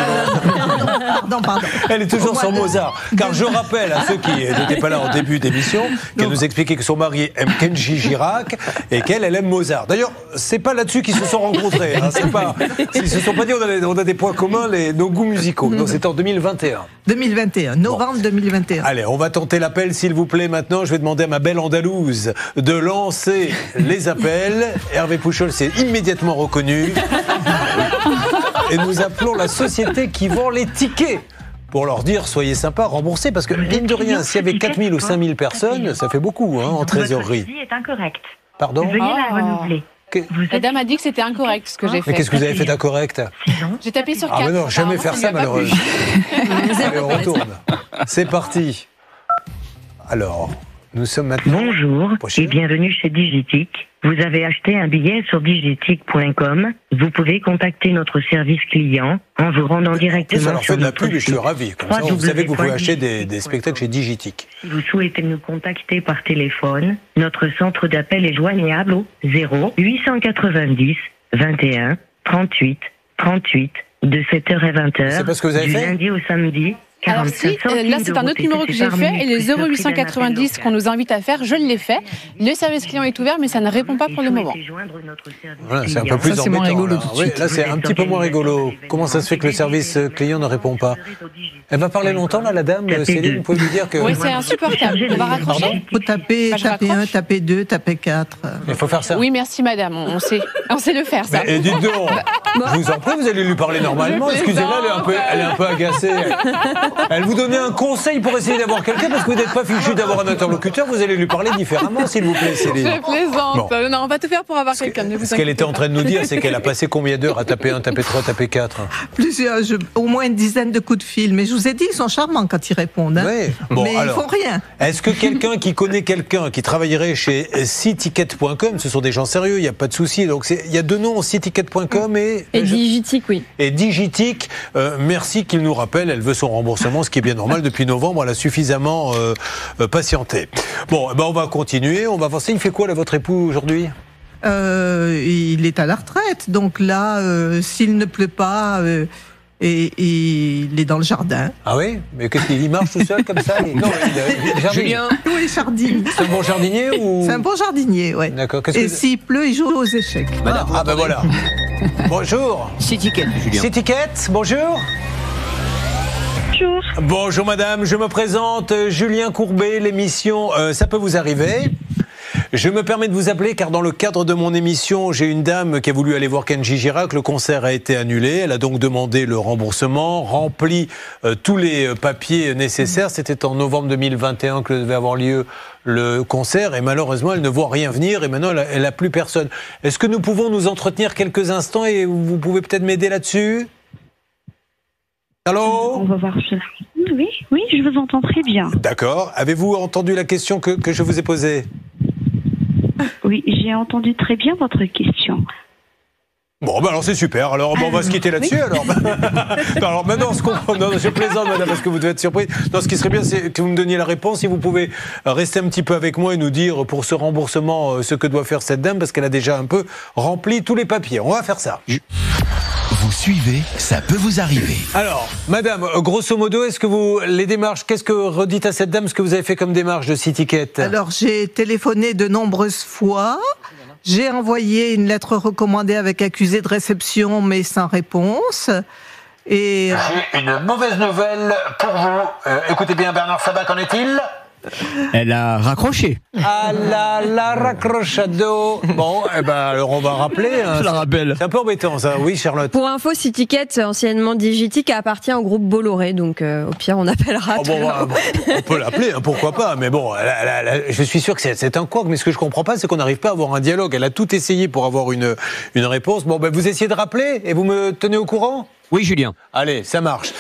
Pardon, pardon. Elle est toujours sur de- Mozart. Car je rappelle à ceux qui n'étaient pas là en début d'émission qu'elle nous expliquait que son mari aime Kenji Girac et qu'elle, elle aime Mozart. D'ailleurs, c'est pas là-dessus qu'ils se sont rencontrés. Hein. C'est pas, ils se sont pas dit on a, des- on a des points communs, les, nos goûts musicaux. Donc c'était en 2021. 2021, novembre 2021. Allez, on va tenter l'appel, s'il vous plaît. Maintenant, je vais demander à ma belle Andalouse de lancer les appels. Hervé Pouchol s'est immédiatement reconnu. Et nous appelons la société qui vend les tickets. Pour leur dire, soyez sympas, remboursez, parce que, mine de rien, s'il y avait 4000 ou 5000 personnes, ça fait beaucoup, hein, en trésorerie. est incorrect. Pardon? La dame a dit que c'était incorrect ce que j'ai fait. Mais qu'est-ce que vous avez fait d'incorrect J'ai tapé sur Ah, 4. mais non, jamais faire ça, malheureusement. Allez, on retourne. C'est parti. Alors, nous sommes maintenant. Bonjour et bienvenue chez Digitic. Vous avez acheté un billet sur digitic.com. Vous pouvez contacter notre service client en vous rendant directement sur de la pub et je suis ravi. Comme ça, vous savez que vous pouvez acheter des, des spectacles chez Digitic. Si vous souhaitez nous contacter par téléphone, notre centre d'appel est joignable au 0 890 21 38 38 de 7h à 20h. C'est pas ce que vous avez du fait lundi au samedi. Alors si, 45 euh, là c'est un autre numéro que j'ai fait et les plus le prix d'un 0890 qu'on nous invite à faire, je l'ai fait. Le service client est ouvert mais ça ne répond pas pour le moment. Voilà, c'est un peu plus Ça, c'est moins embêtant. rigolo là. tout de Oui, là, c'est un petit peu moins rigolo. Comment ça se fait que le service client ne répond pas Elle va parler longtemps, là, la dame Céline Vous pouvez lui dire que. Oui, c'est insupportable. On va raccrocher Faut taper, Bah, je taper raccroche. 1, taper 2, taper 4. Il faut faire ça. Oui, merci madame, on sait, on sait le faire ça. Mais, et dites donc, je vous en prie, vous allez lui parler normalement. Excusez-la, elle est un peu agacée. Elle vous donnait un conseil pour essayer d'avoir quelqu'un parce que vous n'êtes pas fichu d'avoir un interlocuteur. Vous allez lui parler différemment, s'il vous plaît, Céline. Je plaisante. Bon. Non, on va tout faire pour avoir quelqu'un. Ce qu'elle était en train de nous dire, c'est qu'elle a passé combien d'heures à taper 1, taper 3, taper 4 Plusieurs, je- au moins une dizaine de coups de fil. Mais je vous ai dit, ils sont charmants quand ils répondent. hein. Oui. Bon, mais alors, ils font rien. Est-ce que quelqu'un qui connaît quelqu'un qui travaillerait chez cticket.com, ce sont des gens sérieux, il n'y a pas de souci. Donc il y a deux noms, cticket.com et Et Digitic, oui. et Digitic, euh, merci qu'il nous rappelle, elle veut son remboursement, ce qui est bien normal. Depuis novembre, elle a suffisamment euh, euh, patienté. Bon, eh ben, on va continuer. On va ça. Il fait quoi, là, votre époux, aujourd'hui? Euh, il est à la retraite. Donc là, euh, s'il ne pleut pas, euh, et, et il est dans le jardin. Ah oui? Mais qu'est-ce qu'il il marche tout seul comme ça? Il- Non, il, il. Julien Oui, jardine. C'est un bon jardinier ou? C'est un bon jardinier, ouais. D'accord. Et que- s'il pleut, il joue aux échecs. Ah, ah, ben voilà. Bonjour. C'est ticket, Julien. C'est Ticket, bonjour. Bonjour. Madame, je me présente euh, Julien Courbet, l'émission euh, Ça peut vous arriver. Je me permets de vous appeler car dans le cadre de mon émission, j'ai une dame qui a voulu aller voir Kenji Girac. Le concert a été annulé. Elle a donc demandé le remboursement, rempli euh, tous les euh, papiers nécessaires. C'était en novembre 2021 que devait avoir lieu le concert et malheureusement, elle ne voit rien venir et maintenant, elle a, elle a plus personne. Est-ce que nous pouvons nous entretenir quelques instants et vous pouvez peut-être m'aider là-dessus? Allô On va voir cela. Oui, oui, je vous entends très bien. D'accord. Avez-vous entendu la question que, que je vous ai posée? Oui, j'ai entendu très bien votre question. Bon, ben alors c'est super. Alors, bon, on va se quitter là-dessus. Oui. Alors, Non, alors maintenant, ce qu'on... non, non, je plaisante, madame, parce que vous devez être surprise. Non, ce qui serait bien, c'est que vous me donniez la réponse. Si vous pouvez rester un petit peu avec moi et nous dire pour ce remboursement euh, ce que doit faire cette dame, parce qu'elle a déjà un peu rempli tous les papiers. On va faire ça. Vous suivez, ça peut vous arriver. Alors, madame, euh, grosso modo, est-ce que vous les démarches, qu'est-ce que redites à cette dame ce que vous avez fait comme démarche de Citiquette? Alors, j'ai téléphoné de nombreuses fois. J'ai envoyé une lettre recommandée avec accusé de réception, mais sans réponse. Et J'ai une mauvaise nouvelle pour vous. Euh, écoutez bien, Bernard Sabat, qu'en est-il? Elle a raccroché. Ah la la raccrochado. Bon, eh ben, alors on va rappeler. hein. Je la rappelle. C'est un peu embêtant ça. Oui, Charlotte. Pour info, Citycat, anciennement Digitic, appartient au groupe Bolloré. Donc, euh, au pire, on appellera. Oh, tout bon, bah, on peut l'appeler, hein, pourquoi pas. Mais bon, je suis sûr que c'est- c'est un couac. Mais ce que je comprends pas, c'est qu'on n'arrive pas à avoir un dialogue. Elle a tout essayé pour avoir une, une réponse. Bon, ben, vous essayez de rappeler et vous me tenez au courant? Oui, Julien. Allez, ça marche.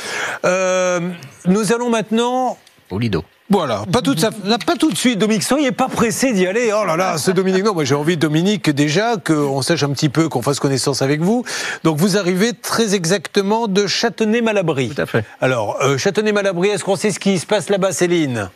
Euh, nous allons maintenant. Au Lido. Voilà, pas tout, ça, pas tout de suite, Dominique. Soyez pas pressé d'y aller. Oh là là, ce Dominique. Non, moi j'ai envie, Dominique, déjà qu'on sache un petit peu, qu'on fasse connaissance avec vous. Donc vous arrivez très exactement de Châtenay-Malabry. Tout à fait. Alors, euh, Châtenay-Malabry, est-ce qu'on sait ce qui se passe là-bas, Céline?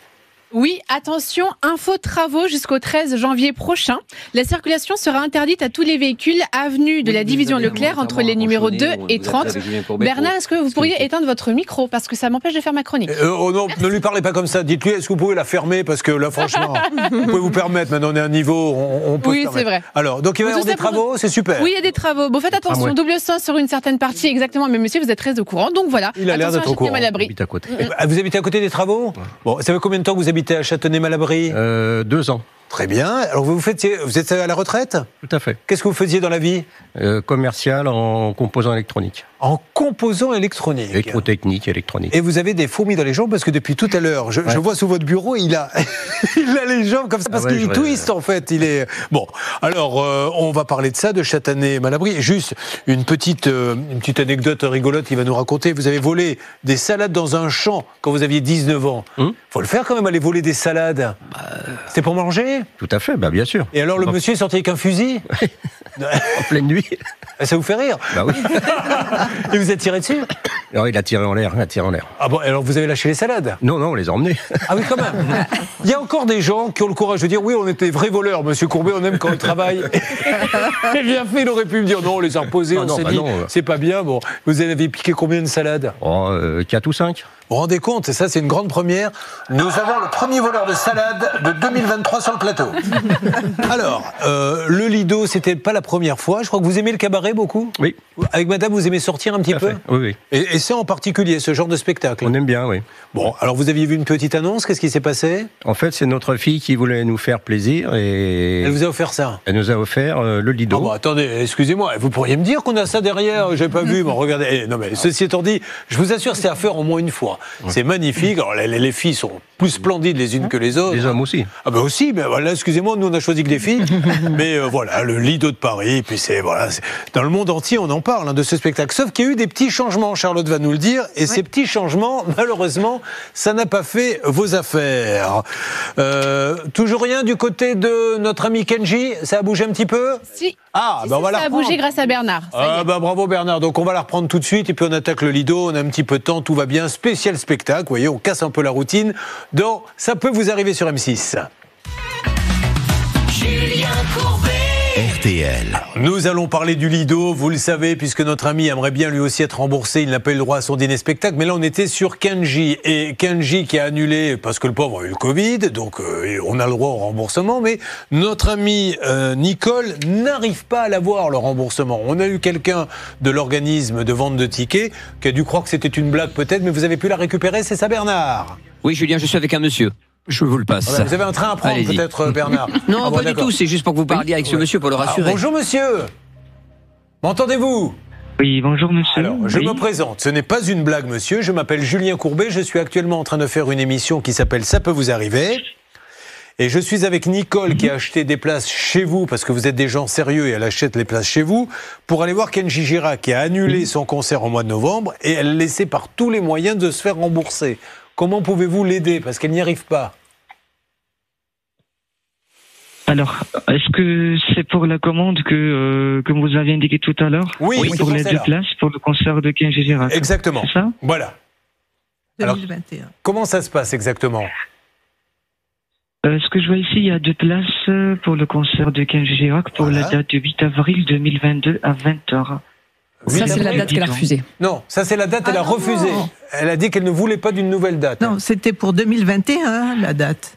Oui, attention, info travaux jusqu'au 13 janvier prochain. La circulation sera interdite à tous les véhicules avenue de la division Leclerc entre les numéros 2 et 30. Bernard, est-ce que vous pourriez éteindre votre micro parce que ça m'empêche de faire ma chronique? Euh, oh non, ne lui parlez pas comme ça. Dites-lui, est-ce que vous pouvez la fermer Parce que là, franchement, vous pouvez vous permettre. Maintenant, on est à un niveau, on, on peut Oui, c'est vrai. Alors, donc il va y avoir des pour- travaux, c'est super. Oui, il y a des travaux. Bon, faites attention, Ah ouais. double sens sur une certaine partie, exactement. Mais monsieur, vous êtes très au courant. Donc voilà. Il a l'air Attention d'être au courant. Châtenay-Malabry. à côté. Eh ben, Vous habitez à côté des travaux? Bon, ça fait combien de temps que vous habitez à Châtenay-Malabry Euh, deux ans. Très bien. Alors vous, faites, vous êtes à la retraite? Tout à fait. Qu'est-ce que vous faisiez dans la vie? Euh, commercial en composants électroniques. En composant électronique. Électrotechnique, électronique. Et vous avez des fourmis dans les jambes parce que depuis tout à l'heure, je, je vois sous votre bureau, il a, il a les jambes comme ça parce Ah ouais, qu'il twist en fait. Il est bon. Alors, euh, on va parler de ça, de Châtenay-Malabry. Juste une petite, euh, une petite anecdote rigolote qu'il va nous raconter. Vous avez volé des salades dans un champ quand vous aviez 19 ans. Hum Faut le faire quand même, aller voler des salades. C'était pour manger? Tout à fait, bah, bien sûr. Et alors le Bah, monsieur est sorti avec un fusil? En pleine nuit. Ça vous fait rire? Bah oui. Et vous êtes tiré dessus Alors, il a tiré en l'air, il a tiré en l'air. Ah bon, alors vous avez lâché les salades? Non, non, on les a emmenés. Ah oui, quand même. Il y a encore des gens qui ont le courage de dire oui, on était vrais voleurs, monsieur Courbet, on aime quand il travaille. Et bien fait, il aurait pu me dire non, on les a reposés, Ah on non, s'est bah dit non, c'est pas bien. Bon, vous avez piqué combien de salades? Oh, euh, 4 ou 5 Vous vous rendez compte, et ça c'est une grande première. Nous avons le premier voleur de salade de 2023 sur le plateau. Alors, euh, le Lido, c'était pas la première fois. Je crois que vous aimez le cabaret beaucoup Oui. Avec madame, vous aimez sortir un petit peu Oui, oui. Et, et ça en particulier, ce genre de spectacle On aime bien, oui. Bon, alors vous aviez vu une petite annonce, qu'est-ce qui s'est passé? En fait, c'est notre fille qui voulait nous faire plaisir et Elle vous a offert ça? elle nous a offert euh, le Lido. Ah bon, attendez, excusez-moi, vous pourriez me dire qu'on a ça derrière, j'ai pas vu, bon regardez, eh, non mais ceci étant dit, je vous assure c'est à faire au moins une fois. C'est magnifique, alors les, les- les filles sont plus splendides les unes que les autres. Les hommes aussi. Ah ben aussi, mais voilà, excusez-moi, nous on a choisi que des filles, mais euh, voilà, le Lido de Paris, puis c'est, voilà, dans le monde entier on en parle hein, de ce spectacle, sauf qu'il y a eu des petits changements, Charlotte va nous le dire, et ces petits changements, malheureusement, ça n'a pas fait vos affaires. Euh, toujours rien du côté de notre ami Kenji, ça a bougé un petit peu? Si. Ah, ben on va la Ça a bougé grâce à Bernard. Ah bah bravo Bernard, donc on va la reprendre tout de suite et puis on attaque le Lido, on a un petit peu de temps, tout va bien, spécial spectacle, vous voyez, on casse un peu la routine dans Ça peut vous arriver sur M6. Julien Courbet. RTL. Nous allons parler du Lido, vous le savez, puisque notre ami aimerait bien lui aussi être remboursé, il n'a pas eu le droit à son dîner spectacle, mais là on était sur Kenji, et Kenji qui a annulé, parce que le pauvre a eu le Covid, donc euh, on a le droit au remboursement, mais notre ami euh, Nicole n'arrive pas à l'avoir, le remboursement. On a eu quelqu'un de l'organisme de vente de tickets qui a dû croire que c'était une blague peut-être, mais vous avez pu la récupérer, c'est ça Bernard? Oui, Julien, je suis avec un monsieur. Je vous le passe. Voilà, Vous avez un train à prendre peut-être euh, Bernard Non, Ah bon, pas du tout. C'est juste pour que vous parliez avec ce monsieur pour le Ah, rassurer. bonjour monsieur M'entendez-vous? Oui, bonjour monsieur. Alors, je Oui. me présente. Ce n'est pas une blague, monsieur. Je m'appelle Julien Courbet. Je suis actuellement en train de faire une émission qui s'appelle Ça peut vous arriver. Et je suis avec Nicole qui a acheté des places chez vous parce que vous êtes des gens sérieux et elle achète les places chez vous pour aller voir Kenji Girac qui a annulé son concert au mois de novembre et elle essaie par tous les moyens de se faire rembourser. Comment pouvez-vous l'aider? Parce qu'elle n'y arrive pas Alors, est-ce que c'est pour la commande que, euh, que vous avez indiqué tout à l'heure? Oui, oui, pour les deux places pour le concert de Kenji Girac. Exactement. C'est ça? Voilà. Alors, 2021. comment ça se passe exactement? Euh, Ce que je vois ici, il y a deux places euh, pour le concert de Kenji Girac pour la date du 8 avril 2022 à 20h. Ça, c'est la date qu'elle a refusée. Non, ça c'est la date, elle Ah a non, refusé. non. Elle a dit qu'elle ne voulait pas d'une nouvelle date. Non, c'était pour 2021, la date.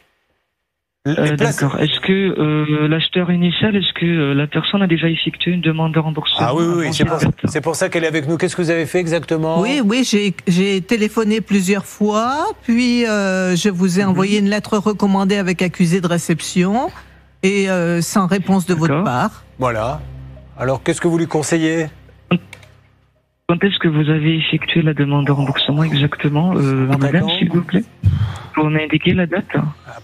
Euh, D'accord. Est-ce que euh, l'acheteur initial, est-ce que euh, la personne a déjà effectué une demande de remboursement Ah oui, oui, c'est pour, ça qu'elle est avec nous. Qu'est-ce que vous avez fait exactement? Oui, oui, j'ai- téléphoné plusieurs fois, puis euh, je vous ai envoyé une lettre recommandée avec accusé de réception et euh, sans réponse de votre part. Voilà. Alors, qu'est-ce que vous lui conseillez? Quand est-ce que vous avez effectué la demande de remboursement exactement, euh, madame, s'il vous plaît Pour m'indiquer la date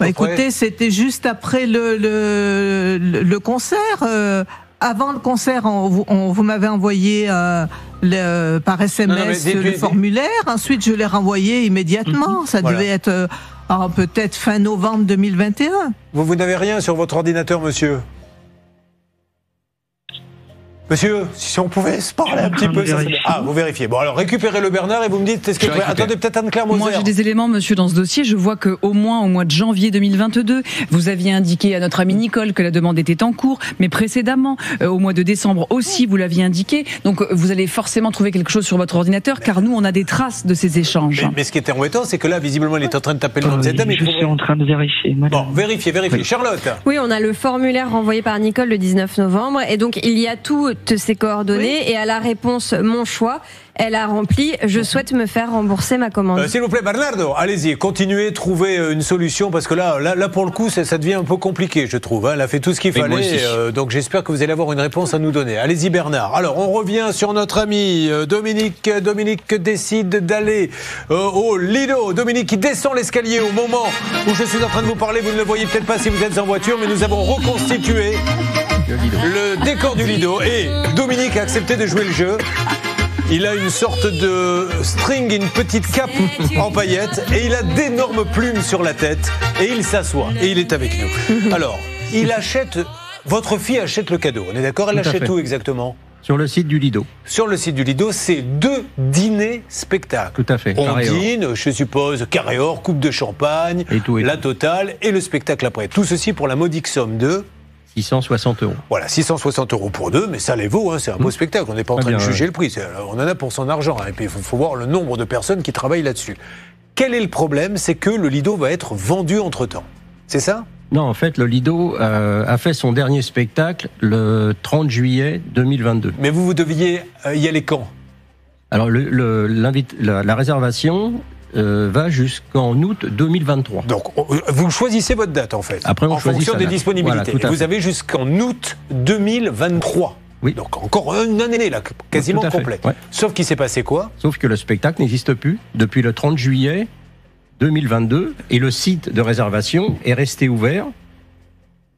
Bah, écoutez, c'était juste après le, le, le, le concert. euh, avant le concert, on, vous- on- vous m'avez envoyé euh, le- par SMS Non, non, le formulaire. Ensuite, je l'ai renvoyé immédiatement. Ça Voilà. devait être peut-être fin novembre 2021. Vous, vous n'avez rien sur votre ordinateur, monsieur? Monsieur, si on pouvait se parler un petit peu. ça. Ah, vous vérifiez. Bon, alors récupérez le Bernard et vous me dites. Est-ce que. Attendez, peut-être Anne-Claire Moser. Moi, j'ai des éléments, monsieur, dans ce dossier. Je vois que au moins au mois de janvier 2022, vous aviez indiqué à notre amie Nicole que la demande était en cours, mais précédemment, euh, au mois de décembre aussi, vous l'aviez indiqué. Donc, euh, vous allez forcément trouver quelque chose sur votre ordinateur, car nous, on a des traces de ces échanges. Mais, mais ce qui était embêtant, c'est que là, visiblement, il est en train de taper le nom de cette dame. Je suis en train de vérifier, madame. Bon, vérifiez, vérifiez. Charlotte Oui, on a le formulaire renvoyé par Nicole le 19 novembre et donc il y a toutes ses coordonnées et à la réponse mon choix, elle a rempli je souhaite me faire rembourser ma commande. Euh, S'il vous plaît, Bernardo, allez-y, continuez, trouvez euh, une solution parce que là, là, là pour le coup, ça, ça devient un peu compliqué, je trouve. hein. Elle a fait tout ce qu'il fallait, euh, donc j'espère que vous allez avoir une réponse à nous donner. Allez-y, Bernard. Alors, on revient sur notre ami Dominique. Dominique décide d'aller euh, au Lido. Dominique qui descend l'escalier au moment où je suis en train de vous parler. Vous ne le voyez peut-être pas si vous êtes en voiture, mais nous avons reconstitué le décor du Lido et Dominique a accepté de jouer le jeu. Il a une sorte de string, une petite cape en paillettes et il a d'énormes plumes sur la tête et il s'assoit et il est avec nous. Alors, il achète, votre fille achète le cadeau, on est d'accord? Elle achète où exactement? Sur le site du Lido. Sur le site du Lido, c'est deux dîners spectacles. Tout à fait. On dîne, je suppose, carré or, coupe de champagne, la totale et le spectacle après. Tout ceci pour la modique somme de 660 euros. voilà, 660 euros pour deux, mais ça les vaut, hein, c'est un beau spectacle. On n'est pas en train de juger ouais. le prix, c'est- on en a pour son argent. hein, et puis il faut, faut voir le nombre de personnes qui travaillent là-dessus. Quel est le problème? C'est que le Lido va être vendu entre-temps. C'est ça? Non, en fait, le Lido euh, a fait son dernier spectacle le 30 juillet 2022. Mais vous, vous deviez euh, y aller quand? Alors, le, le- l'invite- la, la réservation euh, va jusqu'en août 2023. Donc, vous choisissez votre date en fait. Après, on en fonction des date. disponibilités. Voilà, vous avez jusqu'en août 2023. Oui. Donc encore une année là, quasiment complète. ouais. Sauf qu'il s'est passé quoi? Sauf que le spectacle n'existe plus depuis le 30 juillet 2022 et le site de réservation est resté ouvert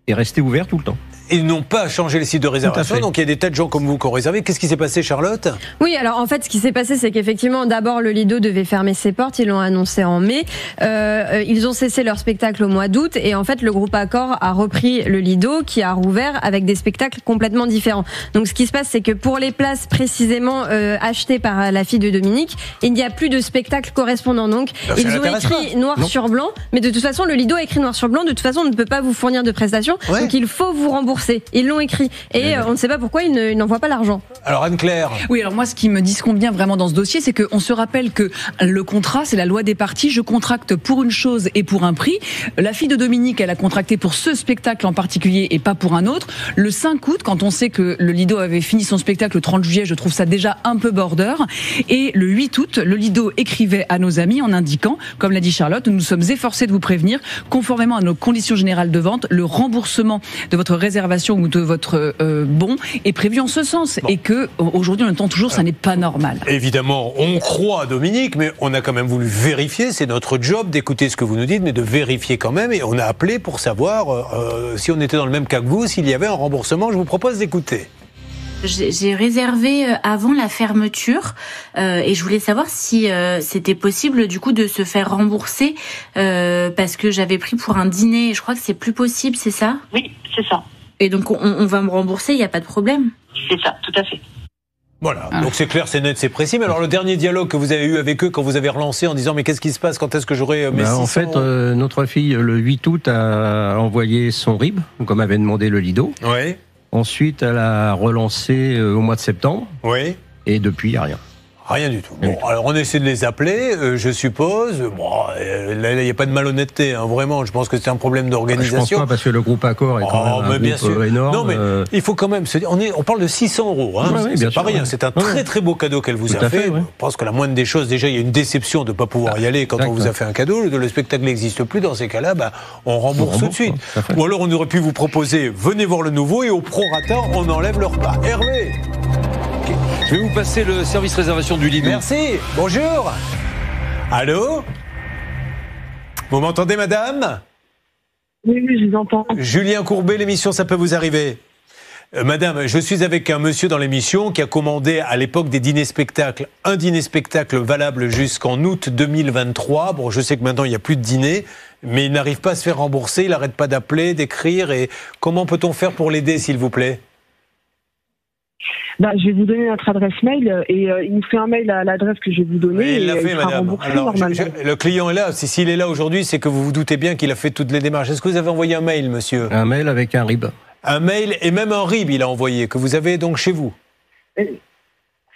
est resté ouvert tout le temps. Ils n'ont pas changé le site de réservation, donc il y a des tas de gens comme vous qui ont réservé. Qu'est-ce qui s'est passé, Charlotte? Oui, alors en fait, ce qui s'est passé, c'est qu'effectivement, d'abord, le Lido devait fermer ses portes. Ils l'ont annoncé en mai. Euh, ils ont cessé leur spectacle au mois d'août. Et en fait, le groupe Accor a repris le Lido, qui a rouvert avec des spectacles complètement différents. Donc, ce qui se passe, c'est que pour les places précisément euh, achetées par la fille de Dominique, il n'y a plus de spectacle correspondant. Donc, ça ils ont écrit pas. noir Non. sur blanc. Mais de toute façon, le Lido a écrit noir sur blanc. De toute façon, on ne peut pas vous fournir de prestations. Donc, il faut vous rembourser. Ils l'ont écrit. Et euh, on ne sait pas pourquoi ils ne- ils n'envoient pas l'argent. Alors Anne-Claire Oui, alors moi, ce qui me disconvient vraiment dans ce dossier, c'est qu'on se rappelle que le contrat, c'est la loi des parties. Je contracte pour une chose et pour un prix. La fille de Dominique, elle a contracté pour ce spectacle en particulier et pas pour un autre. Le 5 août, quand on sait que le Lido avait fini son spectacle le 30 juillet, je trouve ça déjà un peu border. Et le 8 août, le Lido écrivait à nos amis en indiquant, comme l'a dit Charlotte, nous nous sommes efforcés de vous prévenir, conformément à nos conditions générales de vente, le remboursement de votre réservation ou de votre euh, bon est prévu en ce sens. Et que aujourd'hui, on entend toujours, ça n'est pas normal. Évidemment, on croit à Dominique, mais on a quand même voulu vérifier. C'est notre job d'écouter ce que vous nous dites, mais de vérifier quand même. Et on a appelé pour savoir euh, euh, si on était dans le même cas que vous, s'il y avait un remboursement. Je vous propose d'écouter. J'ai réservé avant la fermeture euh, et je voulais savoir si euh, c'était possible du coup de se faire rembourser euh, parce que j'avais pris pour un dîner. Je crois que c'est plus possible, c'est ça? Oui, c'est ça. Et donc on, on va me rembourser, il n'y a pas de problème. C'est ça, tout à fait. Voilà, donc c'est clair, c'est net, c'est précis. Mais alors le dernier dialogue que vous avez eu avec eux quand vous avez relancé en disant mais qu'est-ce qui se passe? Quand est-ce que j'aurai euh, mes Ben, en 600 fait, euh, notre fille, le 8 août, a envoyé son RIB, comme avait demandé le Lido. Oui. Ensuite, elle a relancé euh, au mois de septembre. Oui. Et depuis, il n'y a rien. Rien du tout. Bon, alors on essaie de les appeler, euh, je suppose. Bon, euh, là, il n'y a pas de malhonnêteté, hein, vraiment. Je pense que c'est un problème Je pense d'organisation. pas parce que le groupe Accor est quand Oh, même un mais bien groupe sûr. euh, énorme. Non, mais euh, il faut quand même se dire, on, est, on parle de 600 euros. Hein. C'est pas rien. ouais. C'est un très très beau cadeau qu'elle vous Tout a fait. fait, ouais. Je pense que la moindre des choses, déjà, il y a une déception de ne pas pouvoir y aller quand on vous a fait un cadeau. Le, le spectacle n'existe plus. Dans ces cas-là, bah, on rembourse On tout de suite. Ou alors on aurait pu vous proposer, venez voir le nouveau et au prorata, on enlève le repas. Hervé, Je vais vous passer le service réservation du Lido. merci. Bonjour. Allô Vous m'entendez, madame Oui, oui, je vous entends. Julien Courbet, l'émission Ça peut vous arriver. Euh, Madame, je suis avec un monsieur dans l'émission qui a commandé à l'époque des dîners-spectacles, un dîner-spectacle valable jusqu'en août 2023. Bon, je sais que maintenant il n'y a plus de dîner, mais il n'arrive pas à se faire rembourser, il n'arrête pas d'appeler, d'écrire. Et comment peut-on faire pour l'aider, s'il vous plaît Bah, je vais vous donner notre adresse mail euh, et euh, il nous fait un mail à l'adresse que je vais vous donner. Oui, il et, l'a fait, madame. remboursé Alors, je- normalement. je- le client est là. Si- S'il est là aujourd'hui, c'est que vous vous doutez bien qu'il a fait toutes les démarches. Est-ce que vous avez envoyé un mail, monsieur Un mail avec un RIB. Un mail et même un RIB, il a envoyé, que vous avez donc chez vous.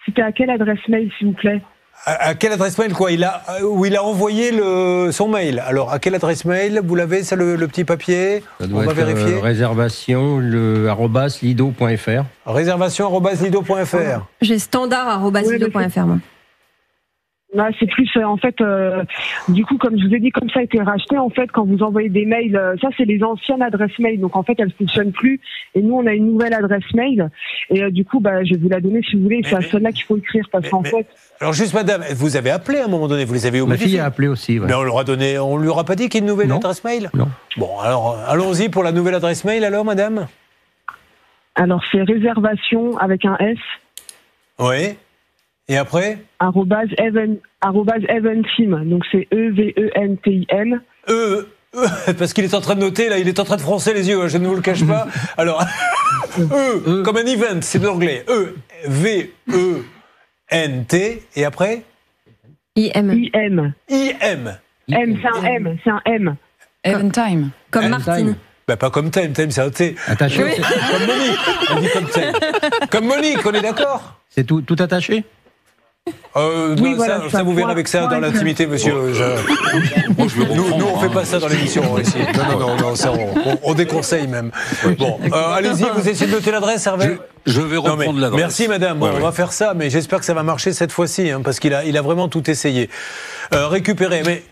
C'était à quelle adresse mail, s'il vous plaît? À, quelle adresse mail quoi? Il a, euh, Où il a envoyé le, son mail. Alors, à quelle adresse mail Vous l'avez, ça, le, le petit papier? Ça On va être vérifier. euh, réservation le lido.fr. Réservation.lido.fr. J'ai standard.lido.fr, moi. Non, c'est plus euh, en fait, euh, du coup, comme je vous ai dit, comme ça a été racheté, en fait, quand vous envoyez des mails, euh, ça c'est les anciennes adresses mail, donc en fait elles fonctionnent plus. Et nous, on a une nouvelle adresse mail, et euh, du coup, bah, je vais vous la donner si vous voulez. C'est à celle-là qu'il faut écrire parce qu'en fait, Alors, juste, madame, vous avez appelé à un moment donné, vous les avez Ma obligés fille a appelé aussi. ouais. Mais on leur a donné, on lui aura pas dit qu'il y a une nouvelle Non. adresse mail Non. Bon, alors, allons-y pour la nouvelle adresse mail, alors, madame alors c'est réservation avec un S Oui. Et après arrobase even arrobase eventim, donc c'est E V E N T I M. E, E, parce qu'il est en train de noter, là, il est en train de froncer les yeux, hein, je ne vous le cache pas. Alors, E, comme un event, c'est de l'anglais. E, V, E, N, T, et après IM. I M. I, M. M, c'est un M, c'est un M. Eventime. Comme Eventime. Martine. Bah, pas comme Time, Time, c'est un T. Attaché. Comme- Comme Monique, on dit comme Time. Comme Monique, on est d'accord C'est tout, tout attaché? Euh, Oui, non, voilà, ça, ça ça, vous verrez avec ça dans l'intimité, monsieur. Je- nous, nous, on fait pas ça dans l'émission ici. Non, non, non, non, ça, on, on- on déconseille même. Bon, euh, allez-y, vous essayez de noter l'adresse, Hervé Je vais reprendre l'adresse. Merci madame, Bon, Ouais, on ouais. va faire ça, mais j'espère que ça va marcher cette fois-ci, hein, parce qu'il a, il a vraiment tout essayé. Euh, récupérer, mais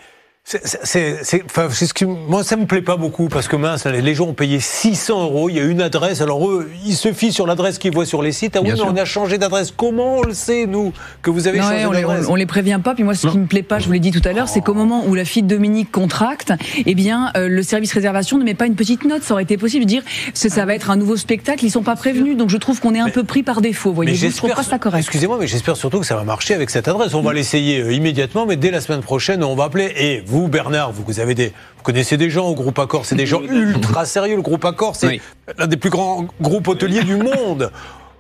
c'est, c'est, c'est- enfin, c'est ce qui, moi ça me plaît pas beaucoup, parce que mince, les gens ont payé 600 euros, il y a une adresse, alors eux, ils se fient sur l'adresse qu'ils voient sur les sites. Ah oui, Bien mais sûr. on a changé d'adresse. Comment on le sait, nous, que vous avez Non, changé ouais, on, les, d'adresse on- on les prévient pas. Puis moi, ce qui me plaît pas, je vous l'ai dit tout à l'heure, c'est qu'au moment où la fille de Dominique contracte, eh bien, euh, le service réservation ne met pas une petite note. Ça aurait été possible de dire, ça, ça va être un nouveau spectacle. Ils sont pas prévenus, donc je trouve qu'on est un peu pris par défaut. Voyez, je trouve pas ça correct. Excusez-moi, mais j'espère surtout que ça va marcher avec cette adresse. On va l'essayer euh, immédiatement, mais dès la semaine prochaine, on va appeler. Et vous, Bernard, vous, vous avez des, vous connaissez des gens au groupe Accor. C'est des gens ultra sérieux. Le groupe Accor, c'est Oui. l'un des plus grands groupes hôteliers du monde.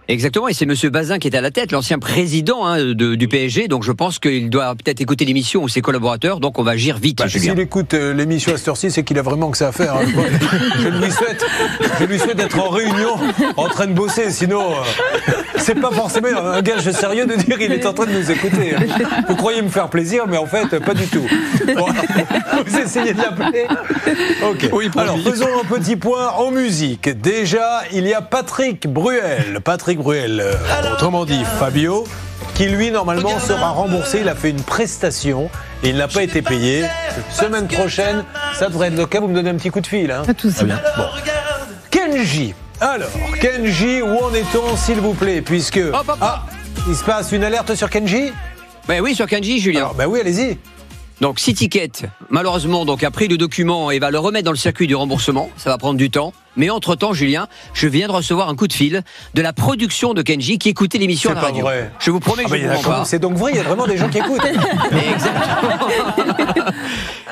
Exactement, et c'est Monsieur Bazin qui est à la tête, l'ancien président hein, de- du PSG. Donc je pense qu'il doit peut-être écouter l'émission ou ses collaborateurs. Donc on va agir vite, Bah. S'il écoute euh, l'émission à cette heure-ci, c'est qu'il a vraiment que ça à faire. hein. je lui souhaite, je lui souhaite d'être en réunion, en train de bosser. Sinon, euh, c'est pas forcément un gage sérieux de dire il est en train de nous écouter. hein. Vous croyez me faire plaisir, mais en fait, pas du tout. Bon, vous essayez de l'appeler Ok. Alors, faisons un petit point en musique. Déjà, il y a Patrick Bruel. Patrick Bruel, euh, autrement dit Fabio, qui lui, normalement, sera remboursé. Il a fait une prestation et il n'a pas été payé. Semaine prochaine, ça devrait être le cas. Vous me donnez un petit coup de fil. Hein. Très bien. Bon. Kenji. Alors, Kenji, où en est-on, s'il vous plaît Puisque. Ah, il se passe une alerte sur Kenji? Ben oui, sur Kanji, Julien. Alors, ben oui, allez-y. Donc Ticket, malheureusement, donc a pris le document et va le remettre dans le circuit du remboursement. Ça va prendre du temps. Mais entre-temps, Julien, je viens de recevoir un coup de fil de la production de Kenji qui écoutait l'émission à C'est la pas radio. vrai. Je vous promets Ah que ben, je quand même- pas. C'est donc vrai, il y a vraiment des gens qui écoutent.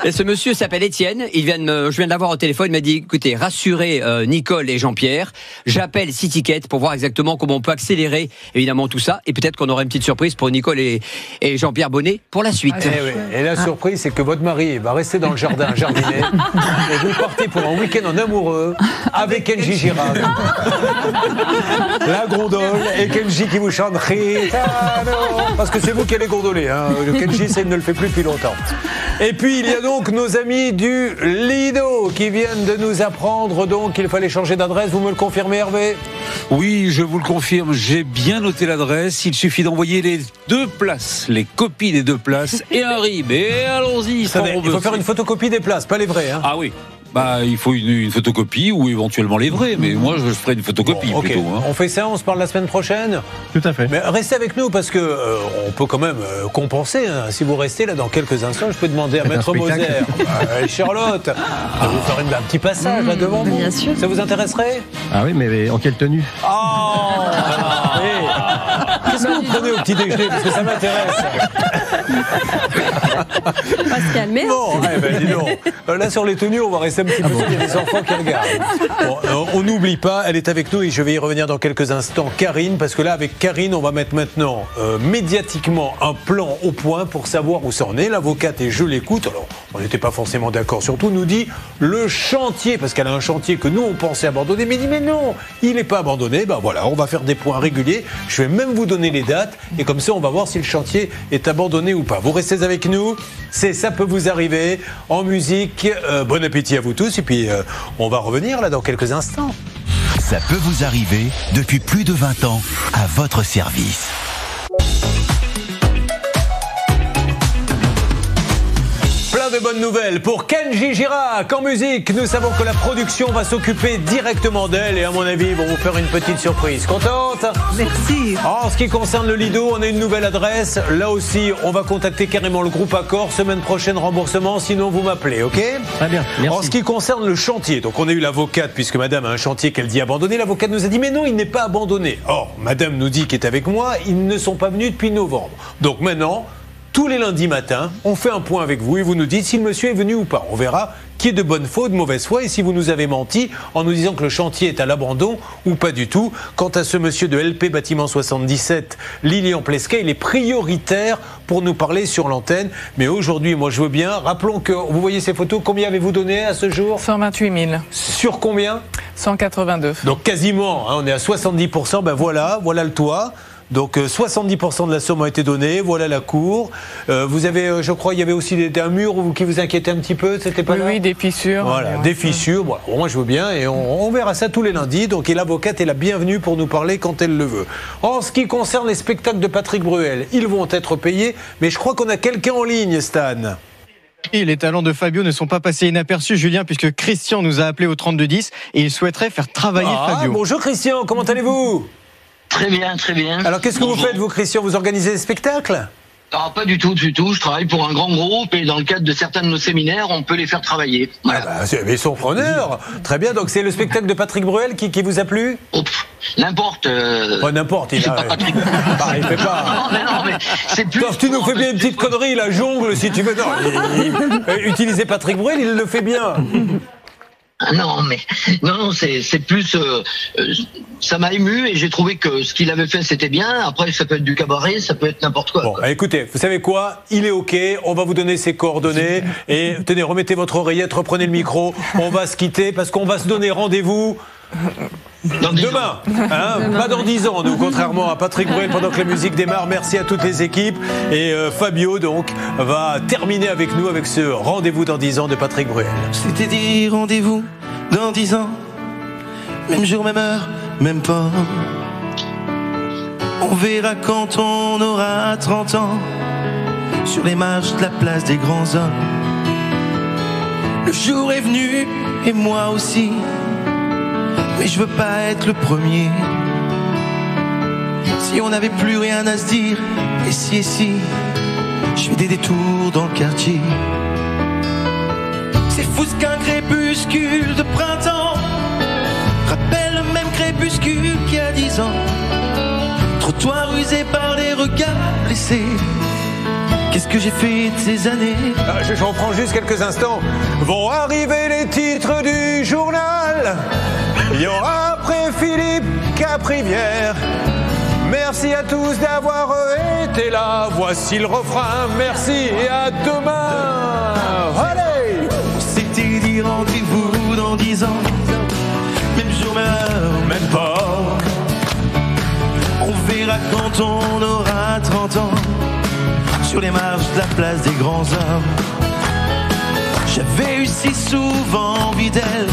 Et ce monsieur s'appelle Étienne. Il vient de me- je viens de l'avoir au téléphone. Il m'a dit écoutez, rassurez euh, Nicole et Jean-Pierre. J'appelle Ticket pour voir exactement comment on peut accélérer évidemment tout ça. Et peut-être qu'on aura une petite surprise pour Nicole et, et Jean-Pierre Bonnet pour la suite. Oui. Et la surprise, c'est que votre mari va rester dans le jardin, jardiner, et vous partez pour un week-end en amoureux avec Kenji Girac. La gondole et Kenji qui vous chante Ritano. Parce que c'est vous qui allez gondoler. Hein. Le Kenji, ça il ne le fait plus depuis longtemps. Et puis il y a donc nos amis du Lido qui viennent de nous apprendre donc qu'il fallait changer d'adresse. Vous me le confirmez, Hervé? Oui, je vous le confirme, j'ai bien noté l'adresse. Il suffit d'envoyer les deux places, les copies des deux places et un RIB. Et allons-y, Il faut faire une photocopie des places, pas les vraies. Hein. Ah oui. Bah, il faut une, une photocopie ou éventuellement les vrais, mais moi je ferai une photocopie plutôt. hein. on fait ça, on se parle la semaine prochaine Tout à fait. Mais restez avec nous parce que euh, on peut quand même euh, compenser. hein. Si vous restez là dans quelques instants, je peux demander à Maître Moser, euh, et Charlotte, de vous faire une- un petit passage là devant vous. Bien sûr. Ça vous intéresserait? Ah oui, mais en quelle tenue? Oh Qu'est-ce que vous prenez au petit déjeuner? Parce que ça m'intéresse. On va se calmer. Bon, eh ben, dis donc. Là, sur les tenues, on va rester un petit peu. Il y a des enfants qui regardent. Bon, euh, on n'oublie pas, elle est avec nous et je vais y revenir dans quelques instants. Karine, parce que là, avec Karine, on va mettre maintenant euh, médiatiquement un plan au point pour savoir où ça en est. L'avocate, et je l'écoute, alors on n'était pas forcément d'accord sur tout, nous dit le chantier, parce qu'elle a un chantier que nous, on pensait abandonner, mais dit mais non, il n'est pas abandonné. Ben voilà, on va faire des points réguliers. Je vais même vous donner les dates et comme ça, on va voir si le chantier est abandonné ou pas. Vous restez avec nous, c'est ça peut vous arriver en musique. Euh, bon appétit à vous tous et puis euh, on va revenir là dans quelques instants. Ça peut vous arriver depuis plus de 20 ans à votre service. Plein de bonnes nouvelles pour Kenji Girac en musique. Nous savons que la production va s'occuper directement d'elle et à mon avis, ils vont vous faire une petite surprise. Contente Merci. En ce qui concerne le Lido, on a une nouvelle adresse. Là aussi, on va contacter carrément le groupe Accor. Semaine prochaine, remboursement. Sinon, vous m'appelez, ok? Très bien, merci. En ce qui concerne le chantier, donc on a eu l'avocate, puisque madame a un chantier qu'elle dit abandonné. L'avocate nous a dit, mais non, il n'est pas abandonné. Or, madame nous dit qu'elle est avec moi, ils ne sont pas venus depuis novembre. Donc maintenant, tous les lundis matins, on fait un point avec vous et vous nous dites si le monsieur est venu ou pas. On verra qui est de bonne foi ou de mauvaise foi et si vous nous avez menti en nous disant que le chantier est à l'abandon ou pas du tout. Quant à ce monsieur de LP Bâtiment 77, Lilian Plesquet, il est prioritaire pour nous parler sur l'antenne. Mais aujourd'hui, moi je veux bien. Rappelons que vous voyez ces photos, combien avez-vous donné à ce jour? 128 000. Sur combien? 182. Donc quasiment, hein, on est à 70%, ben voilà, voilà le toit. Donc euh, 70% de la somme a été donnée, voilà la cour. Euh, vous avez, euh, je crois, il y avait aussi des, un mur où- qui vous inquiétait un petit peu, c'était pas Oui, là oui, des fissures. Voilà, des fissures. Bon, moi, je veux bien et on, on verra ça tous les lundis. Donc, et l'avocate est la bienvenue pour nous parler quand elle le veut. En ce qui concerne les spectacles de Patrick Bruel, ils vont être payés, mais je crois qu'on a quelqu'un en ligne, Stan. Et les talents de Fabio ne sont pas passés inaperçus, Julien, puisque Christian nous a appelé au 3210 et il souhaiterait faire travailler Ah, Fabio. bonjour Christian, comment allez-vous? Très bien, très bien. Alors, qu'est-ce que vous faites, vous, Christian? Vous organisez des spectacles? Ah, pas du tout, du tout. Je travaille pour un grand groupe et dans le cadre de certains de nos séminaires, on peut les faire travailler. Voilà. Ah, Mais ils sont preneurs Très bien, donc c'est le spectacle de Patrick Bruel qui, qui vous a plu? N'importe. euh, Oh, N'importe, il a. Bah, il fait pas. Non, mais non, mais c'est plus. Tu nous fais bien une petite connerie, la jongle, si tu veux. Non, il- euh, utiliser Patrick Bruel, il le fait bien. Ah non, mais non, non, c'est plus. euh, euh, ça m'a ému et j'ai trouvé que ce qu'il avait fait c'était bien. Après, ça peut être du cabaret, ça peut être n'importe quoi. Bon, bah, écoutez, vous savez quoi? Il est OK, on va vous donner ses coordonnées. Et tenez, remettez votre oreillette, reprenez le micro. On va se quitter parce qu'on va se donner rendez-vous. Demain, hein, pas dans 10 ans, nous, contrairement à Patrick Bruel pendant que la musique démarre. Merci à toutes les équipes. Et euh, Fabio, donc, va terminer avec nous avec ce rendez-vous dans 10 ans de Patrick Bruel. C'était dit rendez-vous dans dix ans. Même jour, même heure, même port. On verra quand on aura 30 ans. Sur les marches de la place des grands hommes. Le jour est venu et moi aussi. Mais je veux pas être le premier. Si on n'avait plus rien à se dire, et si et si, je fais des détours dans le quartier. C'est fou ce qu'un crépuscule de printemps rappelle le même crépuscule qu'il y a dix ans. Trottoir usé par les regards blessés. Qu'est-ce que j'ai fait de ces années? Ah, je- J'en prends juste quelques instants. Vont arriver les titres du journal. Il y aura après Philippe Caprivière. Merci à tous d'avoir été là. Voici le refrain. Merci et à demain. Allez C'était dit rendez-vous dans dix ans. jour meurt même pas. On verra quand on aura 30 ans, sur les marges de la place des grands hommes. J'avais eu si souvent envie d'elle.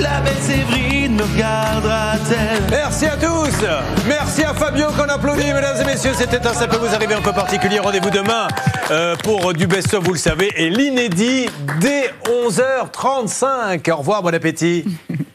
La belle Séverine me gardera-t-elle Merci à tous. Merci à Fabio qu'on applaudit, mesdames et messieurs. C'était un ça peut vous arriver un peu particulier. Rendez-vous demain euh, pour du best-of, vous le savez, et l'inédit dès 11h35. Au revoir, bon appétit.